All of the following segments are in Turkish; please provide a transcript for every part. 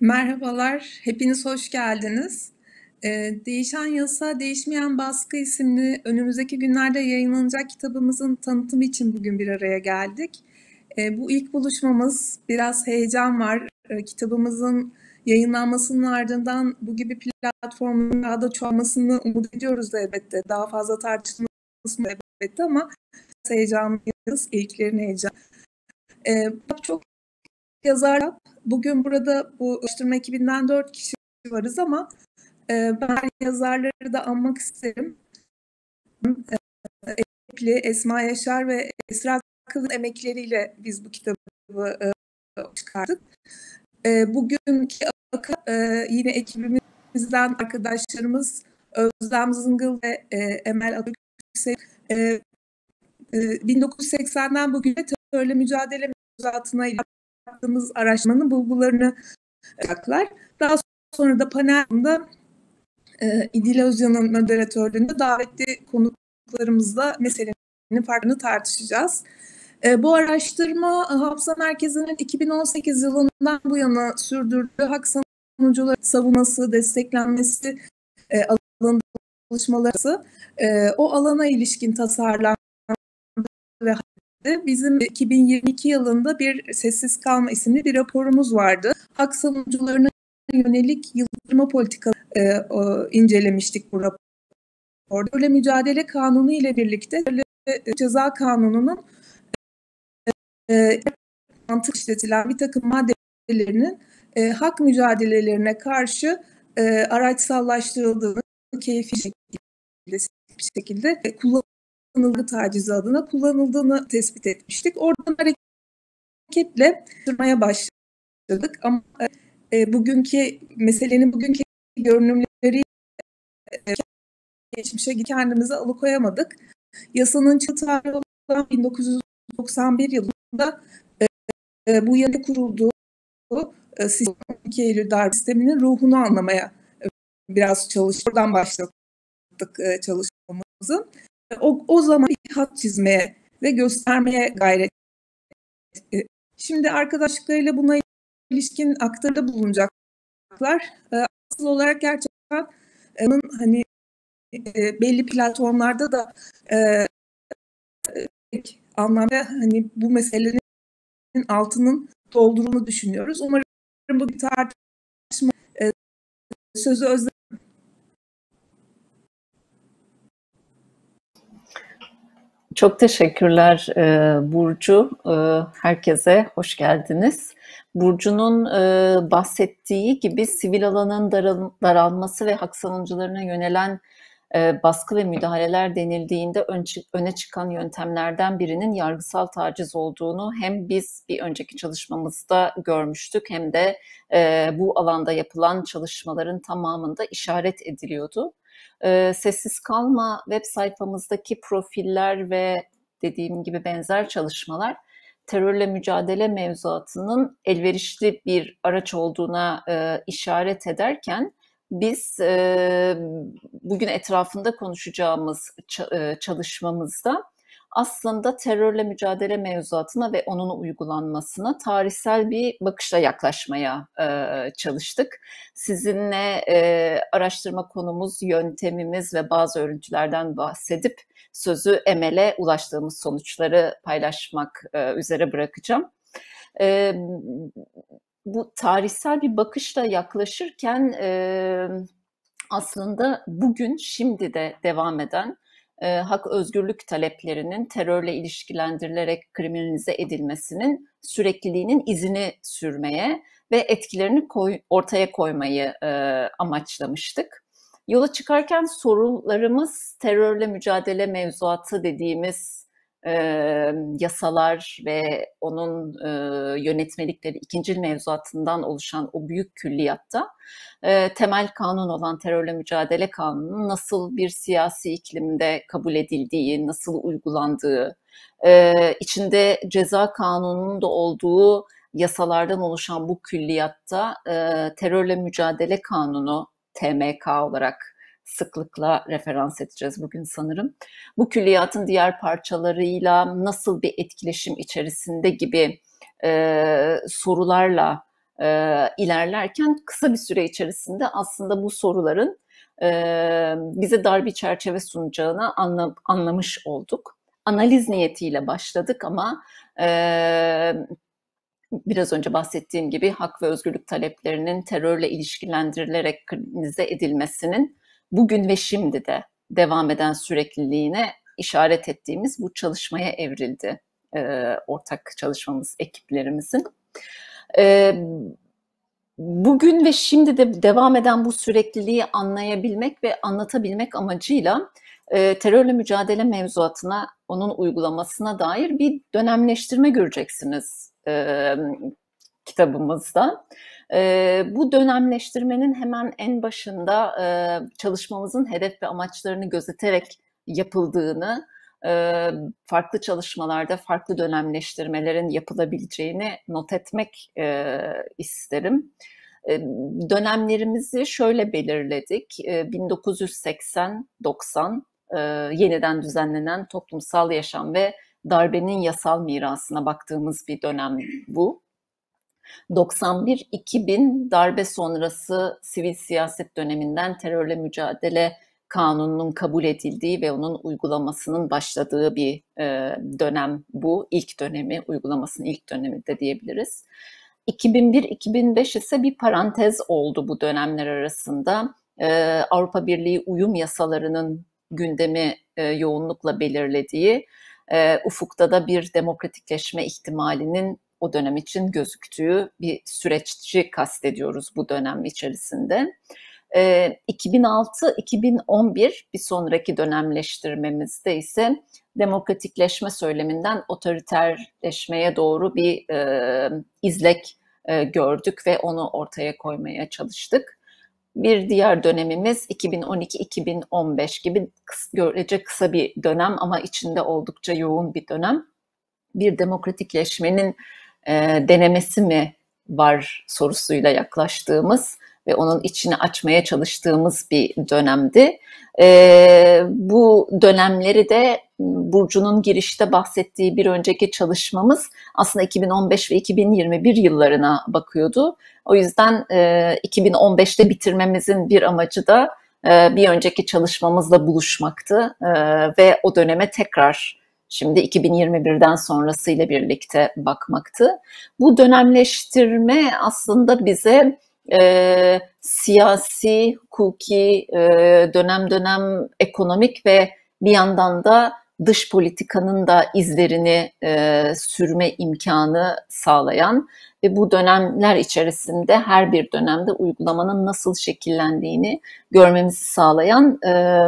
Merhabalar, hepiniz hoş geldiniz. Ee, Değişen Yasa, Değişmeyen Baskı isimli önümüzdeki günlerde yayınlanacak kitabımızın tanıtımı için bugün bir araya geldik. Ee, bu ilk buluşmamız, biraz heyecan var. Ee, kitabımızın yayınlanmasının ardından bu gibi platformların daha da çoğalmasını umut ediyoruz elbette. Daha fazla tartışılmasını elbette ama heyecanlıyız, ilklerin heyecanı. Ee, çok yazar. Bugün burada bu araştırma ekibinden dört kişi varız ama e, ben yazarları da anmak isterim. E, Epli, Esma Yaşar ve Esra Kıl'ın emekleriyle biz bu kitabı e, çıkardık. E, bugünkü e, yine ekibimizden arkadaşlarımız Özlem Zıngıl ve e, Emel Adıyüksek e, e, 1980'den bugüne terörle mücadele mevzuatına yaptığımız araştırmanın bulgularını yapacaklar. Daha sonra da panelde e, İdil Özcan'ın moderatörlüğünde davetli konuklarımızla meselenin farkını tartışacağız. E, bu araştırma Hafıza Merkezi'nin 2018 yılından bu yana sürdürdüğü hak savunucuları savunması, desteklenmesi e, alanında çalışmaları e, o alana ilişkin tasarlandı ve Bizim 2022 yılında bir Sessiz Kalma isimli bir raporumuz vardı. Hak savunucularına yönelik yıldırma politika e, o, incelemiştik bu raporda. Öyle mücadele kanunu ile birlikte öyle ceza kanununun e, e, mantık işletilen bir takım maddelerinin e, hak mücadelelerine karşı e, araçsallaştırıldığını keyfi şekilde, şekilde kullanılmıştır kullanıldığı tacizi adına kullanıldığını tespit etmiştik. Oradan hareketle sırmaya başladık ama e, bugünkü meselenin bugünkü görünümleri e, geçmişe kendimizi alıkoyamadık. Yasanın tarihi olan 1991 yılında e, e, bu yana kurulduğu e, 12 Eylül darbe sisteminin ruhunu anlamaya e, biraz çalıştık. Oradan başladık e, çalışmamızı o, o zaman bir hat çizmeye ve göstermeye gayret etti. Şimdi arkadaşlıklarıyla buna ilişkin aktarda bulunacaklar. Ee, asıl olarak gerçekten e, hani e, belli platformlarda da e, anlamda hani bu meselenin altının doldurulduğunu düşünüyoruz. Umarım bu bir tartışma sözü özlem Çok teşekkürler e, Burcu. E, herkese hoş geldiniz. Burcu'nun e, bahsettiği gibi sivil alanın daral, daralması ve hak savunucularına yönelen baskı ve müdahaleler denildiğinde ön, öne çıkan yöntemlerden birinin yargısal taciz olduğunu hem biz bir önceki çalışmamızda görmüştük hem de bu alanda yapılan çalışmaların tamamında işaret ediliyordu. Sessiz kalma web sayfamızdaki profiller ve dediğim gibi benzer çalışmalar terörle mücadele mevzuatının elverişli bir araç olduğuna işaret ederken biz bugün etrafında konuşacağımız çalışmamızda aslında terörle mücadele mevzuatına ve onun uygulanmasına tarihsel bir bakışla yaklaşmaya e, çalıştık. Sizinle e, araştırma konumuz, yöntemimiz ve bazı örüntülerden bahsedip sözü Emel'e ulaştığımız sonuçları paylaşmak e, üzere bırakacağım. E, bu tarihsel bir bakışla yaklaşırken e, aslında bugün şimdi de devam eden e, hak özgürlük taleplerinin terörle ilişkilendirilerek kriminalize edilmesinin sürekliliğinin izini sürmeye ve etkilerini koy, ortaya koymayı e, amaçlamıştık. Yola çıkarken sorularımız terörle mücadele mevzuatı dediğimiz e, yasalar ve onun e, yönetmelikleri ikincil mevzuatından oluşan o büyük külliyatta e, temel kanun olan terörle mücadele kanunu nasıl bir siyasi iklimde kabul edildiği, nasıl uygulandığı, e, içinde ceza kanununun da olduğu yasalardan oluşan bu külliyatta e, terörle mücadele kanunu TMK olarak sıklıkla referans edeceğiz bugün sanırım. Bu külliyatın diğer parçalarıyla nasıl bir etkileşim içerisinde gibi e, sorularla e, ilerlerken kısa bir süre içerisinde aslında bu soruların e, bize dar bir çerçeve sunacağını anla, anlamış olduk. Analiz niyetiyle başladık ama e, biraz önce bahsettiğim gibi hak ve özgürlük taleplerinin terörle ilişkilendirilerek kriminalize edilmesinin bugün ve şimdi de devam eden sürekliliğine işaret ettiğimiz bu çalışmaya evrildi e, ortak çalışmamız ekiplerimizin. E, bugün ve şimdi de devam eden bu sürekliliği anlayabilmek ve anlatabilmek amacıyla e, terörle mücadele mevzuatına, onun uygulamasına dair bir dönemleştirme göreceksiniz e, kitabımızda. E, bu dönemleştirmenin hemen en başında e, çalışmamızın hedef ve amaçlarını gözeterek yapıldığını, e, farklı çalışmalarda farklı dönemleştirmelerin yapılabileceğini not etmek e, isterim. E, dönemlerimizi şöyle belirledik. E, 1980-90 e, yeniden düzenlenen toplumsal yaşam ve darbenin yasal mirasına baktığımız bir dönem bu. 91-2000 darbe sonrası sivil siyaset döneminden terörle mücadele kanununun kabul edildiği ve onun uygulamasının başladığı bir e, dönem bu. İlk dönemi, uygulamasının ilk dönemi de diyebiliriz. 2001-2005 ise bir parantez oldu bu dönemler arasında. E, Avrupa Birliği uyum yasalarının gündemi e, yoğunlukla belirlediği, e, ufukta da bir demokratikleşme ihtimalinin o dönem için gözüktüğü bir süreççi kastediyoruz bu dönem içerisinde. E, 2006-2011 bir sonraki dönemleştirmemizde ise demokratikleşme söyleminden otoriterleşmeye doğru bir e, izlek e, gördük ve onu ortaya koymaya çalıştık. Bir diğer dönemimiz 2012-2015 gibi görece kısa bir dönem ama içinde oldukça yoğun bir dönem. Bir demokratikleşmenin e, denemesi mi var sorusuyla yaklaştığımız ve onun içini açmaya çalıştığımız bir dönemdi. E, bu dönemleri de Burcu'nun girişte bahsettiği bir önceki çalışmamız aslında 2015 ve 2021 yıllarına bakıyordu. O yüzden e, 2015'te bitirmemizin bir amacı da e, bir önceki çalışmamızla buluşmaktı e, ve o döneme tekrar şimdi 2021'den sonrasıyla birlikte bakmaktı. Bu dönemleştirme aslında bize e, siyasi, hukuki, e, dönem dönem ekonomik ve bir yandan da dış politikanın da izlerini e, sürme imkanı sağlayan ve bu dönemler içerisinde her bir dönemde uygulamanın nasıl şekillendiğini görmemizi sağlayan e,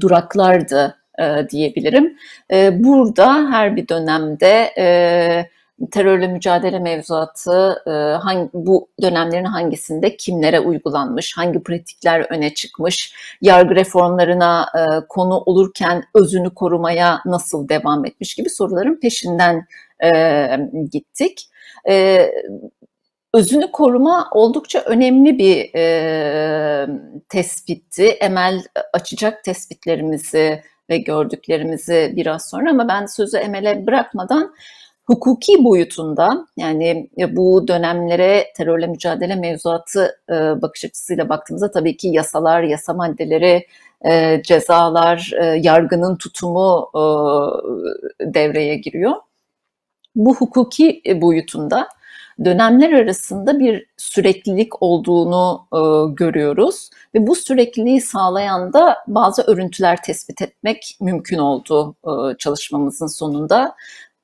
duraklardı e, diyebilirim. E, burada her bir dönemde e, terörle mücadele mevzuatı e, hangi, bu dönemlerin hangisinde kimlere uygulanmış, hangi pratikler öne çıkmış, yargı reformlarına e, konu olurken özünü korumaya nasıl devam etmiş gibi soruların peşinden e, gittik. E, özünü koruma oldukça önemli bir e, tespitti. Emel açacak tespitlerimizi ve gördüklerimizi biraz sonra ama ben sözü Emel'e bırakmadan hukuki boyutunda yani bu dönemlere terörle mücadele mevzuatı e, bakış açısıyla baktığımızda tabii ki yasalar, yasa maddeleri, e, cezalar, e, yargının tutumu e, devreye giriyor. Bu hukuki boyutunda dönemler arasında bir süreklilik olduğunu e, görüyoruz ve bu sürekliliği sağlayan da bazı örüntüler tespit etmek mümkün oldu e, çalışmamızın sonunda.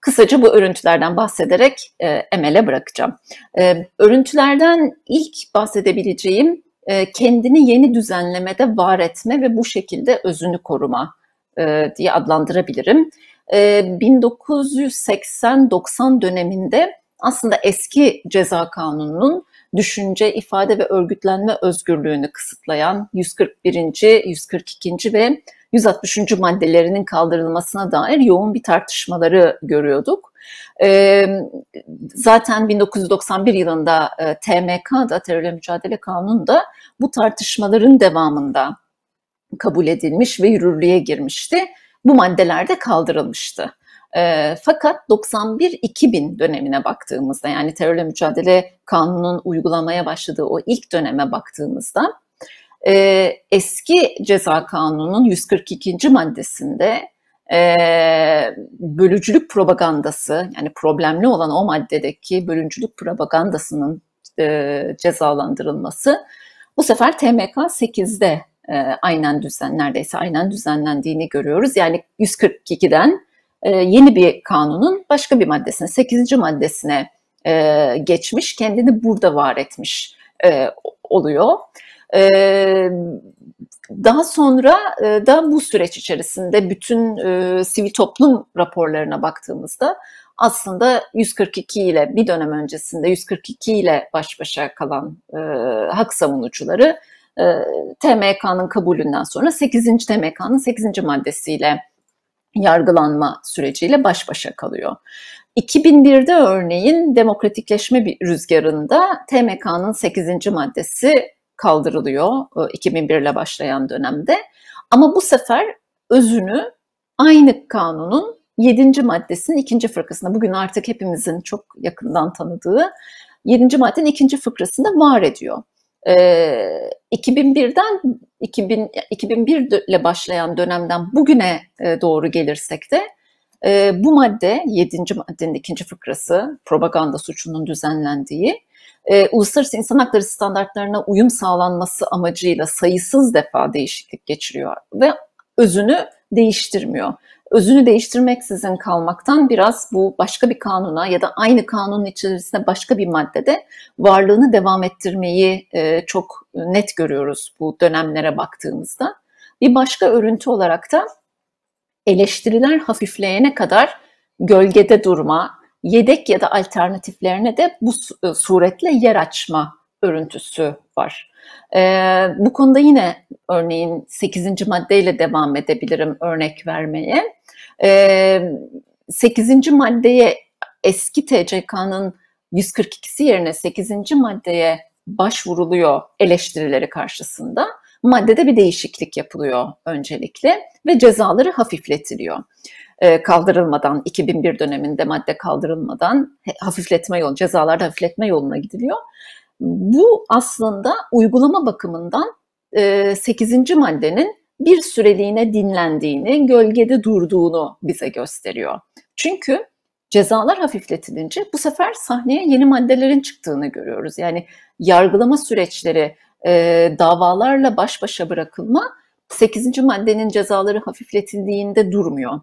Kısaca bu örüntülerden bahsederek e, Emel'e bırakacağım. E, örüntülerden ilk bahsedebileceğim e, kendini yeni düzenlemede var etme ve bu şekilde özünü koruma e, diye adlandırabilirim. E, 1980-90 döneminde aslında eski ceza kanununun düşünce, ifade ve örgütlenme özgürlüğünü kısıtlayan 141. 142. ve 160. maddelerinin kaldırılmasına dair yoğun bir tartışmaları görüyorduk. zaten 1991 yılında e, TMK'da, Terörle Mücadele Kanunu'nda bu tartışmaların devamında kabul edilmiş ve yürürlüğe girmişti. Bu maddeler de kaldırılmıştı. E, fakat 91-2000 dönemine baktığımızda yani terörle mücadele kanunun uygulamaya başladığı o ilk döneme baktığımızda e, eski ceza kanununun 142. maddesinde e, bölücülük propagandası yani problemli olan o maddedeki bölücülük propagandasının e, cezalandırılması bu sefer TMK 8'de e, aynen düzen neredeyse aynen düzenlendiğini görüyoruz. Yani 142'den e, yeni bir kanunun başka bir maddesine 8. maddesine e, geçmiş kendini burada var etmiş e, oluyor. E, daha sonra e, da bu süreç içerisinde bütün sivil toplum raporlarına baktığımızda aslında 142 ile bir dönem öncesinde 142 ile baş başa kalan hak savunucuları TMK'nın kabulünden sonra 8. TMK'nın 8. maddesiyle yargılanma süreciyle baş başa kalıyor. 2001'de örneğin demokratikleşme bir rüzgarında TMK'nın 8. maddesi kaldırılıyor 2001 ile başlayan dönemde. Ama bu sefer özünü aynı kanunun 7. maddesinin ikinci fıkrasında bugün artık hepimizin çok yakından tanıdığı 7. maddenin ikinci fıkrasında var ediyor. Ee, 2001'den 2000, 2001 ile başlayan dönemden bugüne e, doğru gelirsek de e, bu madde 7. maddenin ikinci fıkrası propaganda suçunun düzenlendiği e, uluslararası insan hakları standartlarına uyum sağlanması amacıyla sayısız defa değişiklik geçiriyor ve özünü değiştirmiyor özünü değiştirmeksizin kalmaktan biraz bu başka bir kanuna ya da aynı kanunun içerisinde başka bir maddede varlığını devam ettirmeyi e, çok net görüyoruz bu dönemlere baktığımızda. Bir başka örüntü olarak da eleştiriler hafifleyene kadar gölgede durma, yedek ya da alternatiflerine de bu e, suretle yer açma örüntüsü var. Ee, bu konuda yine örneğin 8. maddeyle devam edebilirim örnek vermeye. 8. maddeye eski TCK'nın 142'si yerine 8. maddeye başvuruluyor eleştirileri karşısında. Maddede bir değişiklik yapılıyor öncelikle ve cezaları hafifletiliyor. Kaldırılmadan 2001 döneminde madde kaldırılmadan hafifletme yolu, cezalarda hafifletme yoluna gidiliyor. Bu aslında uygulama bakımından 8. maddenin bir süreliğine dinlendiğini, gölgede durduğunu bize gösteriyor. Çünkü cezalar hafifletilince bu sefer sahneye yeni maddelerin çıktığını görüyoruz. Yani yargılama süreçleri, e, davalarla baş başa bırakılma 8. maddenin cezaları hafifletildiğinde durmuyor.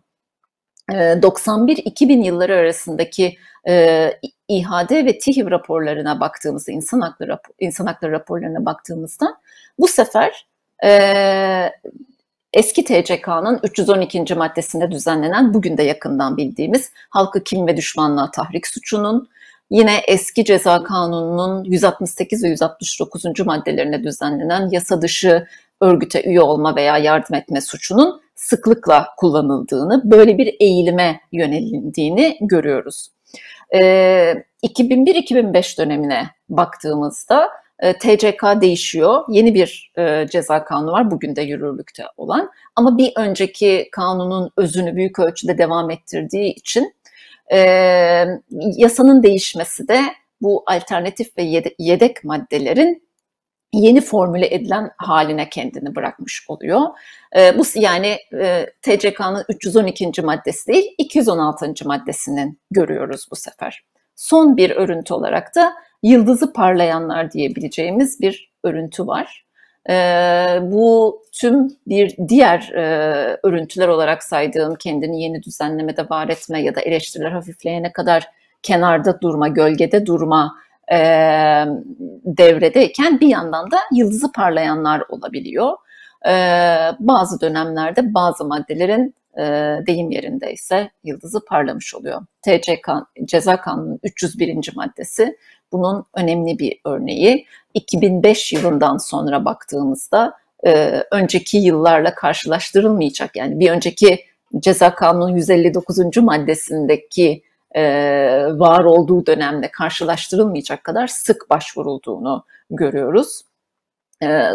E, 91-2000 yılları arasındaki e, İHAD ve TİHİV raporlarına baktığımızda, insan hakları, insan hakları raporlarına baktığımızda bu sefer e, eski TCK'nın 312. maddesinde düzenlenen bugün de yakından bildiğimiz halkı kim ve düşmanlığa tahrik suçunun yine eski ceza kanununun 168 ve 169. maddelerine düzenlenen yasa dışı örgüte üye olma veya yardım etme suçunun sıklıkla kullanıldığını, böyle bir eğilime yönelindiğini görüyoruz. Ee, 2001-2005 dönemine baktığımızda TCK değişiyor. Yeni bir e, ceza kanunu var bugün de yürürlükte olan. Ama bir önceki kanunun özünü büyük ölçüde devam ettirdiği için e, yasanın değişmesi de bu alternatif ve yedek maddelerin yeni formüle edilen haline kendini bırakmış oluyor. bu yani TCK'nın 312. maddesi değil 216. maddesinin görüyoruz bu sefer. Son bir örüntü olarak da yıldızı parlayanlar diyebileceğimiz bir örüntü var. E, bu tüm bir diğer e, örüntüler olarak saydığım kendini yeni düzenlemede var etme ya da eleştiriler hafifleyene kadar kenarda durma, gölgede durma e, devredeyken bir yandan da yıldızı parlayanlar olabiliyor. E, bazı dönemlerde bazı maddelerin e, deyim yerindeyse yıldızı parlamış oluyor. TCK Ceza Kanunu 301. maddesi bunun önemli bir örneği. 2005 yılından sonra baktığımızda e, önceki yıllarla karşılaştırılmayacak. Yani bir önceki Ceza Kanunu 159. maddesindeki e, var olduğu dönemde karşılaştırılmayacak kadar sık başvurulduğunu görüyoruz.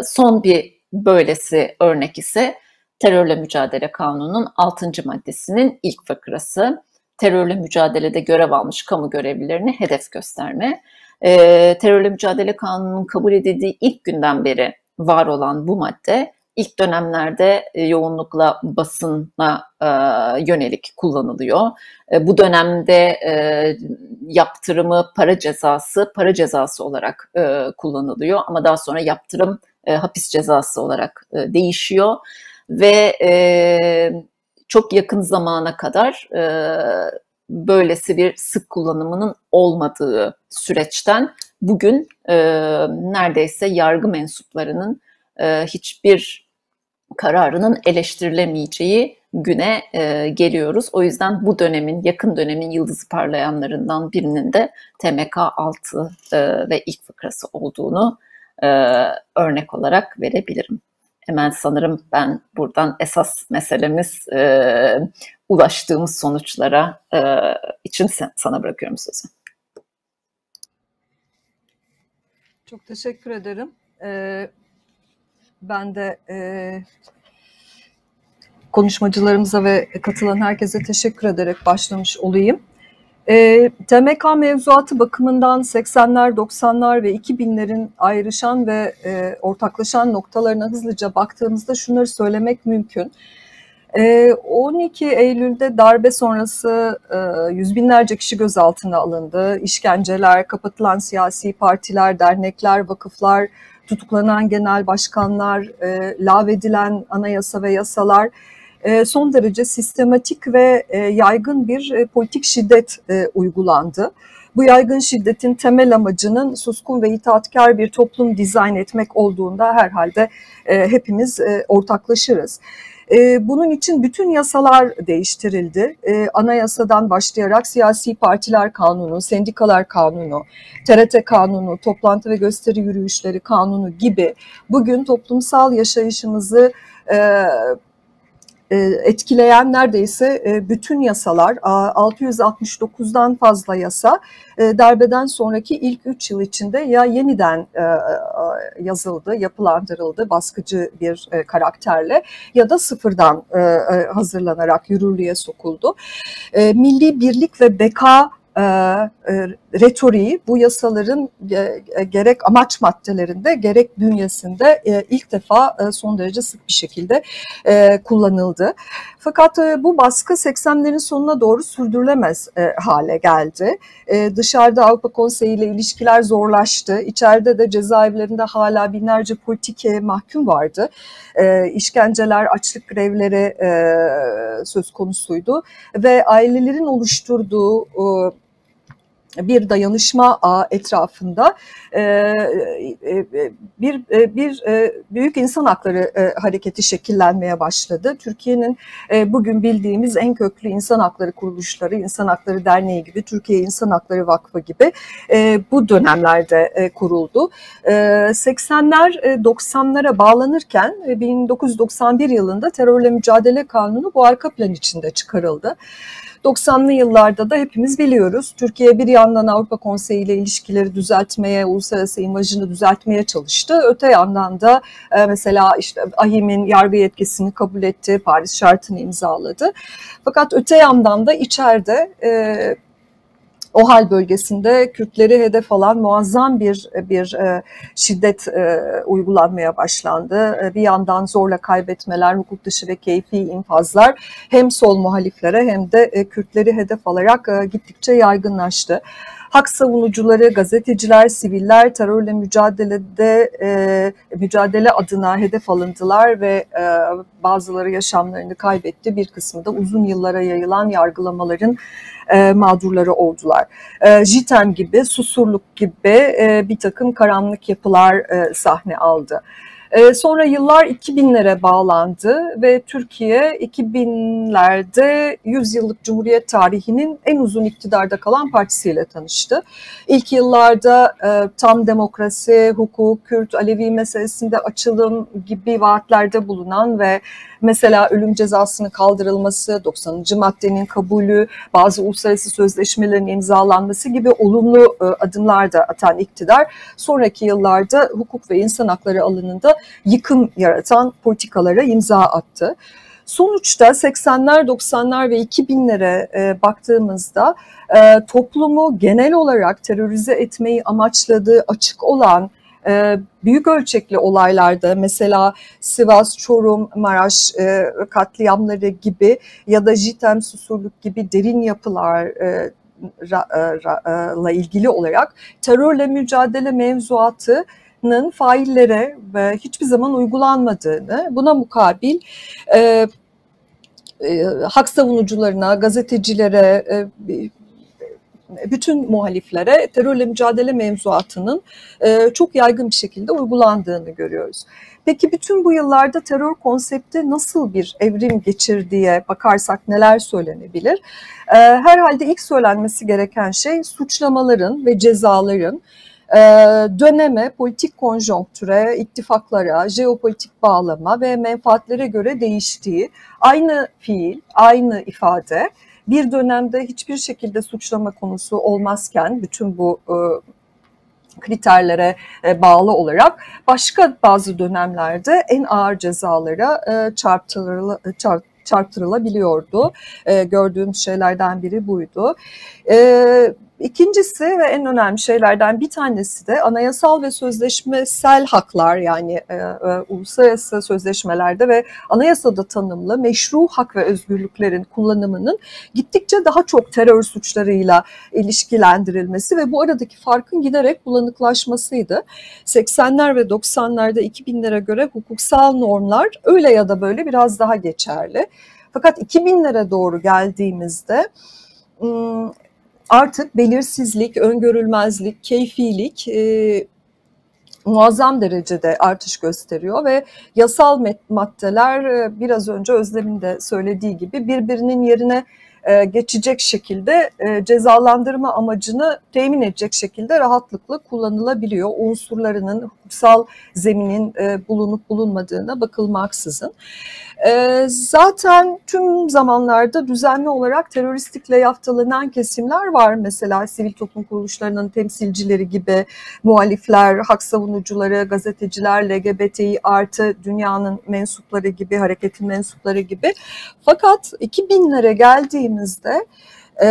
Son bir böylesi örnek ise terörle mücadele kanununun 6. maddesinin ilk fıkrası terörle mücadelede görev almış kamu görevlilerini hedef gösterme. E, terörle mücadele kanununun kabul edildiği ilk günden beri var olan bu madde ilk dönemlerde e, yoğunlukla basına e, yönelik kullanılıyor. E, bu dönemde e, yaptırımı para cezası, para cezası olarak e, kullanılıyor ama daha sonra yaptırım e, hapis cezası olarak e, değişiyor ve e, çok yakın zamana kadar e, böylesi bir sık kullanımının olmadığı süreçten bugün e, neredeyse yargı mensuplarının e, hiçbir kararının eleştirilemeyeceği güne e, geliyoruz. O yüzden bu dönemin, yakın dönemin yıldızı parlayanlarından birinin de TMK 6 e, ve ilk fıkrası olduğunu e, örnek olarak verebilirim. Hemen sanırım ben buradan esas meselemiz e, ulaştığımız sonuçlara e, için sana bırakıyorum sözü. Çok teşekkür ederim. Ee, ben de e, konuşmacılarımıza ve katılan herkese teşekkür ederek başlamış olayım. E, TMK mevzuatı bakımından 80'ler, 90'lar ve 2000'lerin ayrışan ve e, ortaklaşan noktalarına hızlıca baktığımızda şunları söylemek mümkün. E, 12 Eylül'de darbe sonrası e, yüz binlerce kişi gözaltına alındı. İşkenceler, kapatılan siyasi partiler, dernekler, vakıflar, tutuklanan genel başkanlar, e, lağvedilen anayasa ve yasalar son derece sistematik ve e, yaygın bir e, politik şiddet e, uygulandı. Bu yaygın şiddetin temel amacının suskun ve itaatkar bir toplum dizayn etmek olduğunda herhalde e, hepimiz e, ortaklaşırız. E, bunun için bütün yasalar değiştirildi. E, anayasadan başlayarak siyasi partiler kanunu, sendikalar kanunu, TRT kanunu, toplantı ve gösteri yürüyüşleri kanunu gibi bugün toplumsal yaşayışımızı e, e, etkileyen neredeyse e, bütün yasalar, 669'dan fazla yasa e, darbeden sonraki ilk 3 yıl içinde ya yeniden yazıldı, yapılandırıldı baskıcı bir karakterle ya da sıfırdan hazırlanarak yürürlüğe sokuldu. Milli birlik ve beka e, e, retoriği bu yasaların e, e, gerek amaç maddelerinde gerek bünyesinde e, ilk defa e, son derece sık bir şekilde e, kullanıldı. Fakat e, bu baskı 80'lerin sonuna doğru sürdürülemez e, hale geldi. E, dışarıda Avrupa Konseyi ile ilişkiler zorlaştı. İçeride de cezaevlerinde hala binlerce politik mahkum vardı. E, işkenceler, açlık grevleri e, söz konusuydu ve ailelerin oluşturduğu e, bir dayanışma ağı etrafında e, e, bir e, bir büyük insan hakları hareketi şekillenmeye başladı. Türkiye'nin bugün bildiğimiz en köklü insan hakları kuruluşları, İnsan Hakları Derneği gibi, Türkiye İnsan Hakları Vakfı gibi bu dönemlerde kuruldu. 80'ler 90'lara bağlanırken 1991 yılında terörle mücadele kanunu bu arka plan içinde çıkarıldı. 90'lı yıllarda da hepimiz biliyoruz. Türkiye bir yandan Avrupa Konseyi ile ilişkileri düzeltmeye, uluslararası imajını düzeltmeye çalıştı. Öte yandan da e, mesela işte AHİM'in yargı yetkisini kabul etti, Paris şartını imzaladı. Fakat öte yandan da içeride e, o hal bölgesinde Kürtleri hedef alan muazzam bir bir e, şiddet e, uygulanmaya başlandı. E, bir yandan zorla kaybetmeler, hukuk dışı ve keyfi infazlar hem sol muhaliflere hem de Kürtleri hedef alarak gittikçe yaygınlaştı hak savunucuları, gazeteciler, siviller terörle mücadelede e, mücadele adına hedef alındılar ve e, bazıları yaşamlarını kaybetti. Bir kısmı da uzun yıllara yayılan yargılamaların e, mağdurları oldular. E, JITEM gibi, Susurluk gibi e, bir takım karanlık yapılar e, sahne aldı. E, sonra yıllar 2000'lere bağlandı ve Türkiye 2000'lerde 100 yıllık Cumhuriyet tarihinin en uzun iktidarda kalan partisiyle tanıştı. İlk yıllarda e, tam demokrasi, hukuk, Kürt, Alevi meselesinde açılım gibi vaatlerde bulunan ve mesela ölüm cezasının kaldırılması, 90. maddenin kabulü, bazı uluslararası sözleşmelerin imzalanması gibi olumlu e, adımlar da atan iktidar sonraki yıllarda hukuk ve insan hakları alanında yıkım yaratan politikalara imza attı. Sonuçta 80'ler, 90'lar ve 2000'lere e, baktığımızda e, toplumu genel olarak terörize etmeyi amaçladığı açık olan e, büyük ölçekli olaylarda mesela Sivas, Çorum, Maraş e, katliamları gibi ya da Jitem, Susurluk gibi derin yapılar e, ra, e, ilgili olarak terörle mücadele mevzuatının faillere ve hiçbir zaman uygulanmadığını, buna mukabil e, e, hak savunucularına, gazetecilere, e, bütün muhaliflere terörle mücadele mevzuatının e, çok yaygın bir şekilde uygulandığını görüyoruz. Peki bütün bu yıllarda terör konsepti nasıl bir evrim geçirdiğe bakarsak neler söylenebilir? E, herhalde ilk söylenmesi gereken şey suçlamaların ve cezaların e, döneme, politik konjonktüre, ittifaklara, jeopolitik bağlama ve menfaatlere göre değiştiği aynı fiil, aynı ifade bir dönemde hiçbir şekilde suçlama konusu olmazken bütün bu e, kriterlere e, bağlı olarak başka bazı dönemlerde en ağır cezalara e, çarptırılı, çarp, çarptırılabiliyordu. E, gördüğüm şeylerden biri buydu. E, İkincisi ve en önemli şeylerden bir tanesi de anayasal ve sözleşmesel haklar yani e, e, uluslararası sözleşmelerde ve anayasada tanımlı meşru hak ve özgürlüklerin kullanımının gittikçe daha çok terör suçlarıyla ilişkilendirilmesi ve bu aradaki farkın giderek bulanıklaşmasıydı. 80'ler ve 90'larda 2000'lere göre hukuksal normlar öyle ya da böyle biraz daha geçerli. Fakat 2000'lere doğru geldiğimizde artık belirsizlik, öngörülmezlik, keyfilik e, muazzam derecede artış gösteriyor ve yasal maddeler e, biraz önce Özlem'in de söylediği gibi birbirinin yerine e, geçecek şekilde e, cezalandırma amacını temin edecek şekilde rahatlıkla kullanılabiliyor. Unsurlarının hukuksal zeminin bulunup bulunmadığına bakılmaksızın. Zaten tüm zamanlarda düzenli olarak teröristlikle yaftalanan kesimler var. Mesela sivil toplum kuruluşlarının temsilcileri gibi muhalifler, hak savunucuları, gazeteciler, LGBTİ artı dünyanın mensupları gibi, hareketin mensupları gibi. Fakat 2000'lere geldiğimizde ee,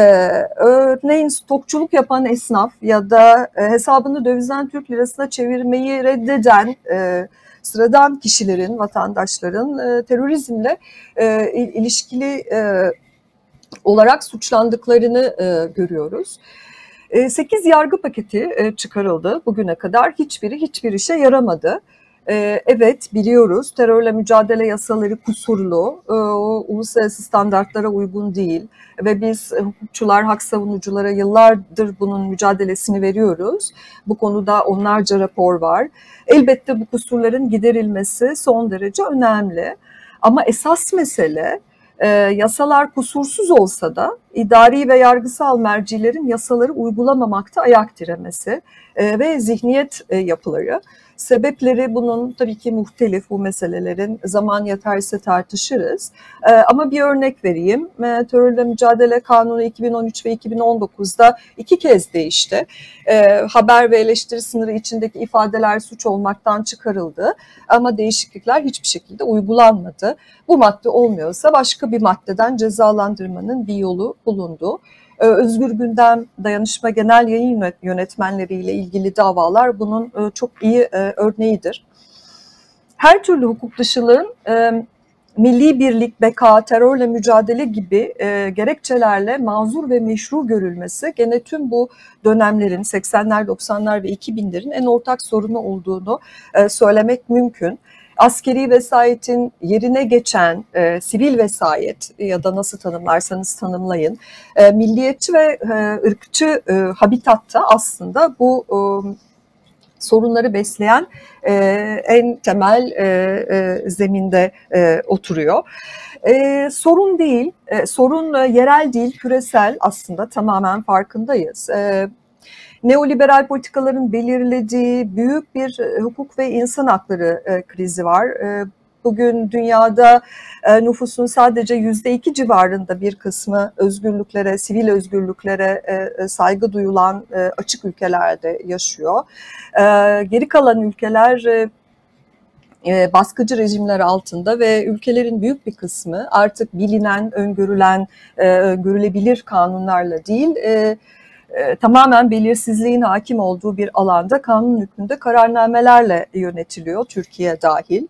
örneğin stokçuluk yapan esnaf ya da e, hesabını dövizden Türk lirasına çevirmeyi reddeden e, sıradan kişilerin, vatandaşların e, terörizmle e, ilişkili e, olarak suçlandıklarını görüyoruz. 8 e, yargı paketi çıkarıldı bugüne kadar. Hiçbiri hiçbir işe yaramadı. Ee, evet biliyoruz terörle mücadele yasaları kusurlu, e, uluslararası standartlara uygun değil ve biz hukukçular, hak savunuculara yıllardır bunun mücadelesini veriyoruz. Bu konuda onlarca rapor var. Elbette bu kusurların giderilmesi son derece önemli ama esas mesele e, yasalar kusursuz olsa da idari ve yargısal mercilerin yasaları uygulamamakta ayak diremesi e, ve zihniyet yapıları. Sebepleri bunun tabii ki muhtelif bu meselelerin zaman yeterse tartışırız. Ee, ama bir örnek vereyim. E, terörle mücadele kanunu 2013 ve 2019'da iki kez değişti. E, haber ve eleştiri sınırı içindeki ifadeler suç olmaktan çıkarıldı. Ama değişiklikler hiçbir şekilde uygulanmadı. Bu madde olmuyorsa başka bir maddeden cezalandırmanın bir yolu bulundu. Özgür Gündem Dayanışma Genel Yayın Yönetmenleriyle ilgili davalar bunun e, çok iyi e, örneğidir. Her türlü hukuk dışılığın e, milli birlik, beka, terörle mücadele gibi gerekçelerle mazur ve meşru görülmesi gene tüm bu dönemlerin 80'ler, 90'lar ve 2000'lerin en ortak sorunu olduğunu söylemek mümkün askeri vesayetin yerine geçen e, sivil vesayet ya da nasıl tanımlarsanız tanımlayın, e, milliyetçi ve e, ırkçı e, habitatta aslında bu e, sorunları besleyen e, en temel e, e, zeminde e, oturuyor. E, sorun değil, e, sorun e, yerel değil, küresel aslında tamamen farkındayız. E, neoliberal politikaların belirlediği büyük bir e, hukuk ve insan hakları e, krizi var. E, bugün dünyada nüfusun sadece yüzde iki civarında bir kısmı özgürlüklere, sivil özgürlüklere saygı duyulan açık ülkelerde yaşıyor. Geri kalan ülkeler baskıcı rejimler altında ve ülkelerin büyük bir kısmı artık bilinen, öngörülen, e, görülebilir kanunlarla değil, e, tamamen belirsizliğin hakim olduğu bir alanda kanun hükmünde kararnamelerle yönetiliyor, Türkiye dahil.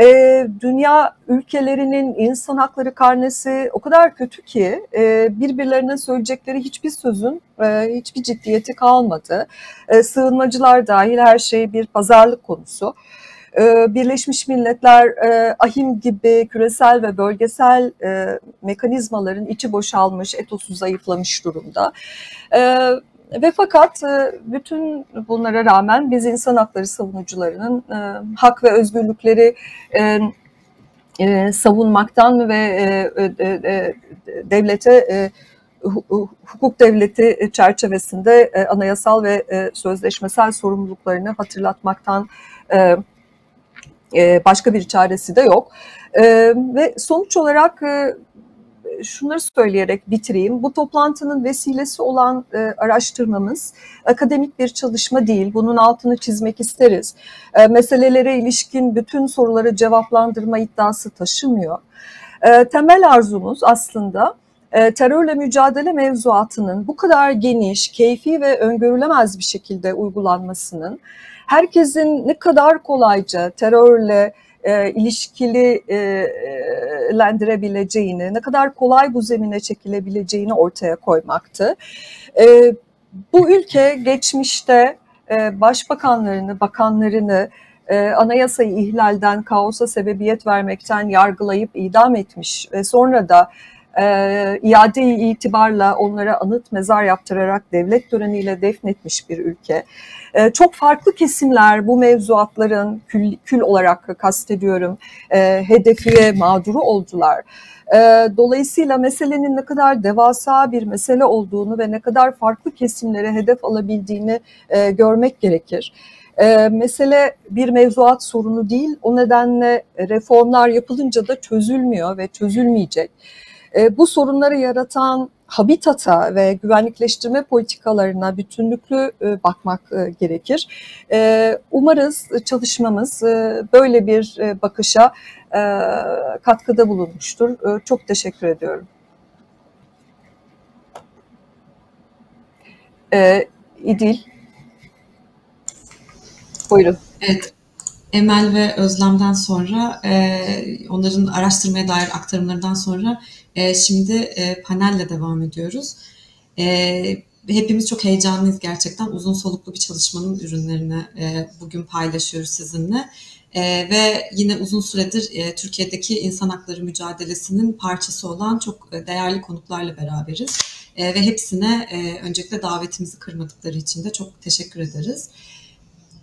E, dünya ülkelerinin insan hakları karnesi o kadar kötü ki e, birbirlerine söyleyecekleri hiçbir sözün e, hiçbir ciddiyeti kalmadı. E, sığınmacılar dahil her şey bir pazarlık konusu. Ee, Birleşmiş Milletler e, ahim gibi küresel ve bölgesel e, mekanizmaların içi boşalmış, etosu zayıflamış durumda. Ee, ve fakat e, bütün bunlara rağmen biz insan hakları savunucularının hak ve özgürlükleri savunmaktan ve devlete hukuk devleti çerçevesinde anayasal ve sözleşmesel sorumluluklarını hatırlatmaktan e, başka bir çaresi de yok. E, ve sonuç olarak e, şunları söyleyerek bitireyim. Bu toplantının vesilesi olan araştırmamız akademik bir çalışma değil. Bunun altını çizmek isteriz. meselelere ilişkin bütün soruları cevaplandırma iddiası taşımıyor. temel arzumuz aslında terörle mücadele mevzuatının bu kadar geniş, keyfi ve öngörülemez bir şekilde uygulanmasının herkesin ne kadar kolayca terörle e, ilişkili e, ne kadar kolay bu zemine çekilebileceğini ortaya koymaktı. E, bu ülke geçmişte e, başbakanlarını, bakanlarını e, anayasayı ihlalden, kaosa sebebiyet vermekten yargılayıp idam etmiş ve sonra da e, iade itibarla onlara anıt mezar yaptırarak devlet töreniyle defnetmiş bir ülke. E, çok farklı kesimler bu mevzuatların kül, kül olarak kastediyorum e, hedefi ve mağduru oldular. E, dolayısıyla meselenin ne kadar devasa bir mesele olduğunu ve ne kadar farklı kesimlere hedef alabildiğini e, görmek gerekir. E, mesele bir mevzuat sorunu değil, o nedenle reformlar yapılınca da çözülmüyor ve çözülmeyecek. E, bu sorunları yaratan habitata ve güvenlikleştirme politikalarına bütünlüklü e, bakmak e, gerekir. Umarız çalışmamız böyle bir bakışa katkıda bulunmuştur. Çok teşekkür ediyorum. İdil, buyurun. Evet, Emel ve Özlem'den sonra, onların araştırmaya dair aktarımlarından sonra e, şimdi e, panelle devam ediyoruz. E, hepimiz çok heyecanlıyız gerçekten. Uzun soluklu bir çalışmanın ürünlerini bugün paylaşıyoruz sizinle. Ve yine uzun süredir Türkiye'deki insan hakları mücadelesinin parçası olan çok değerli konuklarla beraberiz. Ve hepsine öncelikle davetimizi kırmadıkları için de çok teşekkür ederiz.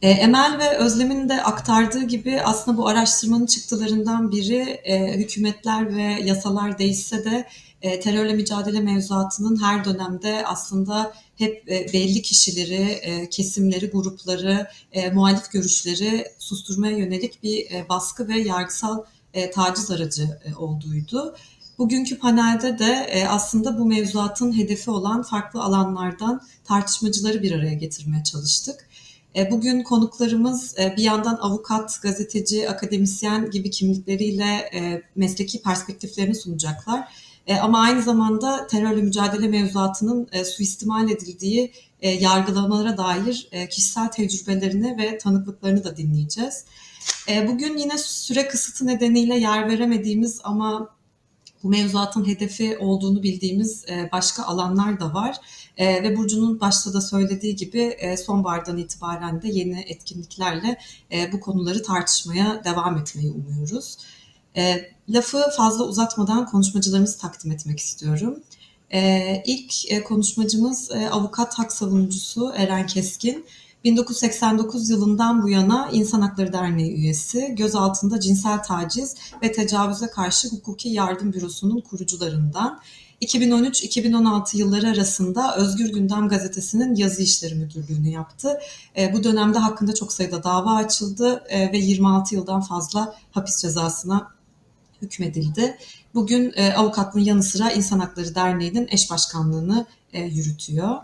E, Emel ve Özlem'in de aktardığı gibi aslında bu araştırmanın çıktılarından biri e, hükümetler ve yasalar değişse de e, terörle mücadele mevzuatının her dönemde aslında hep e, belli kişileri, e, kesimleri, grupları, e, muhalif görüşleri susturmaya yönelik bir e, baskı ve yargısal e, taciz aracı e, olduğuydu. Bugünkü panelde de e, aslında bu mevzuatın hedefi olan farklı alanlardan tartışmacıları bir araya getirmeye çalıştık. E, bugün konuklarımız e, bir yandan avukat, gazeteci, akademisyen gibi kimlikleriyle e, mesleki perspektiflerini sunacaklar. Ama aynı zamanda terörle mücadele mevzuatının suistimal edildiği yargılamalara dair kişisel tecrübelerini ve tanıklıklarını da dinleyeceğiz. Bugün yine süre kısıtı nedeniyle yer veremediğimiz ama bu mevzuatın hedefi olduğunu bildiğimiz başka alanlar da var. E, ve Burcu'nun başta da söylediği gibi e, sonbahardan itibaren de yeni etkinliklerle e, bu konuları tartışmaya devam etmeyi umuyoruz. E, lafı fazla uzatmadan konuşmacılarımızı takdim etmek istiyorum. E, ilk e, konuşmacımız e, avukat hak savunucusu Eren Keskin. 1989 yılından bu yana İnsan Hakları Derneği üyesi, gözaltında cinsel taciz ve tecavüze karşı hukuki yardım bürosunun kurucularından. 2013-2016 yılları arasında Özgür Gündem Gazetesi'nin yazı işleri müdürlüğünü yaptı. E, bu dönemde hakkında çok sayıda dava açıldı e, ve 26 yıldan fazla hapis cezasına hükmedildi. Bugün e, avukatlığın yanı sıra İnsan Hakları Derneği'nin eş başkanlığını e, yürütüyor.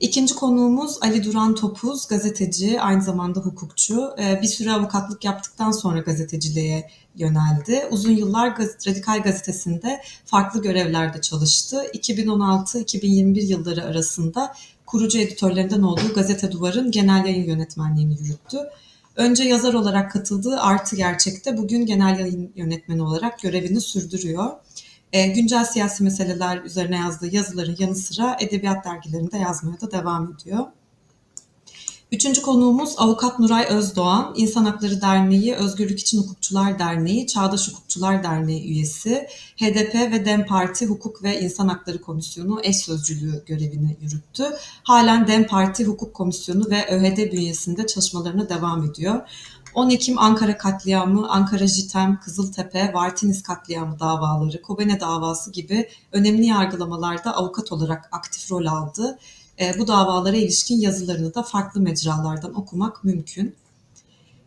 İkinci konuğumuz Ali Duran Topuz, gazeteci, aynı zamanda hukukçu. Bir süre avukatlık yaptıktan sonra gazeteciliğe yöneldi. Uzun yıllar Radikal Gazetesi'nde farklı görevlerde çalıştı. 2016-2021 yılları arasında kurucu editörlerinden olduğu Gazete Duvar'ın genel yayın yönetmenliğini yürüttü. Önce yazar olarak katıldığı Artı Gerçek'te bugün genel yayın yönetmeni olarak görevini sürdürüyor. E, güncel siyasi meseleler üzerine yazdığı yazıların yanı sıra edebiyat dergilerinde yazmaya da devam ediyor. Üçüncü konuğumuz Avukat Nuray Özdoğan, İnsan Hakları Derneği, Özgürlük İçin Hukukçular Derneği, Çağdaş Hukukçular Derneği üyesi, HDP ve DEM Parti Hukuk ve İnsan Hakları Komisyonu eş sözcülüğü görevini yürüttü. Halen DEM Parti Hukuk Komisyonu ve ÖHD bünyesinde çalışmalarına devam ediyor. 10 Ekim Ankara katliamı, Ankara Jitem, Kızıltepe, Vartiniz katliamı davaları, Kobene davası gibi önemli yargılamalarda avukat olarak aktif rol aldı. E, bu davalara ilişkin yazılarını da farklı mecralardan okumak mümkün.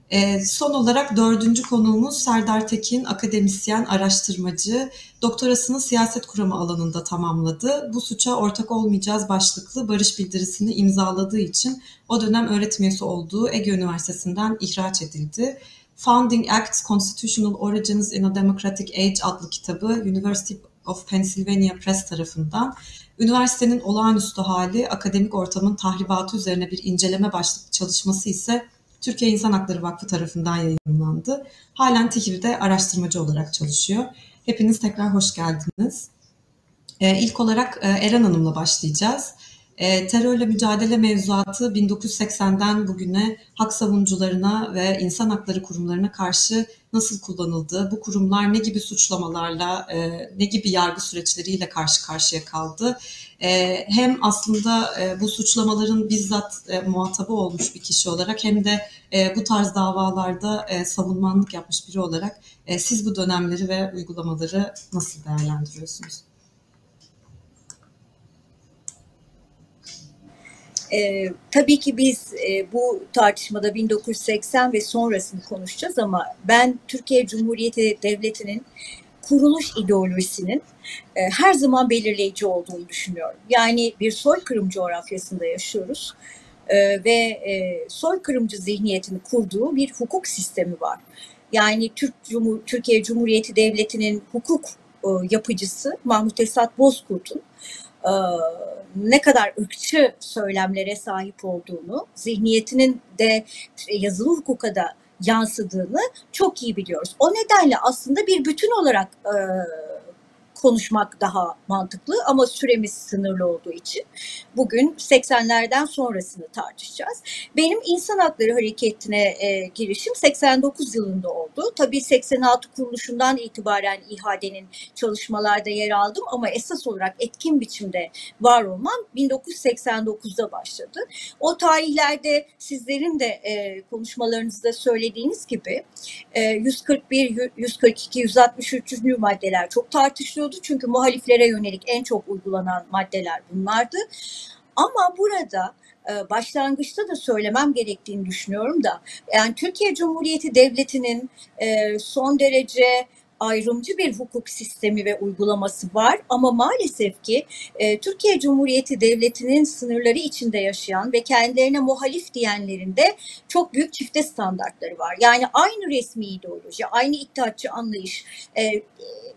E, son olarak dördüncü konuğumuz Serdar Tekin, akademisyen, araştırmacı. Doktorasını siyaset kuramı alanında tamamladı. Bu suça ortak olmayacağız başlıklı barış bildirisini imzaladığı için o dönem öğretim üyesi olduğu Ege Üniversitesi'nden ihraç edildi. Founding Acts, Constitutional Origins in a Democratic Age adlı kitabı University of Pennsylvania Press tarafından üniversitenin olağanüstü hali, akademik ortamın tahribatı üzerine bir inceleme başlıklı çalışması ise Türkiye İnsan Hakları Vakfı tarafından yayınlandı. Halen TİHİR'de araştırmacı olarak çalışıyor. Hepiniz tekrar hoş geldiniz. Ee, ilk olarak e, Eren Hanım'la başlayacağız. E, terörle mücadele mevzuatı 1980'den bugüne hak savunucularına ve insan hakları kurumlarına karşı nasıl kullanıldı? Bu kurumlar ne gibi suçlamalarla, e, ne gibi yargı süreçleriyle karşı karşıya kaldı? E, hem aslında e, bu suçlamaların bizzat e, muhatabı olmuş bir kişi olarak hem de e, bu tarz davalarda e, savunmanlık yapmış biri olarak siz bu dönemleri ve uygulamaları nasıl değerlendiriyorsunuz? E, tabii ki biz e, bu tartışmada 1980 ve sonrasını konuşacağız ama ben Türkiye Cumhuriyeti Devleti'nin kuruluş ideolojisinin e, her zaman belirleyici olduğunu düşünüyorum. Yani bir soykırım coğrafyasında yaşıyoruz e, ve e, soykırımcı zihniyetini kurduğu bir hukuk sistemi var. Yani Türk Cumhur Türkiye Cumhuriyeti Devleti'nin hukuk e, yapıcısı Mahmut Esat Bozkurt'un e, ne kadar ırkçı söylemlere sahip olduğunu, zihniyetinin de yazılı hukuka da yansıdığını çok iyi biliyoruz. O nedenle aslında bir bütün olarak e, konuşmak daha mantıklı ama süremiz sınırlı olduğu için bugün 80'lerden sonrasını tartışacağız. Benim insan hakları hareketine e, girişim 89 yılında oldu. Tabii 86 kuruluşundan itibaren İHA'denin çalışmalarda yer aldım ama esas olarak etkin biçimde var olmam 1989'da başladı. O tarihlerde sizlerin de e, konuşmalarınızda söylediğiniz gibi e, 141, 142, 163. maddeler çok tartışılıyordu oldu. Çünkü muhaliflere yönelik en çok uygulanan maddeler bunlardı. Ama burada e, başlangıçta da söylemem gerektiğini düşünüyorum da yani Türkiye Cumhuriyeti Devleti'nin e, son derece ayrımcı bir hukuk sistemi ve uygulaması var ama maalesef ki e, Türkiye Cumhuriyeti Devleti'nin sınırları içinde yaşayan ve kendilerine muhalif diyenlerin de çok büyük çifte standartları var. Yani aynı resmi ideoloji, aynı iddiatçı anlayış, e,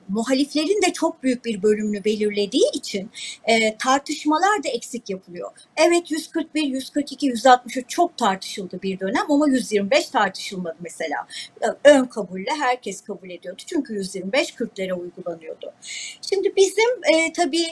muhaliflerin de çok büyük bir bölümünü belirlediği için e, tartışmalar da eksik yapılıyor. Evet 141, 142, 163 çok tartışıldı bir dönem ama 125 tartışılmadı mesela. E, ön kabulle herkes kabul ediyordu. Çünkü 125 Kürtlere uygulanıyordu. Şimdi bizim e, tabii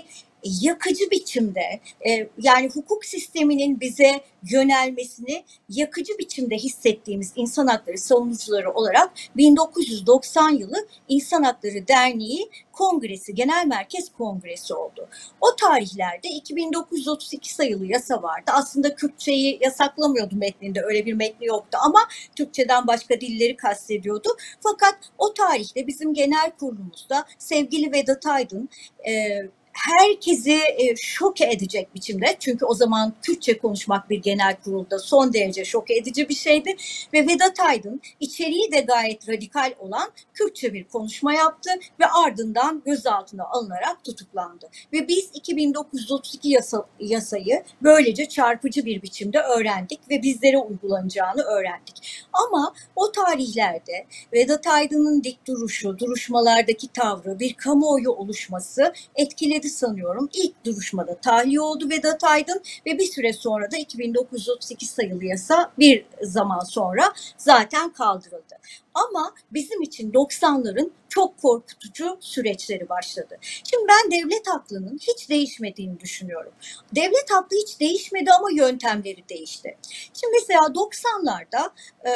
yakıcı biçimde e, yani hukuk sisteminin bize yönelmesini yakıcı biçimde hissettiğimiz insan hakları savunucuları olarak 1990 yılı İnsan Hakları Derneği Kongresi, Genel Merkez Kongresi oldu. O tarihlerde 2932 sayılı yasa vardı. Aslında Kürtçeyi yasaklamıyordu metninde, öyle bir metni yoktu ama Türkçeden başka dilleri kastediyordu. Fakat o tarihte bizim genel kurulumuzda sevgili Vedat Aydın, e, herkesi e, şoke edecek biçimde çünkü o zaman Kürtçe konuşmak bir genel kurulda son derece şoke edici bir şeydi ve Vedat Aydın içeriği de gayet radikal olan Kürtçe bir konuşma yaptı ve ardından gözaltına alınarak tutuklandı. Ve biz 2932 yasa, yasayı böylece çarpıcı bir biçimde öğrendik ve bizlere uygulanacağını öğrendik. Ama o tarihlerde Vedat Aydın'ın dik duruşu, duruşmalardaki tavrı, bir kamuoyu oluşması etkiledi sanıyorum. İlk duruşmada tahliye oldu Vedat Aydın ve bir süre sonra da 2938 sayılı yasa bir zaman sonra zaten kaldırıldı. Ama bizim için 90'ların çok korkutucu süreçleri başladı. Şimdi ben devlet aklının hiç değişmediğini düşünüyorum. Devlet aklı hiç değişmedi ama yöntemleri değişti. Şimdi mesela 90'larda e,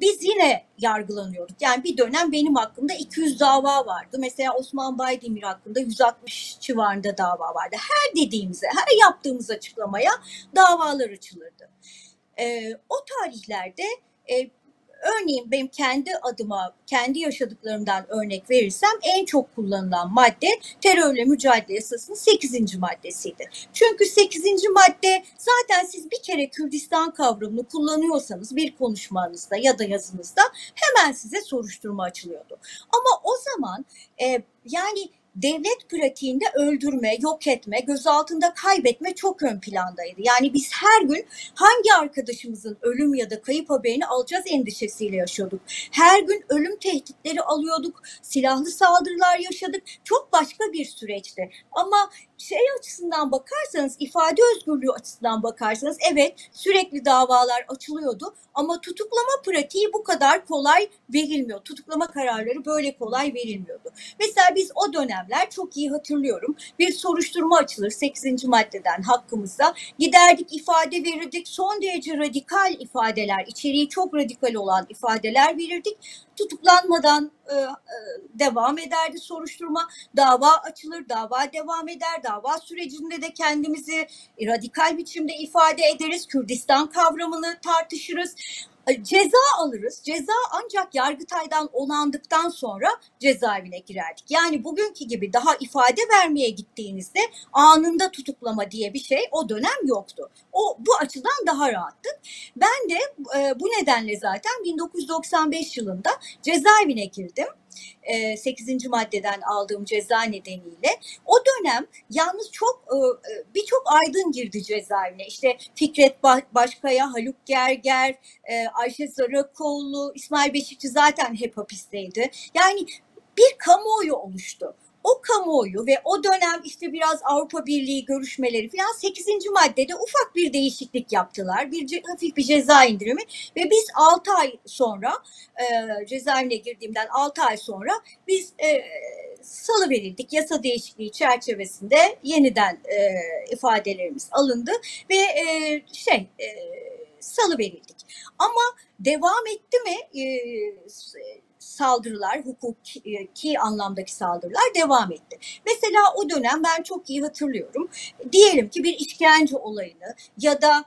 biz yine yargılanıyorduk. Yani bir dönem benim hakkımda 200 dava vardı. Mesela Osman Baydemir hakkında 160 civarında dava vardı. Her dediğimize, her yaptığımız açıklamaya davalar açılırdı. Ee, o tarihlerde e, örneğin benim kendi adıma, kendi yaşadıklarımdan örnek verirsem en çok kullanılan madde terörle mücadele yasasının 8. maddesiydi. Çünkü 8. madde zaten siz bir kere Kürdistan kavramını kullanıyorsanız bir konuşmanızda ya da yazınızda hemen size soruşturma açılıyordu. Ama o zaman e, yani devlet pratiğinde öldürme, yok etme, gözaltında kaybetme çok ön plandaydı. Yani biz her gün hangi arkadaşımızın ölüm ya da kayıp haberini alacağız endişesiyle yaşıyorduk. Her gün ölüm tehditleri alıyorduk, silahlı saldırılar yaşadık. Çok başka bir süreçti. Ama şey açısından bakarsanız, ifade özgürlüğü açısından bakarsanız evet sürekli davalar açılıyordu ama tutuklama pratiği bu kadar kolay verilmiyor. Tutuklama kararları böyle kolay verilmiyordu. Mesela biz o dönemler çok iyi hatırlıyorum. Bir soruşturma açılır 8. maddeden hakkımızda. Giderdik ifade verirdik. Son derece radikal ifadeler, içeriği çok radikal olan ifadeler verirdik. Tutuklanmadan devam ederdi soruşturma. Dava açılır, dava devam eder. Dava sürecinde de kendimizi radikal biçimde ifade ederiz. Kürdistan kavramını tartışırız ceza alırız. Ceza ancak Yargıtay'dan onandıktan sonra cezaevine girerdik. Yani bugünkü gibi daha ifade vermeye gittiğinizde anında tutuklama diye bir şey o dönem yoktu. O bu açıdan daha rahattık. Ben de e, bu nedenle zaten 1995 yılında cezaevine girdim. 8. maddeden aldığım ceza nedeniyle o dönem yalnız çok birçok aydın girdi cezaevine. İşte Fikret Başkaya, Haluk Gerger, Ayşe Zarakoğlu, İsmail Beşikçi zaten hep hapisteydi. Yani bir kamuoyu oluştu o kamuoyu ve o dönem işte biraz Avrupa Birliği görüşmeleri falan 8. maddede ufak bir değişiklik yaptılar. Bir hafif bir ceza indirimi ve biz 6 ay sonra e, cezaevine girdiğimden 6 ay sonra biz e, salı verildik. Yasa değişikliği çerçevesinde yeniden e, ifadelerimiz alındı ve e, şey e, salı verildik. Ama devam etti mi? E, saldırılar, hukuki anlamdaki saldırılar devam etti. Mesela o dönem ben çok iyi hatırlıyorum. Diyelim ki bir işkence olayını ya da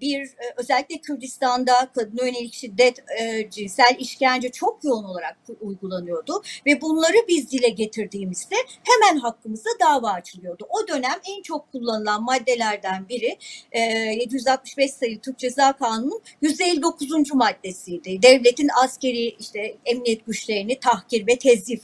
bir e, özellikle Kürdistan'da kadına yönelik şiddet, e, cinsel işkence çok yoğun olarak uygulanıyordu ve bunları biz dile getirdiğimizde hemen hakkımızda dava açılıyordu. O dönem en çok kullanılan maddelerden biri 765 sayılı Türk Ceza Kanunu'nun 159. maddesiydi. Devletin askeri işte emniyet güçlerini tahkir ve tezif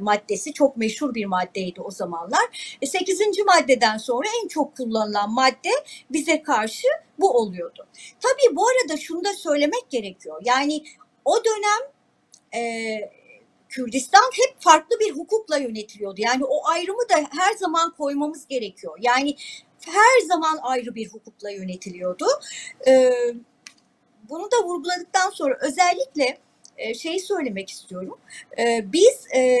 maddesi çok meşhur bir maddeydi o zamanlar. 8. maddeden sonra en çok kullanılan madde bize karşı bu oluyordu. Tabii bu arada şunu da söylemek gerekiyor. Yani o dönem e, Kürdistan hep farklı bir hukukla yönetiliyordu. Yani o ayrımı da her zaman koymamız gerekiyor. Yani her zaman ayrı bir hukukla yönetiliyordu. E, bunu da vurguladıktan sonra özellikle e, şeyi söylemek istiyorum. E, biz e,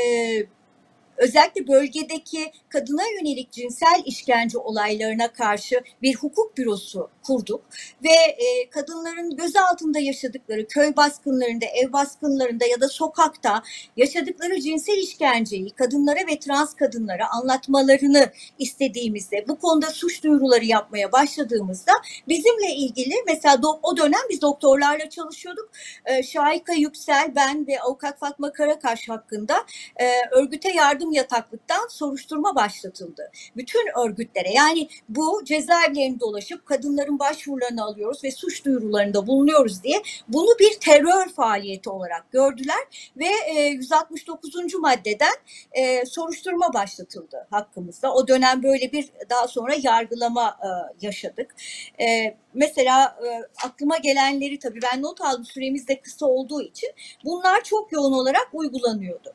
özellikle bölgedeki kadına yönelik cinsel işkence olaylarına karşı bir hukuk bürosu kurduk ve e, kadınların gözaltında yaşadıkları köy baskınlarında, ev baskınlarında ya da sokakta yaşadıkları cinsel işkenceyi kadınlara ve trans kadınlara anlatmalarını istediğimizde, bu konuda suç duyuruları yapmaya başladığımızda bizimle ilgili mesela o dönem biz doktorlarla çalışıyorduk. E, Şahika Yüksel, ben ve avukat Fatma Karakaş hakkında e, örgüte yardım yarım yataklıktan soruşturma başlatıldı. Bütün örgütlere yani bu cezaevlerini dolaşıp kadınların başvurularını alıyoruz ve suç duyurularında bulunuyoruz diye bunu bir terör faaliyeti olarak gördüler ve e, 169. maddeden e, soruşturma başlatıldı hakkımızda. O dönem böyle bir daha sonra yargılama e, yaşadık. E, mesela e, aklıma gelenleri tabii ben not aldım süremiz de kısa olduğu için bunlar çok yoğun olarak uygulanıyordu.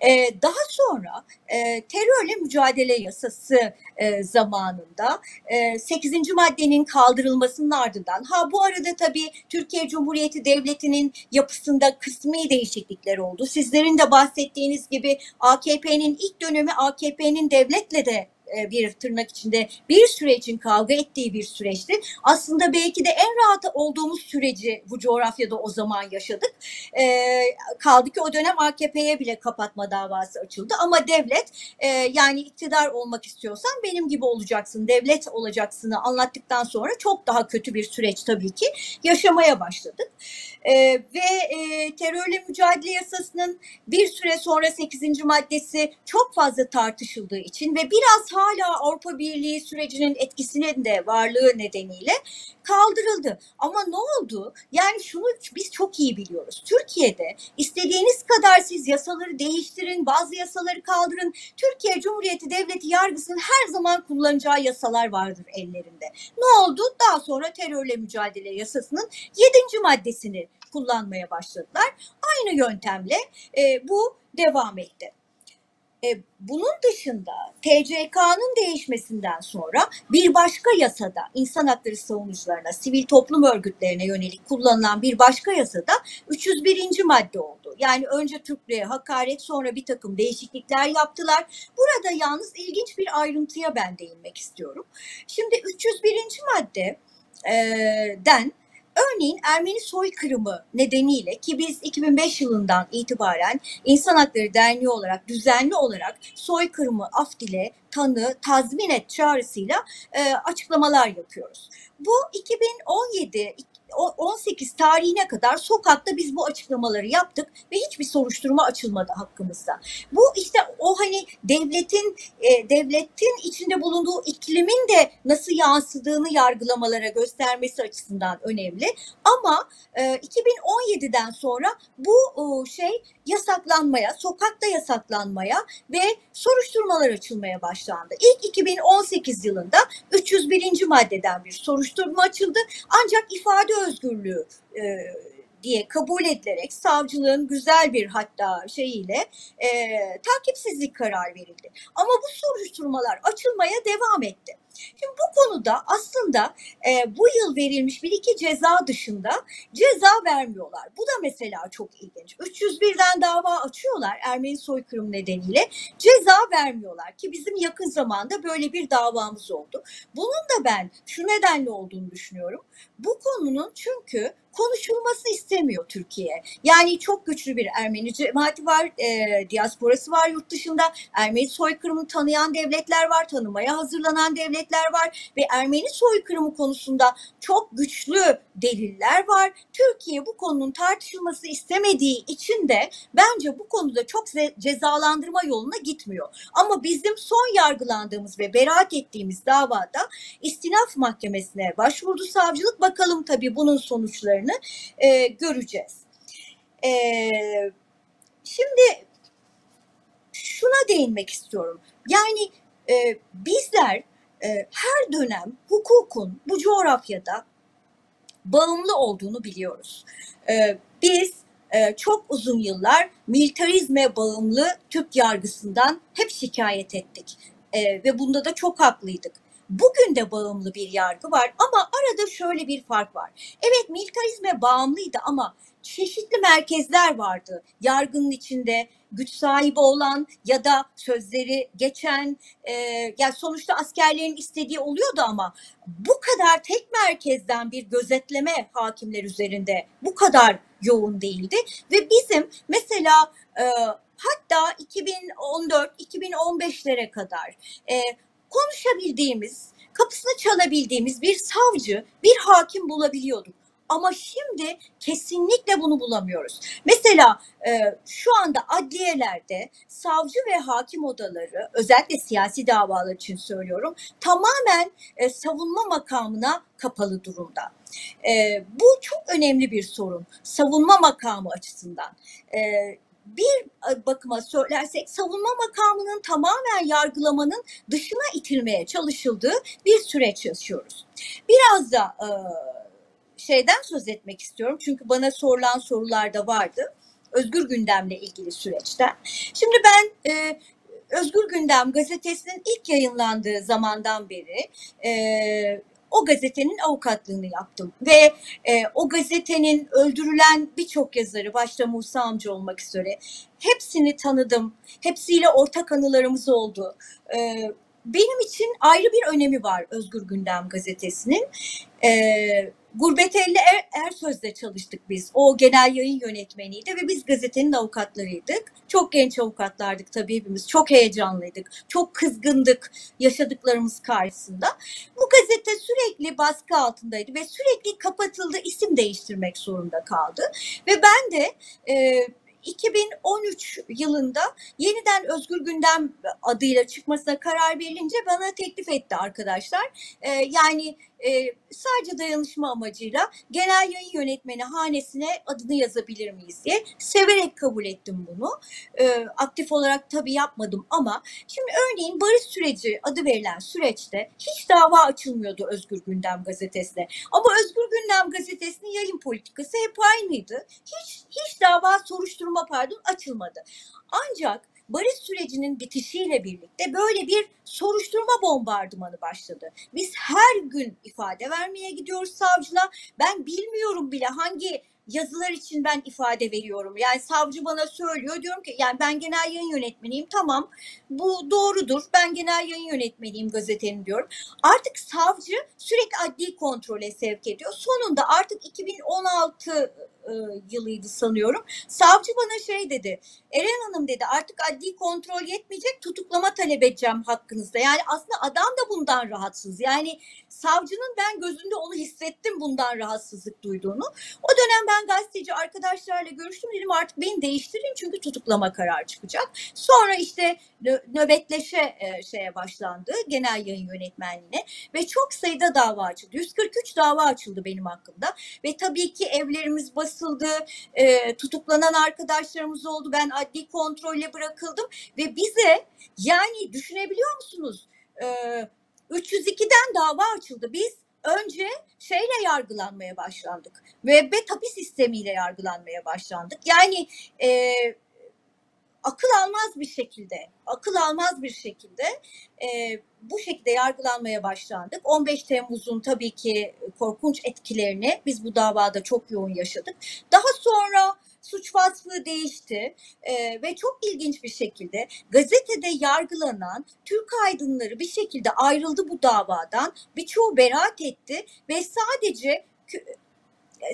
Ee, daha sonra e, terörle mücadele yasası e, zamanında e, 8. maddenin kaldırılmasının ardından ha bu arada tabii Türkiye Cumhuriyeti Devleti'nin yapısında kısmi değişiklikler oldu. Sizlerin de bahsettiğiniz gibi AKP'nin ilk dönemi AKP'nin devletle de e, bir tırnak içinde bir sürecin kavga ettiği bir süreçti. Aslında belki de en rahat olduğumuz süreci bu coğrafyada o zaman yaşadık. E, kaldı ki o dönem AKP'ye bile kapatma davası açıldı. Ama devlet e, yani iktidar olmak istiyorsan benim gibi olacaksın, devlet olacaksını anlattıktan sonra çok daha kötü bir süreç tabii ki yaşamaya başladık. E, ve e, terörle mücadele yasasının bir süre sonra 8. maddesi çok fazla tartışıldığı için ve biraz hala Avrupa Birliği sürecinin etkisinin de varlığı nedeniyle kaldırıldı. Ama ne oldu? Yani şunu biz çok iyi biliyoruz. Türkiye'de istediğiniz kadar siz yasaları değiştirin, bazı yasaları kaldırın. Türkiye Cumhuriyeti Devleti yargısının her zaman kullanacağı yasalar vardır ellerinde. Ne oldu? Daha sonra terörle mücadele yasasının 7. maddesini kullanmaya başladılar. Aynı yöntemle e, bu devam etti. E, bunun dışında TCK'nın değişmesinden sonra bir başka yasada insan hakları savunucularına, sivil toplum örgütlerine yönelik kullanılan bir başka yasada 301. madde oldu. Yani önce Türklüğe hakaret sonra bir takım değişiklikler yaptılar. Burada yalnız ilginç bir ayrıntıya ben değinmek istiyorum. Şimdi 301. maddeden Örneğin Ermeni soykırımı nedeniyle ki biz 2005 yılından itibaren İnsan Hakları Derneği olarak düzenli olarak soykırımı af dile, tanı, tazmin et çağrısıyla e, açıklamalar yapıyoruz. Bu 2017 18 tarihine kadar sokakta biz bu açıklamaları yaptık ve hiçbir soruşturma açılmadı hakkımızda. Bu işte o hani devletin e, devletin içinde bulunduğu iklimin de nasıl yansıdığını yargılamalara göstermesi açısından önemli. Ama e, 2017'den sonra bu e, şey yasaklanmaya, sokakta yasaklanmaya ve soruşturmalar açılmaya başlandı. İlk 2018 yılında 301. maddeden bir soruşturma açıldı. Ancak ifade özgürlüğü e, diye kabul edilerek savcılığın güzel bir hatta şeyiyle e, takipsizlik karar verildi. Ama bu soruşturmalar açılmaya devam etti. Şimdi bu konuda aslında e, bu yıl verilmiş bir iki ceza dışında ceza vermiyorlar. Bu da mesela çok ilginç. 301'den dava açıyorlar Ermeni soykırım nedeniyle ceza vermiyorlar ki bizim yakın zamanda böyle bir davamız oldu. Bunun da ben şu nedenle olduğunu düşünüyorum. Bu konunun çünkü konuşulması istemiyor Türkiye. Yani çok güçlü bir Ermeni cemaati var, e, diasporası var yurt dışında. Ermeni soykırımını tanıyan devletler var, tanımaya hazırlanan devletler var ve Ermeni soykırımı konusunda çok güçlü deliller var. Türkiye bu konunun tartışılması istemediği için de bence bu konuda çok cezalandırma yoluna gitmiyor. Ama bizim son yargılandığımız ve beraat ettiğimiz davada istinaf mahkemesine başvurdu savcılık. Bakalım tabii bunun sonuçlarını e, göreceğiz. E, şimdi şuna değinmek istiyorum. Yani e, bizler e, her dönem hukukun bu coğrafyada bağımlı olduğunu biliyoruz. E, biz e, çok uzun yıllar militarizme bağımlı Türk yargısından hep şikayet ettik. E, ve bunda da çok haklıydık. Bugün de bağımlı bir yargı var ama arada şöyle bir fark var. Evet militarizme bağımlıydı ama çeşitli merkezler vardı. Yargının içinde güç sahibi olan ya da sözleri geçen e, yani sonuçta askerlerin istediği oluyordu ama bu kadar tek merkezden bir gözetleme hakimler üzerinde bu kadar yoğun değildi ve bizim mesela e, hatta 2014-2015'lere kadar e, konuşabildiğimiz, kapısını çalabildiğimiz bir savcı, bir hakim bulabiliyorduk. Ama şimdi kesinlikle bunu bulamıyoruz. Mesela e, şu anda adliyelerde savcı ve hakim odaları özellikle siyasi davalar için söylüyorum tamamen e, savunma makamına kapalı durumda. E, bu çok önemli bir sorun savunma makamı açısından. E, bir bakıma söylersek savunma makamının tamamen yargılamanın dışına itilmeye çalışıldığı bir süreç yaşıyoruz. Biraz da e, şeyden söz etmek istiyorum çünkü bana sorulan sorular da vardı. Özgür Gündem'le ilgili süreçten. Şimdi ben e, Özgür Gündem gazetesinin ilk yayınlandığı zamandan beri e, o gazetenin avukatlığını yaptım ve e, o gazetenin öldürülen birçok yazarı başta Musa Amca olmak üzere hepsini tanıdım. Hepsiyle ortak anılarımız oldu. E, benim için ayrı bir önemi var Özgür Gündem gazetesinin. E, Gurbet Elle er, Ersöz'de çalıştık biz. O genel yayın yönetmeniydi ve biz gazetenin avukatlarıydık. Çok genç avukatlardık tabii hepimiz. Çok heyecanlıydık. Çok kızgındık yaşadıklarımız karşısında. Bu gazete sürekli baskı altındaydı ve sürekli kapatıldı, isim değiştirmek zorunda kaldı. Ve ben de e, 2013 yılında yeniden Özgür Gündem adıyla çıkmasına karar verilince bana teklif etti arkadaşlar. Ee, yani e, sadece dayanışma amacıyla genel yayın yönetmeni hanesine adını yazabilir miyiz diye severek kabul ettim bunu. E, aktif olarak tabii yapmadım ama şimdi örneğin barış süreci adı verilen süreçte hiç dava açılmıyordu Özgür Gündem gazetesine. Ama Özgür Gündem gazetesinin yayın politikası hep aynıydı. Hiç hiç dava soruşturma pardon açılmadı. Ancak barış sürecinin bitişiyle birlikte böyle bir soruşturma bombardımanı başladı. Biz her gün ifade vermeye gidiyoruz savcılığa. Ben bilmiyorum bile hangi yazılar için ben ifade veriyorum. Yani savcı bana söylüyor diyorum ki yani ben genel yayın yönetmeniyim tamam bu doğrudur ben genel yayın yönetmeniyim gazetenin diyorum. Artık savcı sürekli adli kontrole sevk ediyor. Sonunda artık 2016 e, yılıydı sanıyorum. Savcı bana şey dedi. Eren Hanım dedi artık adli kontrol yetmeyecek tutuklama talep edeceğim hakkınızda. Yani aslında adam da bundan rahatsız. Yani savcının ben gözünde onu hissettim bundan rahatsızlık duyduğunu. O dönem ben gazeteci arkadaşlarla görüştüm dedim artık beni değiştirin çünkü tutuklama kararı çıkacak. Sonra işte nöbetleşe e, şeye başlandı genel yayın yönetmenliğine ve çok sayıda dava açıldı. 143 dava açıldı benim hakkımda ve tabii ki evlerimiz basıldı, e, tutuklanan arkadaşlarımız oldu. Ben adli kontrolle bırakıldım ve bize yani düşünebiliyor musunuz? E, 302'den dava açıldı. Biz önce şeyle yargılanmaya başlandık. Müebbet hapis sistemiyle yargılanmaya başlandık. Yani e, akıl almaz bir şekilde, akıl almaz bir şekilde e, bu şekilde yargılanmaya başlandık. 15 Temmuz'un tabii ki korkunç etkilerini biz bu davada çok yoğun yaşadık. Daha sonra suç vasfı değişti e, ve çok ilginç bir şekilde gazetede yargılanan Türk aydınları bir şekilde ayrıldı bu davadan. Birçoğu beraat etti ve sadece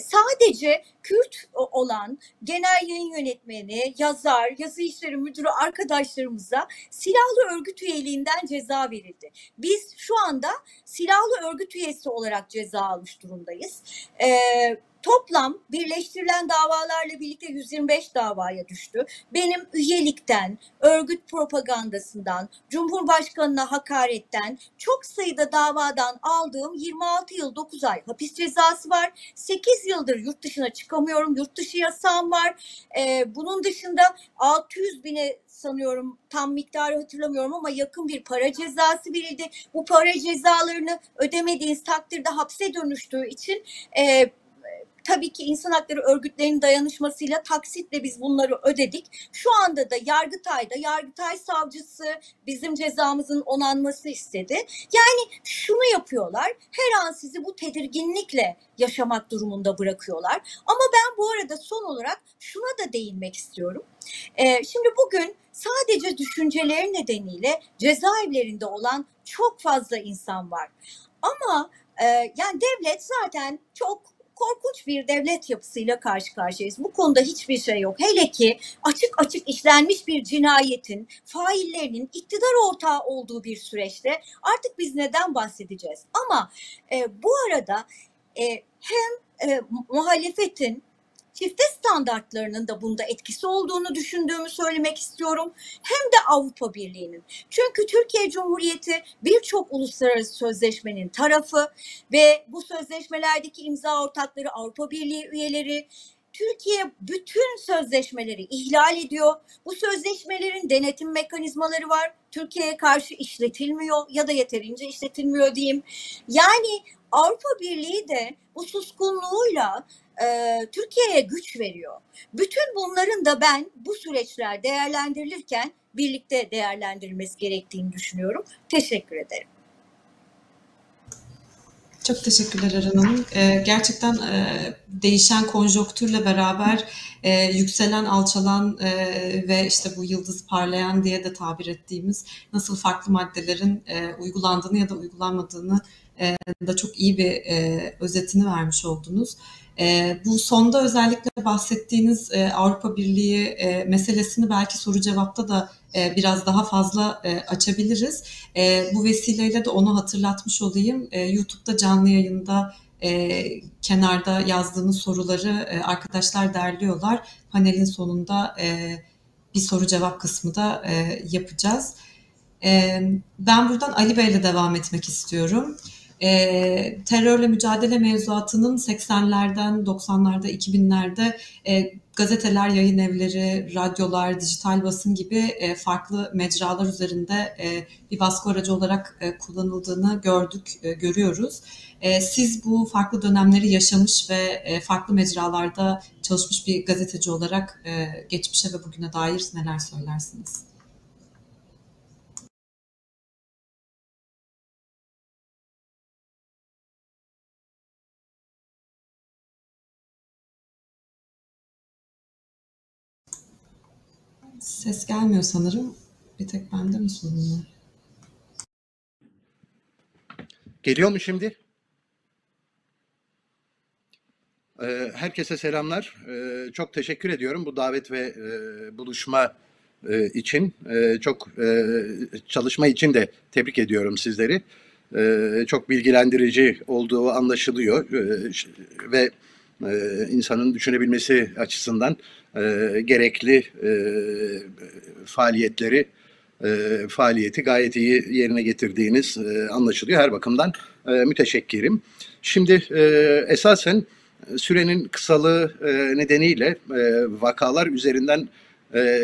sadece Kürt olan genel yayın yönetmeni, yazar, yazı işleri müdürü arkadaşlarımıza silahlı örgüt üyeliğinden ceza verildi. Biz şu anda silahlı örgüt üyesi olarak ceza almış durumdayız. Ee, Toplam birleştirilen davalarla birlikte 125 davaya düştü. Benim üyelikten, örgüt propagandasından, Cumhurbaşkanına hakaretten, çok sayıda davadan aldığım 26 yıl 9 ay hapis cezası var. 8 yıldır yurt dışına çıkamıyorum. Yurt dışı yasağım var. Ee, bunun dışında 600 bine sanıyorum tam miktarı hatırlamıyorum ama yakın bir para cezası verildi. Bu para cezalarını ödemediğiniz takdirde hapse dönüştüğü için e, Tabii ki insan hakları örgütlerinin dayanışmasıyla taksitle biz bunları ödedik. Şu anda da Yargıtay'da Yargıtay savcısı bizim cezamızın onanması istedi. Yani şunu yapıyorlar. Her an sizi bu tedirginlikle yaşamak durumunda bırakıyorlar. Ama ben bu arada son olarak şuna da değinmek istiyorum. Ee, şimdi bugün sadece düşünceleri nedeniyle cezaevlerinde olan çok fazla insan var. Ama e, yani devlet zaten çok korkunç bir devlet yapısıyla karşı karşıyayız. Bu konuda hiçbir şey yok. Hele ki açık açık işlenmiş bir cinayetin faillerinin iktidar ortağı olduğu bir süreçte artık biz neden bahsedeceğiz? Ama e, bu arada e, hem e, muhalefetin çifte standartlarının da bunda etkisi olduğunu düşündüğümü söylemek istiyorum. Hem de Avrupa Birliği'nin. Çünkü Türkiye Cumhuriyeti birçok uluslararası sözleşmenin tarafı ve bu sözleşmelerdeki imza ortakları Avrupa Birliği üyeleri Türkiye bütün sözleşmeleri ihlal ediyor. Bu sözleşmelerin denetim mekanizmaları var. Türkiye'ye karşı işletilmiyor ya da yeterince işletilmiyor diyeyim. Yani Avrupa Birliği de bu suskunluğuyla e, Türkiye'ye güç veriyor. Bütün bunların da ben bu süreçler değerlendirilirken birlikte değerlendirilmesi gerektiğini düşünüyorum. Teşekkür ederim. Çok teşekkürler Eren Hanım. Ee, gerçekten e, değişen konjonktürle beraber e, yükselen, alçalan e, ve işte bu yıldız parlayan diye de tabir ettiğimiz nasıl farklı maddelerin e, uygulandığını ya da uygulanmadığını e, da çok iyi bir e, özetini vermiş oldunuz. E, bu sonda özellikle bahsettiğiniz e, Avrupa Birliği e, meselesini belki soru cevapta da e, biraz daha fazla e, açabiliriz. E, bu vesileyle de onu hatırlatmış olayım. E, YouTube'da canlı yayında e, kenarda yazdığınız soruları e, arkadaşlar derliyorlar. Panelin sonunda e, bir soru cevap kısmı da e, yapacağız. E, ben buradan Ali Bey'le devam etmek istiyorum. E, terörle mücadele mevzuatının 80'lerden, 90'larda, 2000'lerde e, gazeteler, yayın evleri, radyolar, dijital basın gibi e, farklı mecralar üzerinde e, bir baskı aracı olarak e, kullanıldığını gördük, e, görüyoruz. E, siz bu farklı dönemleri yaşamış ve e, farklı mecralarda çalışmış bir gazeteci olarak e, geçmişe ve bugüne dair neler söylersiniz? Ses gelmiyor sanırım. Bir tek bende mi sorun? Geliyor mu şimdi? Ee, Herkese selamlar. Ee, Çok teşekkür ediyorum bu davet ve e, buluşma e, için. E, Çok e, çalışma için de tebrik ediyorum sizleri. Çok bilgilendirici olduğu anlaşılıyor ve e, insanın düşünebilmesi açısından e, gerekli e, faaliyetleri e, faaliyeti gayet iyi yerine getirdiğiniz e, anlaşılıyor. Her bakımdan müteşekkirim. Şimdi esasen sürenin kısalığı nedeniyle vakalar üzerinden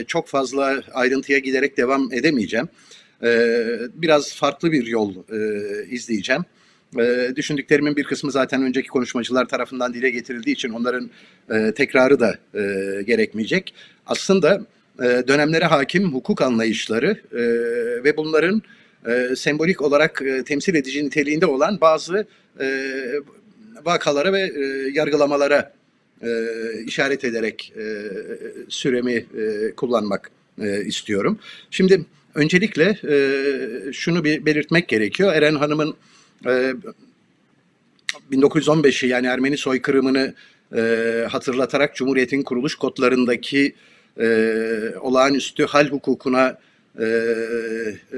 çok fazla ayrıntıya giderek devam edemeyeceğim. Biraz farklı bir yol izleyeceğim. E, düşündüklerimin bir kısmı zaten önceki konuşmacılar tarafından dile getirildiği için onların e, tekrarı da e, gerekmeyecek. Aslında e, dönemlere hakim hukuk anlayışları e, ve bunların e, sembolik olarak e, temsil edici niteliğinde olan bazı e, vakalara ve e, yargılamalara e, işaret ederek e, süremi e, kullanmak e, istiyorum. Şimdi öncelikle e, şunu bir belirtmek gerekiyor. Eren Hanım'ın e, 1915'i yani Ermeni soykırımını e, hatırlatarak Cumhuriyet'in kuruluş kodlarındaki e, olağanüstü hal hukukuna e,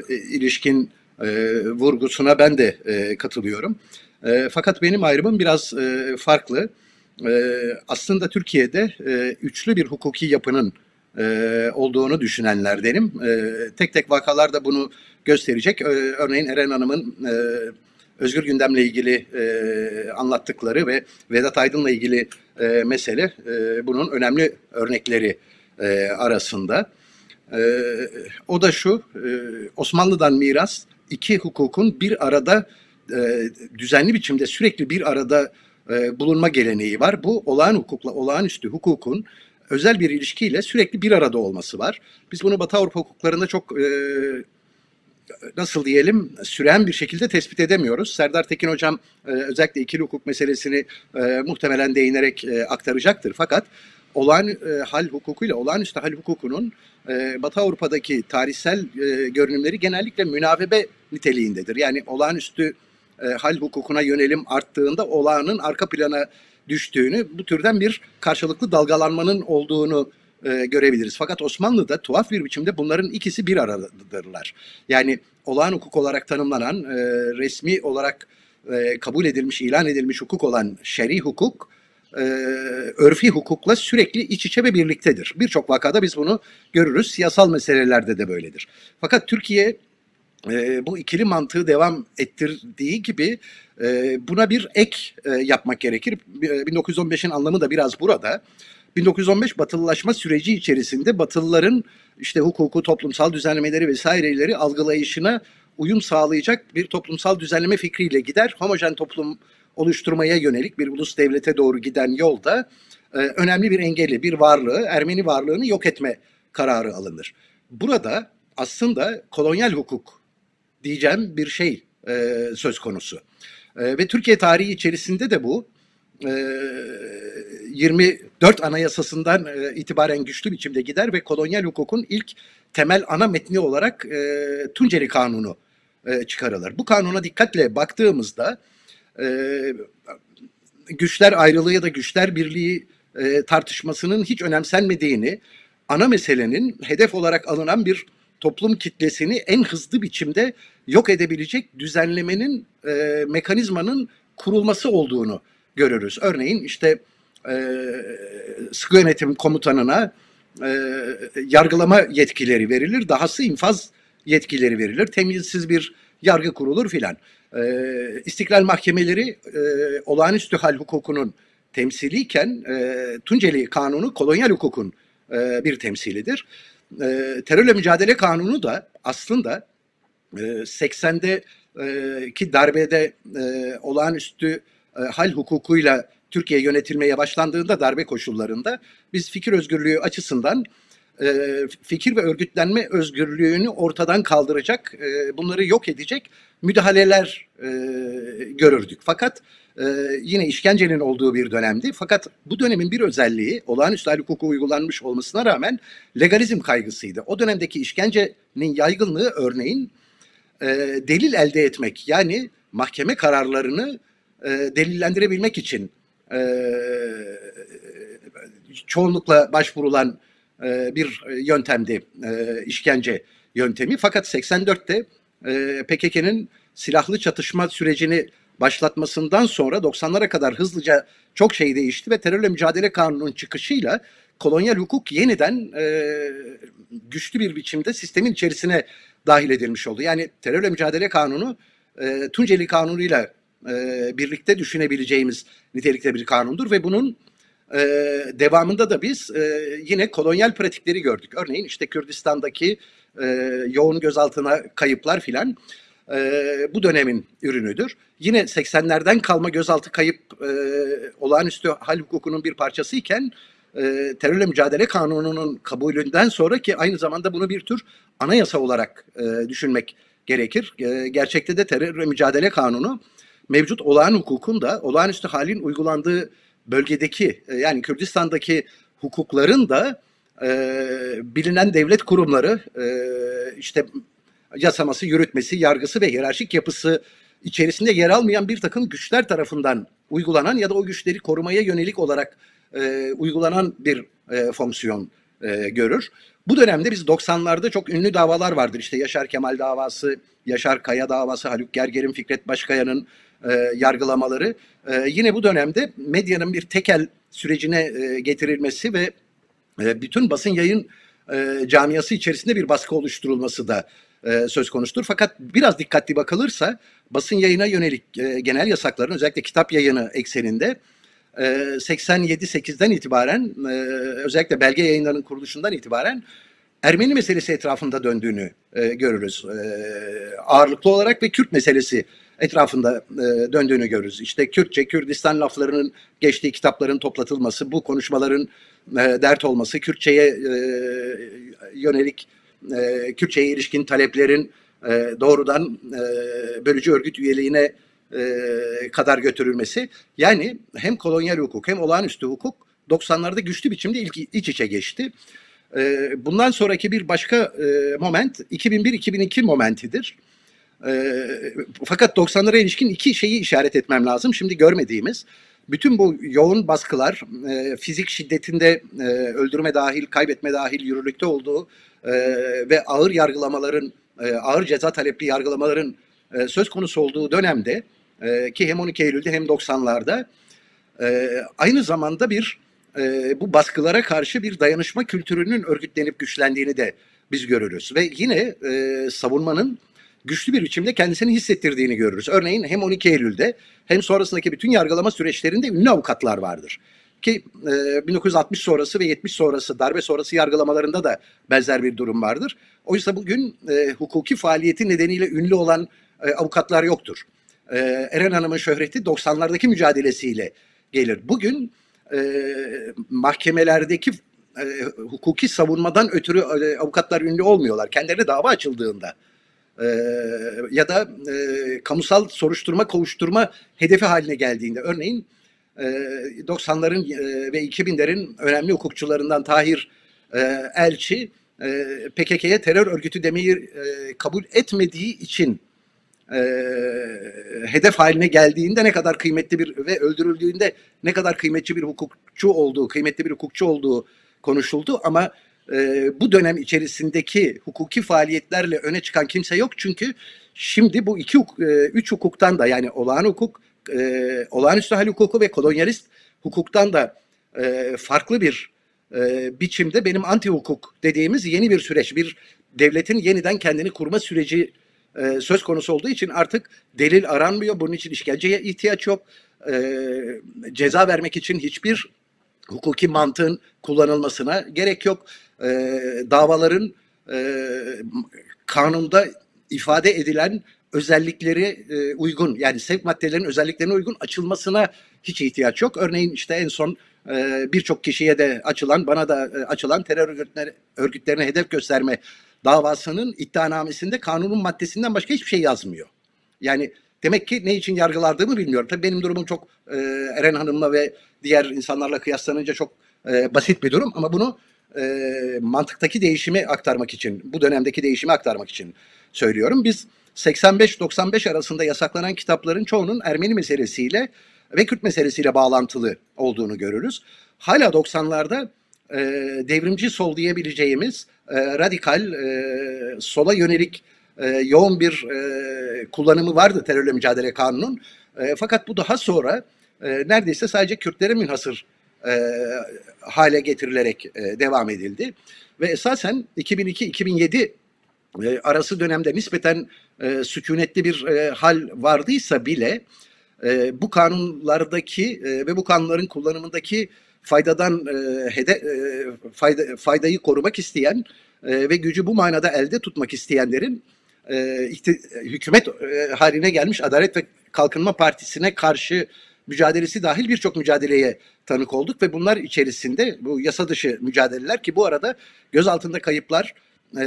e, ilişkin e, vurgusuna ben de e, katılıyorum. E, fakat benim ayrımım biraz e, farklı. E, aslında Türkiye'de e, üçlü bir hukuki yapının e, olduğunu düşünenlerdenim. E, tek tek vakalar da bunu gösterecek. E, örneğin Eren Hanım'ın e, Özgür Gündem'le ilgili e, anlattıkları ve Vedat Aydın'la ilgili e, mesele e, bunun önemli örnekleri e, arasında. E, o da şu, e, Osmanlı'dan miras iki hukukun bir arada e, düzenli biçimde sürekli bir arada e, bulunma geleneği var. Bu olağan hukukla olağanüstü hukukun özel bir ilişkiyle sürekli bir arada olması var. Biz bunu Batı Avrupa hukuklarında çok e, nasıl diyelim süren bir şekilde tespit edemiyoruz. Serdar Tekin hocam e, özellikle ikili hukuk meselesini e, muhtemelen değinerek e, aktaracaktır. Fakat olağan hal hukukuyla olağanüstü hal hukukunun Batı Avrupa'daki tarihsel görünümleri genellikle münavebe niteliğindedir. Yani olağanüstü e, hal hukukuna yönelim arttığında olağanın arka plana düştüğünü, bu türden bir karşılıklı dalgalanmanın olduğunu e, görebiliriz. Fakat Osmanlı'da tuhaf bir biçimde bunların ikisi bir aradadırlar. Yani olağan hukuk olarak tanımlanan, e, resmi olarak e, kabul edilmiş, ilan edilmiş hukuk olan şer'i hukuk e, örfi hukukla sürekli iç içe ve birliktedir. Birçok vakada biz bunu görürüz. Siyasal meselelerde de böyledir. Fakat Türkiye e, bu ikili mantığı devam ettirdiği gibi e, buna bir ek e, yapmak gerekir. 1915'in anlamı da biraz burada. 1915 batılılaşma süreci içerisinde batılıların işte hukuku, toplumsal düzenlemeleri vesaireleri algılayışına uyum sağlayacak bir toplumsal düzenleme fikriyle gider. Homojen toplum oluşturmaya yönelik bir ulus devlete doğru giden yolda e, önemli bir engeli, bir varlığı, Ermeni varlığını yok etme kararı alınır. Burada aslında kolonyal hukuk diyeceğim bir şey e, söz konusu. E, ve Türkiye tarihi içerisinde de bu 24 anayasasından e, itibaren güçlü biçimde gider ve kolonyal hukukun ilk temel ana metni olarak e, Tunceli Kanunu e, çıkarılır. Bu kanuna dikkatle baktığımızda güçler ayrılığı ya da güçler birliği tartışmasının hiç önemsenmediğini, ana meselenin hedef olarak alınan bir toplum kitlesini en hızlı biçimde yok edebilecek düzenlemenin mekanizmanın kurulması olduğunu görürüz. Örneğin işte e, sıkı yönetim komutanına e, yargılama yetkileri verilir, dahası infaz yetkileri verilir, temizsiz bir yargı kurulur filan. E, istiklal mahkemeleri e, olağanüstü hal hukukunun temsiliyken e, Tunceli Kanunu kolonyal hukukun e, bir temsilidir. E, terörle mücadele kanunu da aslında e, 80'de e, darbede e, olağanüstü e, hal hukukuyla Türkiye yönetilmeye başlandığında darbe koşullarında biz fikir özgürlüğü açısından e, fikir ve örgütlenme özgürlüğünü ortadan kaldıracak, e, bunları yok edecek müdahaleler e, görürdük. Fakat e, yine işkencenin olduğu bir dönemdi. Fakat bu dönemin bir özelliği olağanüstü hal hukuku uygulanmış olmasına rağmen legalizm kaygısıydı. O dönemdeki işkencenin yaygınlığı örneğin e, delil elde etmek yani mahkeme kararlarını e, delillendirebilmek için e, çoğunlukla başvurulan e, bir yöntemdi e, işkence yöntemi. Fakat 84'te e, PKK'nın silahlı çatışma sürecini başlatmasından sonra 90'lara kadar hızlıca çok şey değişti ve terörle mücadele kanunun çıkışıyla kolonyal hukuk yeniden e, güçlü bir biçimde sistemin içerisine dahil edilmiş oldu. Yani terörle mücadele kanunu e, Tunceli kanunuyla e, birlikte düşünebileceğimiz nitelikte bir kanundur ve bunun e, devamında da biz e, yine kolonyal pratikleri gördük. Örneğin işte Kürdistan'daki e, yoğun gözaltına kayıplar filan e, bu dönemin ürünüdür. Yine 80'lerden kalma gözaltı kayıp e, olağanüstü hal hukukunun bir parçası iken e, terörle mücadele kanununun kabulünden sonra ki aynı zamanda bunu bir tür anayasa olarak e, düşünmek gerekir. E, gerçekte de terörle mücadele kanunu mevcut olağan hukukun da olağanüstü halin uygulandığı bölgedeki e, yani Kürdistan'daki hukukların da e, bilinen devlet kurumları e, işte yasaması, yürütmesi, yargısı ve hiyerarşik yapısı içerisinde yer almayan bir takım güçler tarafından uygulanan ya da o güçleri korumaya yönelik olarak e, uygulanan bir e, fonksiyon e, görür. Bu dönemde biz 90'larda çok ünlü davalar vardır. İşte Yaşar Kemal davası, Yaşar Kaya davası, Haluk Gerger'in, Fikret Başkaya'nın e, yargılamaları. E, yine bu dönemde medyanın bir tekel sürecine e, getirilmesi ve e, bütün basın yayın e, camiası içerisinde bir baskı oluşturulması da e, söz konusudur. Fakat biraz dikkatli bakılırsa basın yayına yönelik e, genel yasakların özellikle kitap yayını ekseninde 87-8'den itibaren özellikle belge yayınlarının kuruluşundan itibaren Ermeni meselesi etrafında döndüğünü görürüz. Ağırlıklı olarak ve Kürt meselesi etrafında döndüğünü görürüz. İşte Kürtçe, Kürdistan laflarının geçtiği kitapların toplatılması, bu konuşmaların dert olması, Kürtçe'ye yönelik, Kürtçe'ye ilişkin taleplerin doğrudan bölücü örgüt üyeliğine e, kadar götürülmesi. Yani hem kolonyal hukuk hem olağanüstü hukuk 90'larda güçlü biçimde ilk, iç içe geçti. E, bundan sonraki bir başka e, moment 2001-2002 momentidir. E, fakat 90'lara ilişkin iki şeyi işaret etmem lazım. Şimdi görmediğimiz bütün bu yoğun baskılar, e, fizik şiddetinde e, öldürme dahil, kaybetme dahil yürürlükte olduğu e, ve ağır yargılamaların, e, ağır ceza talepli yargılamaların e, söz konusu olduğu dönemde e, ki hem 12 Eylül'de hem 90'larda e, aynı zamanda bir e, bu baskılara karşı bir dayanışma kültürünün örgütlenip güçlendiğini de biz görürüz. Ve yine e, savunmanın güçlü bir biçimde kendisini hissettirdiğini görürüz. Örneğin hem 12 Eylül'de hem sonrasındaki bütün yargılama süreçlerinde ünlü avukatlar vardır. Ki e, 1960 sonrası ve 70 sonrası darbe sonrası yargılamalarında da benzer bir durum vardır. Oysa bugün e, hukuki faaliyeti nedeniyle ünlü olan e, avukatlar yoktur. E, Eren Hanım'ın şöhreti 90'lardaki mücadelesiyle gelir. Bugün e, mahkemelerdeki e, hukuki savunmadan ötürü e, avukatlar ünlü olmuyorlar. Kendilerine dava açıldığında e, ya da e, kamusal soruşturma, kovuşturma hedefi haline geldiğinde. Örneğin e, 90'ların e, ve 2000'lerin önemli hukukçularından Tahir e, Elçi e, PKK'ye terör örgütü demeyi e, kabul etmediği için e, hedef haline geldiğinde ne kadar kıymetli bir ve öldürüldüğünde ne kadar kıymetli bir hukukçu olduğu, kıymetli bir hukukçu olduğu konuşuldu ama e, bu dönem içerisindeki hukuki faaliyetlerle öne çıkan kimse yok çünkü şimdi bu iki e, üç hukuktan da yani olağan hukuk, e, olağanüstü hal hukuku ve kolonyalist hukuktan da e, farklı bir e, biçimde benim anti hukuk dediğimiz yeni bir süreç, bir devletin yeniden kendini kurma süreci e, söz konusu olduğu için artık delil aranmıyor. Bunun için işkenceye ihtiyaç yok. E, ceza vermek için hiçbir hukuki mantığın kullanılmasına gerek yok. E, davaların e, kanunda ifade edilen özellikleri e, uygun yani sevk maddelerinin özelliklerine uygun açılmasına hiç ihtiyaç yok. Örneğin işte en son e, birçok kişiye de açılan bana da e, açılan terör örgütleri, örgütlerine hedef gösterme davasının iddianamesinde kanunun maddesinden başka hiçbir şey yazmıyor. Yani demek ki ne için yargılardığımı bilmiyorum. Tabii benim durumum çok e, Eren Hanım'la ve diğer insanlarla kıyaslanınca çok e, basit bir durum ama bunu e, mantıktaki değişimi aktarmak için, bu dönemdeki değişimi aktarmak için söylüyorum. Biz 85-95 arasında yasaklanan kitapların çoğunun Ermeni meselesiyle ve Kürt meselesiyle bağlantılı olduğunu görürüz. Hala 90'larda e, devrimci sol diyebileceğimiz e, radikal e, sola yönelik e, yoğun bir e, kullanımı vardı terörle mücadele kanunun. E, fakat bu daha sonra e, neredeyse sadece Kürtlere münhasır e, hale getirilerek e, devam edildi. Ve esasen 2002-2007 e, arası dönemde nispeten e, sükunetli bir e, hal vardıysa bile e, bu kanunlardaki e, ve bu kanunların kullanımındaki faydadan e, hede, e, fayda, faydayı korumak isteyen e, ve gücü bu manada elde tutmak isteyenlerin e, hükümet e, haline gelmiş Adalet ve Kalkınma Partisi'ne karşı mücadelesi dahil birçok mücadeleye tanık olduk ve bunlar içerisinde bu yasa dışı mücadeleler ki bu arada göz altında kayıplar, e,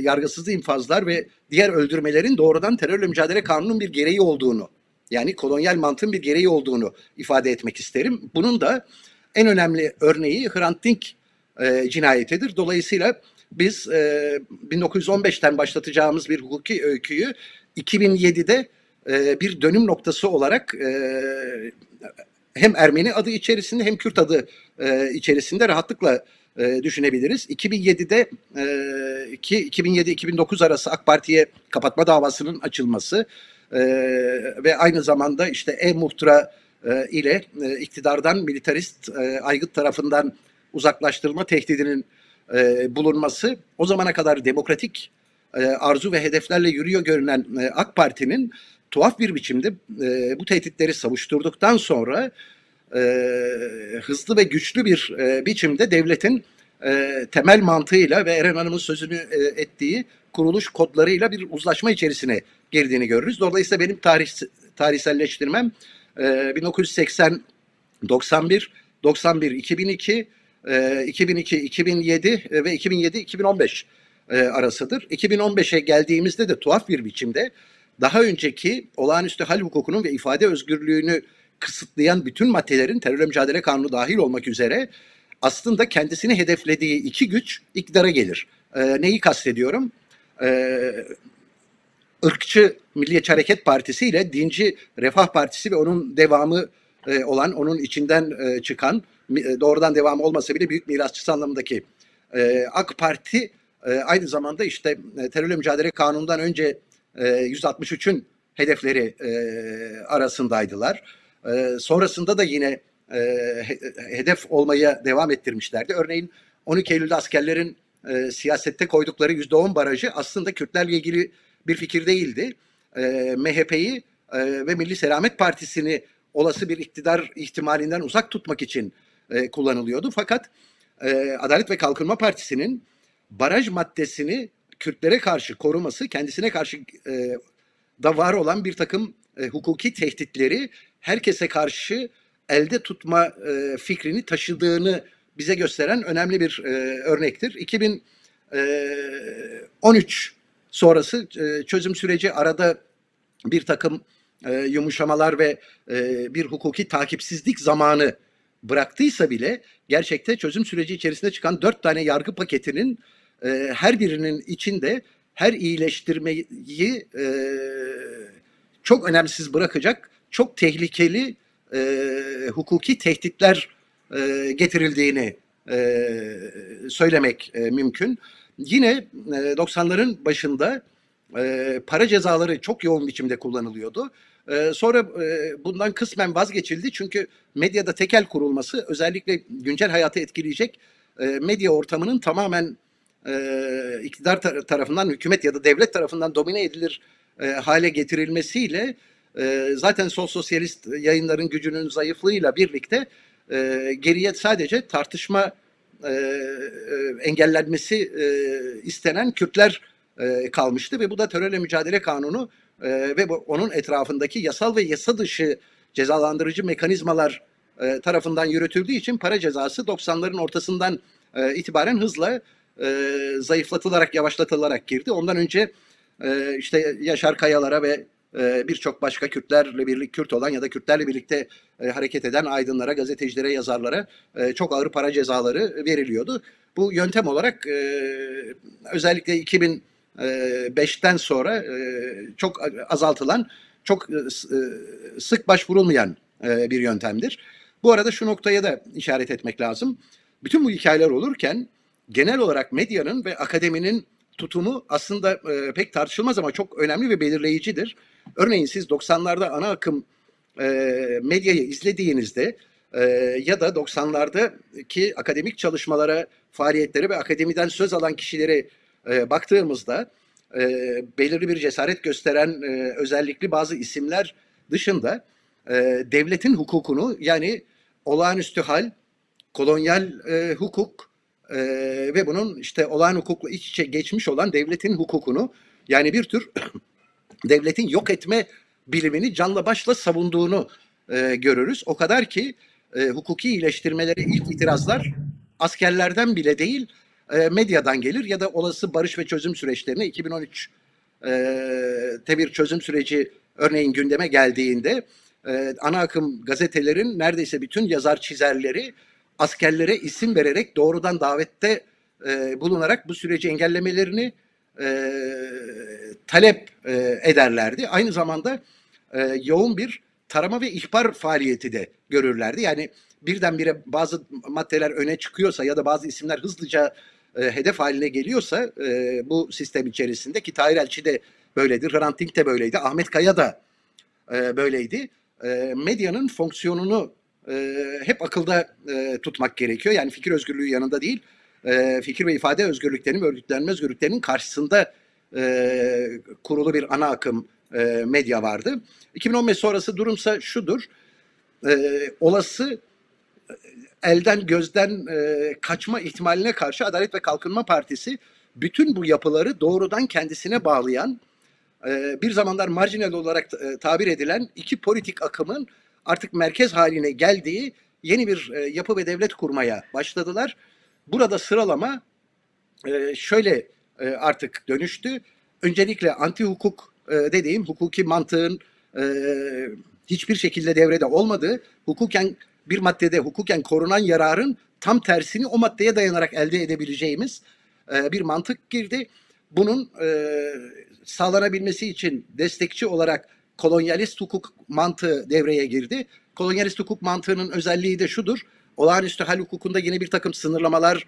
yargısız infazlar ve diğer öldürmelerin doğrudan terörle mücadele kanunun bir gereği olduğunu yani kolonyal mantığın bir gereği olduğunu ifade etmek isterim. Bunun da en önemli örneği Hrant Dink e, cinayetidir. Dolayısıyla biz e, 1915'ten başlatacağımız bir hukuki öyküyü 2007'de e, bir dönüm noktası olarak e, hem Ermeni adı içerisinde hem Kürt adı e, içerisinde rahatlıkla e, düşünebiliriz. 2007'de e, ki 2007-2009 arası AK Parti'ye kapatma davasının açılması e, ve aynı zamanda işte e-muhtıra e, ile e, iktidardan militarist e, aygıt tarafından uzaklaştırılma tehdidinin e, bulunması o zamana kadar demokratik e, arzu ve hedeflerle yürüyor görünen e, AK Parti'nin tuhaf bir biçimde e, bu tehditleri savuşturduktan sonra e, hızlı ve güçlü bir e, biçimde devletin e, temel mantığıyla ve Eren Hanım'ın sözünü e, ettiği kuruluş kodlarıyla bir uzlaşma içerisine girdiğini görürüz. Dolayısıyla benim tarih, tarihselleştirmem e, 1980, 91, 91, 2002, e, 2002, 2007 ve 2007, 2015 e, arasıdır. 2015'e geldiğimizde de tuhaf bir biçimde daha önceki olağanüstü hal hukukunun ve ifade özgürlüğünü kısıtlayan bütün maddelerin terörle mücadele kanunu dahil olmak üzere aslında kendisini hedeflediği iki güç iktidara gelir. E, neyi kastediyorum? E, ırkçı Milliyetçi Hareket Partisi ile dinci Refah Partisi ve onun devamı e, olan, onun içinden e, çıkan, e, doğrudan devamı olmasa bile büyük mirasçısı anlamındaki e, AK Parti e, aynı zamanda işte e, terörle mücadele kanunundan önce e, 163'ün hedefleri arasındaydılar. E, sonrasında da yine e, he- hedef olmaya devam ettirmişlerdi. Örneğin 12 Eylül'de askerlerin e, siyasette koydukları %10 barajı aslında Kürtlerle ilgili bir fikir değildi. E, MHP'yi e, ve Milli Selamet Partisi'ni olası bir iktidar ihtimalinden uzak tutmak için kullanılıyordu. Fakat Adalet ve Kalkınma Partisi'nin baraj maddesini Kürtlere karşı koruması, kendisine karşı e, da var olan bir takım e, hukuki tehditleri herkese karşı elde tutma e, fikrini taşıdığını bize gösteren önemli bir e, örnektir. 2013 sonrası e, çözüm süreci arada bir takım e, yumuşamalar ve e, bir hukuki takipsizlik zamanı bıraktıysa bile gerçekte çözüm süreci içerisinde çıkan dört tane yargı paketinin e, her birinin içinde her iyileştirmeyi e, çok önemsiz bırakacak çok tehlikeli e, hukuki tehditler e, getirildiğini e, söylemek e, mümkün. Yine e, 90'ların başında e, para cezaları çok yoğun biçimde kullanılıyordu. E, sonra e, bundan kısmen vazgeçildi çünkü medyada tekel kurulması özellikle güncel hayatı etkileyecek e, medya ortamının tamamen e, iktidar tar- tarafından, hükümet ya da devlet tarafından domine edilir e, hale getirilmesiyle e, zaten sol sosyalist yayınların gücünün zayıflığıyla birlikte e, geriye sadece tartışma e, e, engellenmesi e, istenen Kürtler e, kalmıştı ve bu da terörle mücadele kanunu e, ve bu, onun etrafındaki yasal ve yasa dışı cezalandırıcı mekanizmalar e, tarafından yürütüldüğü için para cezası 90'ların ortasından e, itibaren hızla e, zayıflatılarak, yavaşlatılarak girdi. Ondan önce e, işte Yaşar Kayalar'a ve e, birçok başka Kürtlerle birlik Kürt olan ya da Kürtlerle birlikte e, hareket eden aydınlara, gazetecilere, yazarlara e, çok ağır para cezaları veriliyordu. Bu yöntem olarak e, özellikle 2005'ten sonra e, çok azaltılan, çok e, e, sık başvurulmayan e, bir yöntemdir. Bu arada şu noktaya da işaret etmek lazım. Bütün bu hikayeler olurken genel olarak medyanın ve akademinin tutumu aslında e, pek tartışılmaz ama çok önemli ve belirleyicidir. Örneğin siz 90'larda ana akım e, medyayı izlediğinizde e, ya da 90'lardaki akademik çalışmalara, faaliyetlere ve akademiden söz alan kişilere e, baktığımızda e, belirli bir cesaret gösteren e, özellikli bazı isimler dışında e, devletin hukukunu yani olağanüstü hal, kolonyal e, hukuk e, ve bunun işte olağan hukukla iç içe geçmiş olan devletin hukukunu yani bir tür devletin yok etme bilimini canla başla savunduğunu e, görürüz. O kadar ki e, hukuki iyileştirmelere ilk itirazlar askerlerden bile değil e, medyadan gelir ya da olası barış ve çözüm süreçlerine 2013 e, bir çözüm süreci örneğin gündeme geldiğinde e, ana akım gazetelerin neredeyse bütün yazar çizerleri askerlere isim vererek doğrudan davette e, bulunarak bu süreci engellemelerini e, talep e, ederlerdi. Aynı zamanda e, yoğun bir tarama ve ihbar faaliyeti de görürlerdi. Yani birdenbire bazı maddeler öne çıkıyorsa ya da bazı isimler hızlıca e, hedef haline geliyorsa e, bu sistem içerisinde ki Tahir Elçi de böyledir, Hrant Dink de böyleydi, Ahmet Kaya da e, böyleydi. E, medyanın fonksiyonunu e, hep akılda e, tutmak gerekiyor. Yani fikir özgürlüğü yanında değil, e, fikir ve ifade özgürlüklerinin ve örgütlenme özgürlüklerinin karşısında e, kurulu bir ana akım e, medya vardı. 2015 sonrası durumsa şudur. E, olası e, elden gözden e, kaçma ihtimaline karşı Adalet ve Kalkınma Partisi bütün bu yapıları doğrudan kendisine bağlayan e, bir zamanlar marjinal olarak e, tabir edilen iki politik akımın artık merkez haline geldiği yeni bir e, yapı ve devlet kurmaya başladılar. Burada sıralama e, şöyle e, artık dönüştü. Öncelikle anti hukuk e, dediğim hukuki mantığın e, hiçbir şekilde devrede olmadığı, hukuken bir maddede hukuken korunan yararın tam tersini o maddeye dayanarak elde edebileceğimiz e, bir mantık girdi. Bunun e, sağlanabilmesi için destekçi olarak kolonyalist hukuk mantığı devreye girdi. Kolonyalist hukuk mantığının özelliği de şudur. Olağanüstü hal hukukunda yine bir takım sınırlamalar,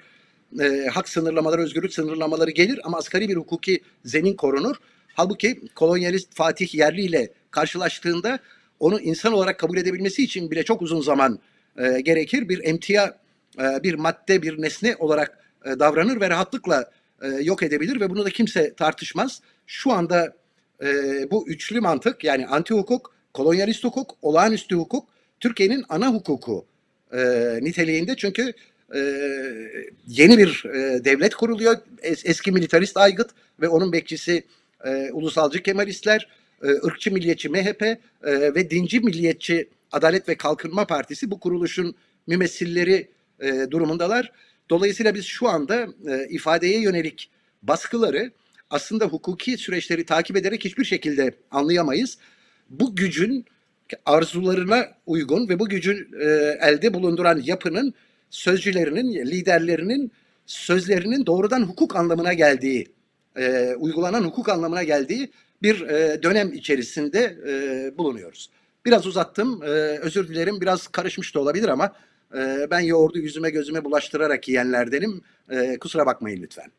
e, hak sınırlamaları, özgürlük sınırlamaları gelir ama asgari bir hukuki zemin korunur. Halbuki kolonyalist Fatih Yerli ile karşılaştığında onu insan olarak kabul edebilmesi için bile çok uzun zaman e, gerekir. Bir emtia, e, bir madde, bir nesne olarak e, davranır ve rahatlıkla e, yok edebilir ve bunu da kimse tartışmaz. Şu anda e, bu üçlü mantık yani anti hukuk, kolonyalist hukuk, olağanüstü hukuk Türkiye'nin ana hukuku e, niteliğinde çünkü e, yeni bir e, devlet kuruluyor. Es, eski militarist aygıt ve onun bekçisi e, ulusalcı Kemalistler, e, ırkçı milliyetçi MHP e, ve dinci milliyetçi Adalet ve Kalkınma Partisi bu kuruluşun mümessilleri e, durumundalar. Dolayısıyla biz şu anda e, ifadeye yönelik baskıları aslında hukuki süreçleri takip ederek hiçbir şekilde anlayamayız. Bu gücün arzularına uygun ve bu gücü e, elde bulunduran yapının sözcülerinin, liderlerinin sözlerinin doğrudan hukuk anlamına geldiği, e, uygulanan hukuk anlamına geldiği bir e, dönem içerisinde e, bulunuyoruz. Biraz uzattım, e, özür dilerim, biraz karışmış da olabilir ama e, ben yoğurdu yüzüme gözüme bulaştırarak yiyenlerdenim. E, kusura bakmayın lütfen.